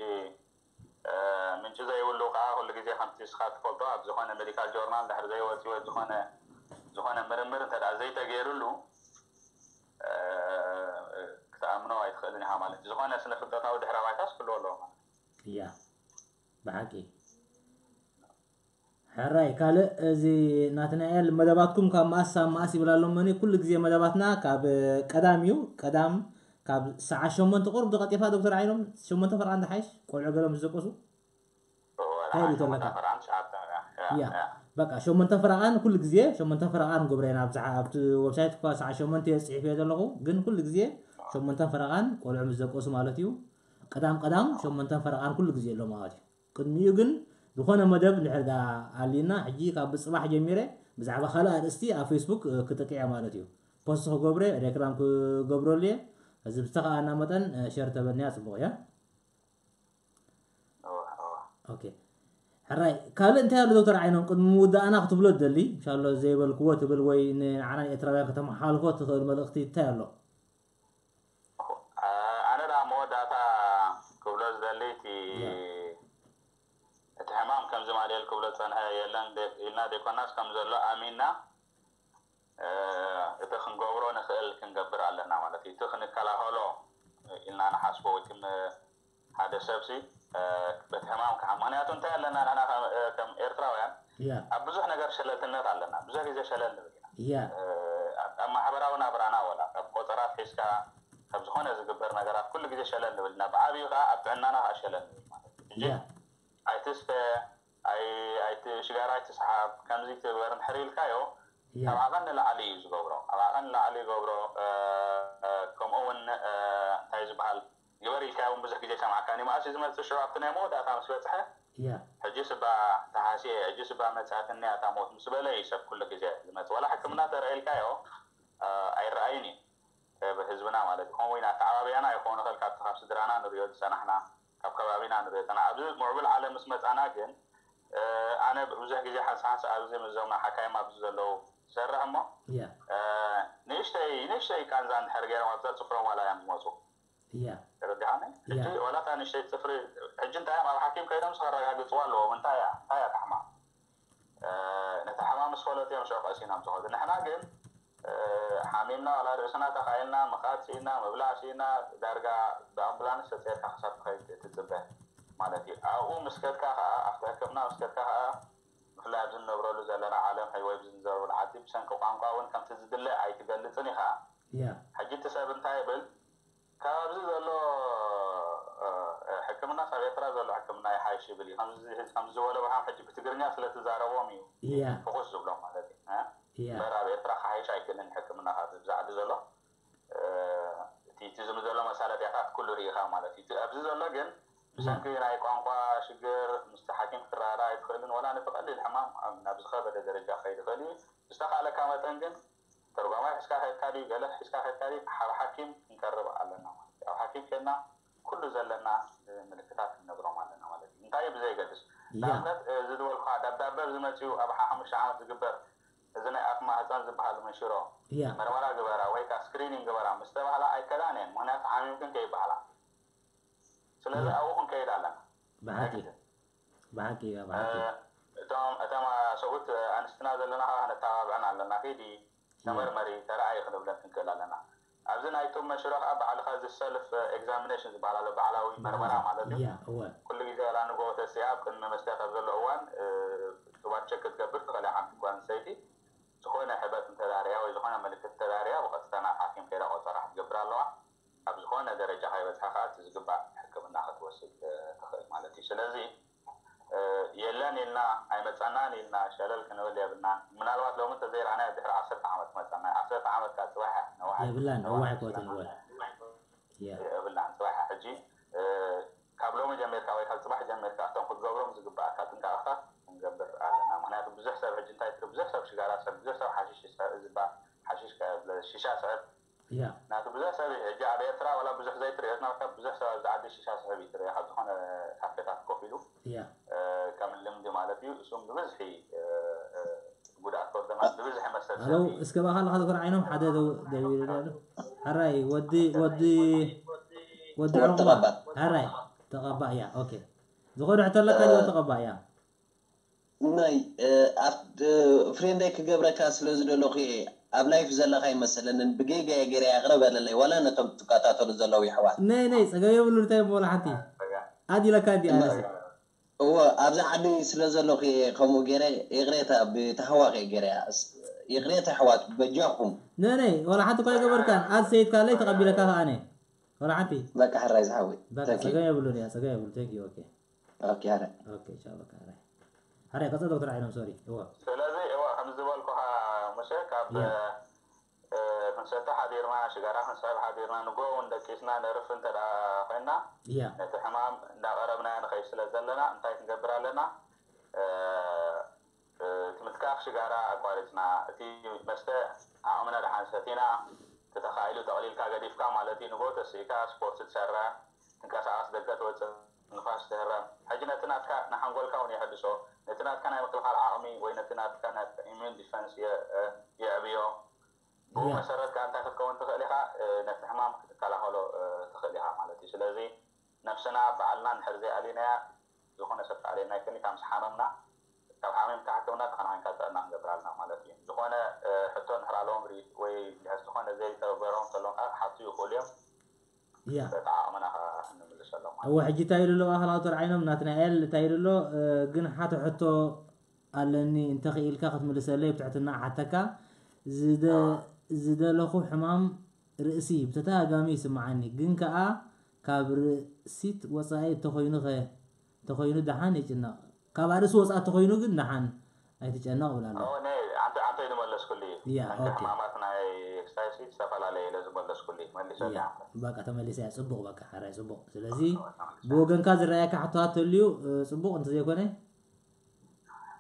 ምንጭ ዘይብሉ ከዓ ኩሉ ግዜ ከምቲ ስኻ ትፈልጦ ኣብ ዝኾነ ሜዲካል ጆርናል ድሕር ዘይወፅወ ዝኾነ ዝኾነ ምርምር እንተዳ ዘይተገይሩሉ ክትኣምኖ ኣይትኽእልን ኢኻ ማለት እዩ ዝኾነ ስነ ፍልጠታዊ ድሕረ ባይታ ክህሉ ኣለዎ ማለት እያ ብሓቂ ሕራይ ካልእ እዚ ናትናኤል መደባትኩም ካብ ማእስ ሳብ ማእስ ይብላ መኒ ኩሉ ግዜ መደባትና ካብ ቀዳም እዩ ቀዳም ካብ ሰዓት ሸሞንተ ቁርብ ተቐጢፋ ዶክተር ዓይኖም ሸሞንተ ፈርዓን ተሓይሽ ቆልዑ ገሎም ዝዘቀሱ ታይሉ ተለካ ያ በቃ ሸሞንተ ፍረቓን ኩሉ ግዜ ሸሞንተ ፍረቓን ጉብረና ኣብቲ ወብሳይት እኳ ሰዓት ሸሞንተ ፅሒፍ እየ ዘለኹ ግን ኩሉ ግዜ ሸሞንተ ፍረቓን ቆልዑ ምስ ዘቀሱ ማለት እዩ ቀዳም ቀዳም ሸሞንተ ፍረቓን ኩሉ ግዜ ኣሎ ማለት እዩ ቅድሚኡ ግን ዝኾነ መደብ ንሕርዳ ኣሊና ሕጂ ካብ ብፅባሕ ጀሚረ ብዛዕባ ካልእ ኣርእስቲ ኣብ ፌስቡክ ክጥቅዐ ማለት እዩ ፖስት ክገብረ ሬክላም ክገብረሉ እየ از آه، بسته آن مدن شرط بدنی است بگویم. اوکی. هرای کال انتها رو دکتر عینم کد مود آن وقت بلد دلی انشالله زیب القوت بالوی ن عنان اتراق ختم حال قوت تظر مدقتی تعلو. آن را أنا آتا کبلز دلی تی اتهمام کم زمانی الکبلز فنها یلان دی اینا دیکوناس کم زلو آمینه. እቲ ክንገብሮ ንኽእል ክንገብር ኣለና ማለት እዩ እቲ ክንከላኸሎ ኢልና ንሓስቦ ወይም ሓደ ሰብሲ በቲ ሕማም ከዓ ምክንያቱ እንታይ ኣለና ንሕና ከም ኤርትራውያን ኣብ ብዙሕ ነገር ሸለልትነት ኣለና ብዙሕ ግዜ ሸለል ንብል ኢና ኣብ ማሕበራዊ ናብራና ወላ ካብ ቆፀራት ሒዝካ ካብ ዝኾነ ዝግበር ነገራት ኩሉ ግዜ ሸለል ንብል ኢና ብዓብዩ ከዓ ኣብ ጥዕናና ከዓ ሸለል ንብል ማለት እዩ እንጂ ኣይትስፈ ኣይትሽጋራ ኣይትስሓብ ከምዚ ትግበር ንሕሪልካዮ abaaganna la caliyu ዝገብሮ abaagan ላዓሊ ገብሮ ከምኡውን እንታይ ዝበሃል ግበር ኢልካ እውን ብዙሕ ግዜ ሰምዓካኒ ማእሲ ዝመፅእ ሽዑ ኣብቲ ናይ መወዳእታ ምስ በፅሐ ሕጂ ስባ ተሓሲ ሕጂ ስባ መፅአትኒ ኣታ ሞት ምስ በለ እዩ ሰብ ኩሉ ግዜ ዝመፅ ወላ ሕክምና ተርእልካዮ ኣይረኣይን እዩ ብህዝብና ማለት እዩ ከምኡ ናብ ተዓባብያና ይኮኑ ክእል ካብቲ ካብ ስድራና ንሪዮ ዝፀናሕና ካብ ከባቢና ንሪኦ ፀና ኣብዚ ምዕብል ዓለም ምስ መፃና ግን ኣነ ብዙሕ ግዜ ሓንሳሓንስ ኣብዚ ምዞም ሓካይም ኣብዚ ዘለው ዝሰርሕ እሞ ንእሽተይ ንእሽተይ ቃንዛ እንድሕር ገይሮም ኣብዛ ፅፍሮም ዋላ እዮም ዝመፁ ተረዲሓኒ ሕጂ ዋላታ ንእሽተይ ፅፍሪ ሕጂ እንታይ እዮም ኣብ ሓኪም ከይዶም ስከረጋግፅዎ ኣለዎም እንታይ እያ እንታይ እያ ታሕማ ነቲ ሓማ ምስ ፈለጥ እዮም ሽዑ ቀሲኢናም ዝኸዱ ንሕና ግን ሓሚምና ዋላ ርእስና ተኻኢልና ምኻድ ስኢና ምብላዕ ስኢና ዳርጋ ብኣምቡላንስ ተፀርካ ክሳብ ትኸይድ ትፅበ ማለት እዩ ኣብኡ ምስከትካ ከዓ ኣብቲ ሕክምና ምስከትካ ከዓ ብፍላይ ኣብዚ ንነብረሉ ዘለና ዓለም ሂወት ዝንዘብሉ ዓዲ ብሰንኪ ቋንቋ እውን ከምቲ ዝድለ ኣይትገልፅን ኢኻ ሕጂ እቲ ሰብ እንታይ ይብል ካብዚ ዘሎ ሕክምና ኣብ ኤርትራ ዘሎ ሕክምና ይሓይሽ ይብል እዩ ከምዝበለ ብሓም ሕጂ ብትግርኛ ስለትዛረቦም እዩ ፍኩስ ዝብሎም ማለት እዩ በር ኣብ ኤርትራ ክሓይሽ ኣይክንን ሕክምና ብዛዕዲ ዘሎ እቲ ዝም ዘሎ መሳለጥያታት ኩሉ ርኢኻ ማለት እዩ ኣብዚ ዘሎ ግን ብሰንኪ ናይ ቋንቋ ሽግር ምስ ሓኪም ክረዳ ኣይትኽእልን ወላ ንተቐሊል ሕማም ናብ ዝኸበደ ደረጃ ከይድ ይኽእል እዩ ዝተኻእለካ መጠን ግን ተርጓማይ ሒዝካ ከድካ ድዩ ገለ ሒዝካ ከድካ ድዩ ሓብ ሓኪም ክንቀርብ ኣለና ማለት እዩ ኣብ ሓኪም ከድና ኩሉ ዘለና ምልክታት ክነግሮም ኣለና ማለት እዩ እንታይ ብዘይገድስ ንኣብነት እዚ ዝበልኩ ደብዳበ ዝመፅኡ ኣብ ሓሙሽተ ዓመት ዝግበር እዚ ናይ ኣፍማ ህፃን ዝበሃል መንሽሮ መርመራ ግበራ ወይ ከዓ ስክሪኒንግ ግበራ ምስ ተባህላ ኣይከዳን እየን ምክንያቱ ሓሚምክን ከይበሃላ ስለዚ ኣብኡ ክንከይድ ኣለና መዓቂ መዓቂ እያ መዓቂ እቶም እቶም ሰብኡት ኣንስትና ዘለና ነተባብዕና ኣለና ከይዲ ተመርመሪ ተረኣዩ ክንብለን ክንክእል ኣለና ኣብዚ ናይ ቶም መሽሮ ከዓ ባዕልካ ዝሰልፍ ኤግዛሚኔሽን ዝበሃል ኣሎ በዓላዊ መርመራ ማለት እዩ ኩሉ ግዜ ላ ንጎቦ ተስያ ኣብ ቅድሚ መስተይ ካብ ዘሎ እዋን ሱባት ቸክ ትገብር ትኽእል ሓንቲ ጓል ኣንሰይቲ ዝኾነ ሕበት እንተዳርያ ወይ ዝኾነ ምልክት እንተዳርያ ብቐጥታ ናብ ሓኪም ከይዳ ቆፀራ ክትገብር ኣለዋ ኣብ ዝኾነ ደረጃ ካይበፅሓ ከዓ እቲ ዝግባእ ንዓኸት ወስድ ትኽእል ማለት እዩ ስለዚ የለን ኢልና ኣይመፀናን ኢልና ሸለል ክንብል የብልና ምናልባት ሎሚ ተዘይረኣና ድሕሪ ዓሰርተ ዓመት መፀና ዓሰርተ ዓመት ካ ፅባሕ የብላን ፅባሕ ሕጂ ካብ ሎሚ ጀሜርካ ወይ ካብ ፅባሕ ጀሜርካ እቶም ክትገብሮም ዝግባእካ ጥንቃቅታት ክንገብር ኣለና ምክንያቱ ብዙሕ ሰብ ሕጂ እንታይ ብዙሕ ሰብ ሽጋራ ሰብ ብዙሕ ሰብ ሓሽሽ ዝባ ሓሽሽ ሽሻ ስዕብ ናቱ ብዙሕ ሰብ ሕጂ ኣብ ኤርትራ ዋላ ብዙሕ ዘይትሪኦ ናብካ ብዙሕ ሰብ ኣብዚ ዓዲ ሽሻ ስሕብ ይትሪኦ ካብ ዝኾነ ካፌታት ኮፍ ኢሉ ከም ልምዲ ማለት እዩ እሱም ብብዝሒ ጉዳት ከወደማ ብብዝሒ መሰል ሃሎ እስከ ባኻል ክዝኮነ ዓይኖም ሓደ ደዊሉ ኣሎ ሓራይ ወዲ ወዲ ወዲ ሓራይ ተቐባእ እያ ኦኬ ዝኮኑ ሕተለካ ተቐባእ እያ ናይ ፍሬንደይ ክገብረካ ስለ ዝደለኹ እየ اب لايف زلخاي مثلا بغيغا يغير يغرب على لي ولا نتم تكاتاتر زلو يحوات ناي ناي صغي يبلو تاي مول حتي هادي لك هادي انا هو اب زحدي سلا زلو خي خمو غير يغريتا بتحوا غير ياس يغريتا حوات بجاكم ناي ناي ولا حتي كاي غبرك اد سيد قال لي تقبلك انا ولا حتي لك حر عايز حوي صغي يبلو يا صغي يبلو تاك يو اوكي اوكي هذا اوكي شابك هذا هذا قصدك دكتور عينم سوري هو ثلاثه هو خمس دول كحه مسك أب مسات حبيرنا شجرة مسات حبيرنا نجو وندكيسنا نعرف أنت دا خينا نتحمام نعم، دا نعم، قربنا نخيس نعم، لزلنا أنت نجبر لنا آه، آه، تمتكاخ شجرة أقارتنا تي مست عمنا رحان ستينا تتخيلوا تقليل كاجديف كام على تي نجو تسيكا سبورت تسرع تنكاس عاص دقة توجه نفاس تهرم حجنا تناتك نحن قول كوني حدثو ነቲናትካ ናይ ምክልኻል ዓቕሚ ወይ ነቲናትካ ኢሚን ዲፈንስ የዕብዮ ብኡ መሰረትካ እንታይ ክትከውን ትኽእል ኢኻ ነቲ ሕማም ክትከላኸሎ ትኽእል ኢኻ ማለት እዩ ስለዚ ነብስና በዓልና ንሕር ዘይኣልናያ ዝኾነ ሰብ ተኣልየና ይክኒ ካብ ምስሓመምና ካብ ሓሚም ካሕክምና ተኸናኺንካ ጥዕና ንገብራልና ማለት እዩ ዝኾነ ሕቶ ንሕራለዎም ወይ ዝኾነ ዘይተበረም ከሎ ሓቱ ይኽእሉ እዮም ተተዓቕምና هو حجي تايلو اهلا تر عينم ناتنائيل تايلو آه، قن حتى حتو قال اني انتقي الكاخت من السلاي بتاعت النا حتكا زيدا آه. زيدا لخو حمام رئيسي بتتا قامي سمعني قن كا آه، كابر سيت وصاي تخوينو خي تخوينو دحاني جنا كابارس وصاي تخوينو قن دحان ايتش انا اولا اوه ناي عطي عطي نمالس كلي يا اوكي ዝተፈላለየ ለዝመለስኩልይ መሊሰያ በቃ ተመሊሰያ ፅቡቅ በቃ ሓራይ ፅቡቅ ስለዚ ብወገንካ ዝረኣየካ ሕቶታት ተልዩ ፅቡቅ እንተዘይኮነ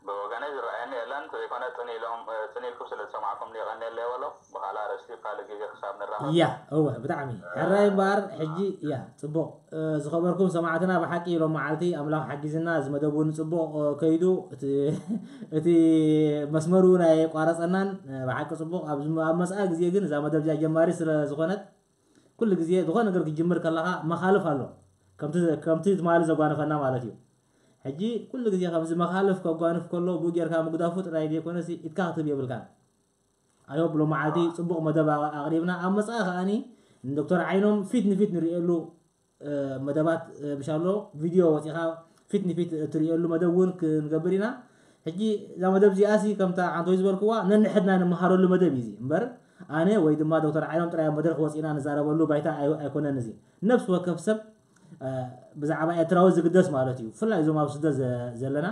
ብወገነይ آه، يا هو بتعمي الرأي آه. بار حجي يا صبو آه، زخبركم سمعتنا بحكي لو معلتي أملاك حكي زنا زما دبون صبو كيدو تي مسمرونا يقارص أنان بحكي صبو أبزم مسألة زي جن زما دبجا جماري سر زخنت كل جزية دخان نقدر نجمر كلها مخالف هالو كم تز كم تز مال زبانة فنا مالتيو ሕጂ ኩሉ ግዜ ከምዚ መኻልፍ ከጓንፍ ከሎ ብኡ ጌርካ ምግዳፉ ጥራይ ደይኮነሲ ኢትካ ክትብየ ብልካ ኣዮ ብሎ መዓልቲ ፅቡቕ መደብ ኣቕሪብና ኣብ መፃኢ ከዓኒ ንዶክተር ዓይኖም ፊት ንፊት ንሪኤሉ መደባት ምሻሎ ቪድዮ ወፂኻ ፊት ንፊት እትሪኤሉ መደብ እውን ክንገብር ኢና ሕጂ እዛ መደብ እዚኣሲ ከምታ ዓንተወይ ዝበልክዋ ነንሕድና ንመሃረሉ መደብ እዩ እምበር ኣነ ወይ ድማ ዶክተር ዓይኖም ጥራይ መድረክ ወፂና ንዛረበሉ ባይታ ኣይኮነን እዚ ነብሲ ወከፍ ሰብ ብዛዕባ ኤርትራዊ ዝግደስ ማለት እዩ ብፍላይ እዞም ኣብ ስደት ዘለና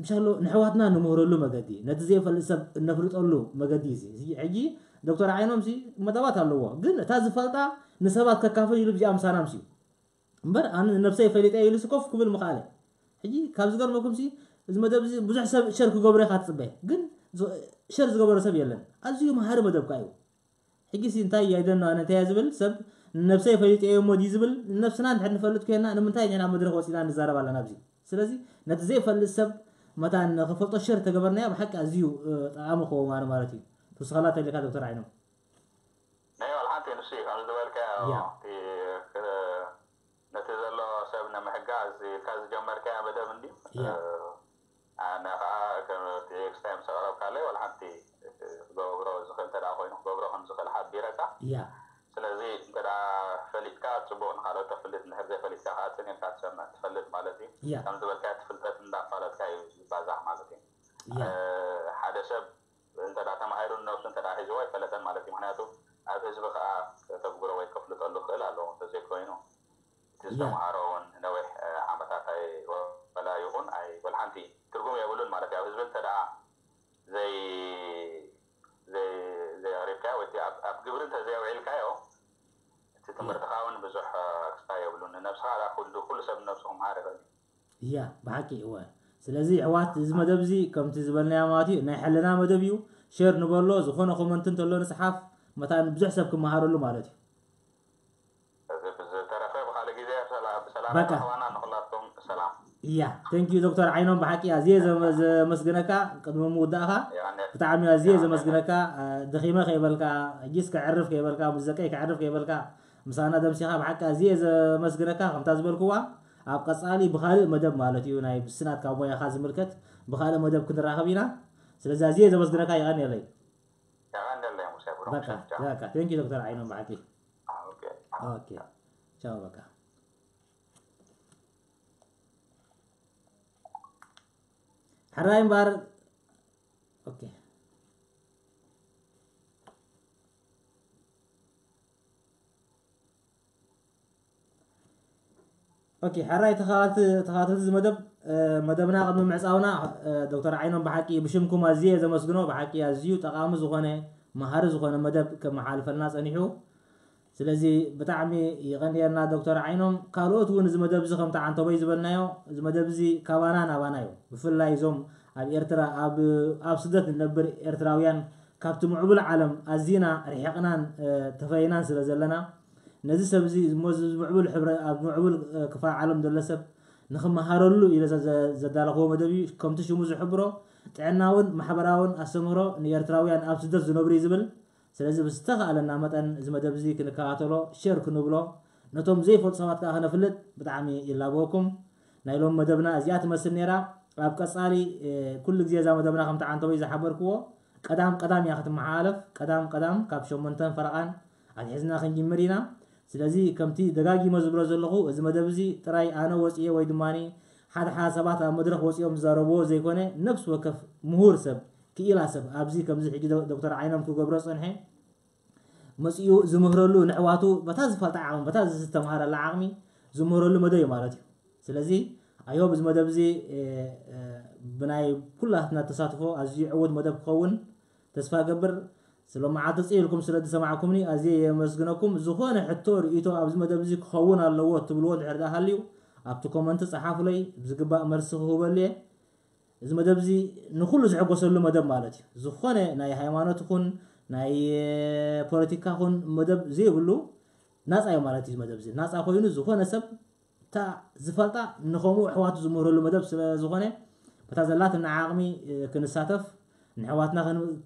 ምሻሎ ንሕዋትና ንምህረሉ መገዲ ነቲ ዘይፈልጥ ሰብ እነፍልጠሉ መገዲ ሕጂ ዶክተር ዓይኖም መጠባት ኣለዎ ግን እታ ዝፈልጣ ንሰባት ከካፈል ኢሉ ብዚኣ ምሳናምስ እዩ እምበር ኣነ ነብሰይ ፈሊጠ ኢሉ ስኮፍ ክብል ምክኣለ ሕጂ ካብ ዝገርመኩም እዚ መደብ እዚ ብዙሕ ሰብ ሸር ክገብሮ ካ ትፅበ ግን ሸር ዝገበረ ሰብ የለን ኣዝዩ መሃሪ መደብካ እዩ ሕጂ እንታይ ኣይደና እንታይ ዝብል ሰብ نفسي فليت أيوم ديزبل نفسنا نحن فلت كنا أنا من تاني أنا مدرخ وسيلة نزارة ولا نبزي سلزي نتزي فلسب مثلا خفلت الشر تقبلنا يا بحق أزيو طعام خو ما أنا مارتي تصغلات اللي كانت دكتور عينو نعم الحين تنسي أنا دوار كا في نتزي الله سبنا محق أزي كاز جمر كا بدأ مندي أنا خا كان في إكستيم سغرب كله والحين تي غبرو زخلت راحوا ينخ غبرو خمسة خلحات بيرتا ስለዚ እንተ ፈሊጥካ ፅቡቅ ንካልኦት ተፍልጥ ንድሕር ዘይፈሊጥካ ከዓ ፅኒልካ ትሰምዕ ትፈልጥ ማለት እዩ ከም ዝበልካ ትፍልጠት እንዳፋለጥካ እዩ ዝባዛሕ ማለት እዩ ሓደ ሰብ እንተ ተማሂሩ ነብሱ እንተ ሒዝዎ ኣይፈለጠን ማለት እዩ ምክንያቱ ኣብ ህዝቢ ከዓ ከተግብሮ ወይ ከፍልጠሉ ክእል ኣለዎ እንተዘይኮይኑ እቲ ዝተምሃሮ እውን ነዊሕ ዓመታት ኣይበላ ይኹን ኣይበልሓንቲ ትርጉም የብሉን ማለት እዩ ኣብ ህዝቢ እንተ ዘይ ዘይ ዘይ ወይ ኣብ ግብሪ እንተዘየውዒልካዮ تمرتخاون بزح كسايا بلون نفسها على كل كل سب نفسهم هارق يا بحكي هو سلازي عوات زما دبزي كم تزبلنا يا ماتي نحلنا ما دبيو شير نبرلو زخونا خو من تنتلو نسحف متى بزح سبكم مهارو لو مالتي بكا يا ثانك يو دكتور عينون بحكي عزيز مسجنكا قد ما مودعها يعني- بتعمل عزيز يعني. مسجنكا دخيمه خيبلكا جسك عرف خيبلكا مزكاي عرف خيبلكا ምሳና ደም ሲኻ ብዓካ እዚየ ዘመስግነካ ከምታ ዝበልክዋ ኣብ ቀፃሊ ብካልእ መደብ ማለት እዩ ናይ ብስናት ካብ ሞያኻ ዝምልከት ብካልእ መደብ ክንራኸብ ኢና ስለዚ እዚየ ዘመስግነካ ይቀኒለይ በቃ በቃ ቴንኪ ዶክተር ዓይኖም በዓቂ ኦኬ ቻው በቃ ሕራይ እምበር ኦኬ ኦኬ ሓራይ ተኸታተልቲ ዝመደብ መደብና ቅድሚ ምዕፃውና ዶክተር ዓይኖም ብሓቂ ብሽምኩም ኣዝየ ዘመስግኖ ብሓቂ ኣዝዩ ጠቃሚ ዝኾነ መሃሪ ዝኾነ መደብ ከመሓልፈልና ፀኒሑ ስለዚ ብጣዕሚ ይቐንየና ዶክተር ዓይኖም ካልኦት እውን እዚ መደብ እዚ ከምቲ ዓንተበይ ዝበልናዮ እዚ መደብ እዚ ካባና ናባና እዩ ብፍላይ እዞም ኣብ ኤርትራ ኣብ ስደት ንነብር ኤርትራውያን ካብቲ ምዕቡል ዓለም ኣዝና ርሒቕናን ተፈይናን ስለ ዘለና ነዚ ሰብ እዚ ዝምዕብል ሕብረ ኣብ ምዕብል ክፋ ዓለም ዘሎ ሰብ ንክመሃረሉ ኢለ ዘዳለኽዎ መደብ እዩ ከምቲ ሽሙ ዝሕብሮ ጥዕናውን ማሕበራውን ኣስተምህሮ ንኤርትራውያን ኣብ ስደት ዝነብሩ እዩ ዝብል ስለዚ ብዝተኽኣለና መጠን እዚ መደብ እዚ ክንከባተሎ ሸር ክንብሎ ነቶም ዘይፈልጡ ሰባት ከዓ ክነፍልጥ ብጣዕሚ ይላብወኩም ናይ ሎም መደብና እዚኣ ትመስል ነይራ ኣብ ቀፃሊ ኩሉ ግዜ እዛ መደብና ከምቲ ዓንተወይ ዝሓበርክዎ ቀዳም ቀዳም እያ ክትመሓላለፍ ቀዳም ቀዳም ካብ ሸሞንተን ፈረቓን ኣትሒዝና ክንጅምር ኢና ስለዚ ከምቲ ደጋጊመ ዝብሎ ዘለኹ እዚ መደብ እዚ ጥራይ ኣነ ወፅየ ወይ ድማኒ ሓደ ሓደ ሰባት ኣብ መድረክ ወፂኦም ዝዛረብዎ ዘይኮነ ነብሲ ወከፍ ምሁር ሰብ ክኢላ ሰብ ኣብዚ ከምዚ ሕጂ ዶክተር ዓይኖም ክገብሮ ፀንሐ መፅኡ ዝምህረሉ ንዕዋቱ በታ ዝፈልጣ ዓቕሚ በታ ዝተምሃረላ ዓቕሚ ዝምህረሉ መደብ እዩ ማለት እዩ ስለዚ ኣዮብ እዚ መደብ እዚ ብናይ ኩላትና ተሳትፎ ኣዝዩ ዕውት መደብ ክኸውን ተስፋ ገብር ስለ መዓልቲ ፅኢልኩም ስለ ዝሰማዕኩምኒ ኣዝየ የመስግነኩም ዝኾነ ሕቶ ርእቶ ኣብዚ መደብ እዚ ክኸውን ኣለዎ እትብልዎ ድሕር ዳ ሃልዩ ኣብቲ ኮመንቲ ፀሓፍለይ ብዝግባእ መልሲ ክህበሉ እየ እዚ መደብ እዚ ንኩሉ ዝሕጎሰሉ መደብ ማለት እዩ ዝኾነ ናይ ሃይማኖት ይኹን ናይ ፖለቲካ ይኹን መደብ ዘይብሉ ናፃ እዩ ማለት እዩ መደብ እዚ ናፃ ኮይኑ ዝኾነ ሰብ እታ ዝፈልጣ ንከምኡ ኣሕዋቱ ዝምህረሉ መደብ ስለ ዝኾነ በታ ዘላት ንዓቕሚ ክንሳተፍ ንሕዋትና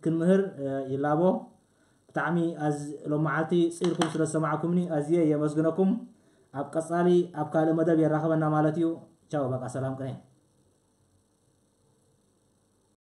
ክንምህር ይላቦ ብጣዕሚ ሎም መዓልቲ ፅኢልኩም ስለ ዝሰማዕኩምኒ ኣዝየ የመስግነኩም ኣብ ቀፃሊ ኣብ ካልእ መደብ የራኸበና ማለት እዩ ቻው በቃ ሰላም ቅነ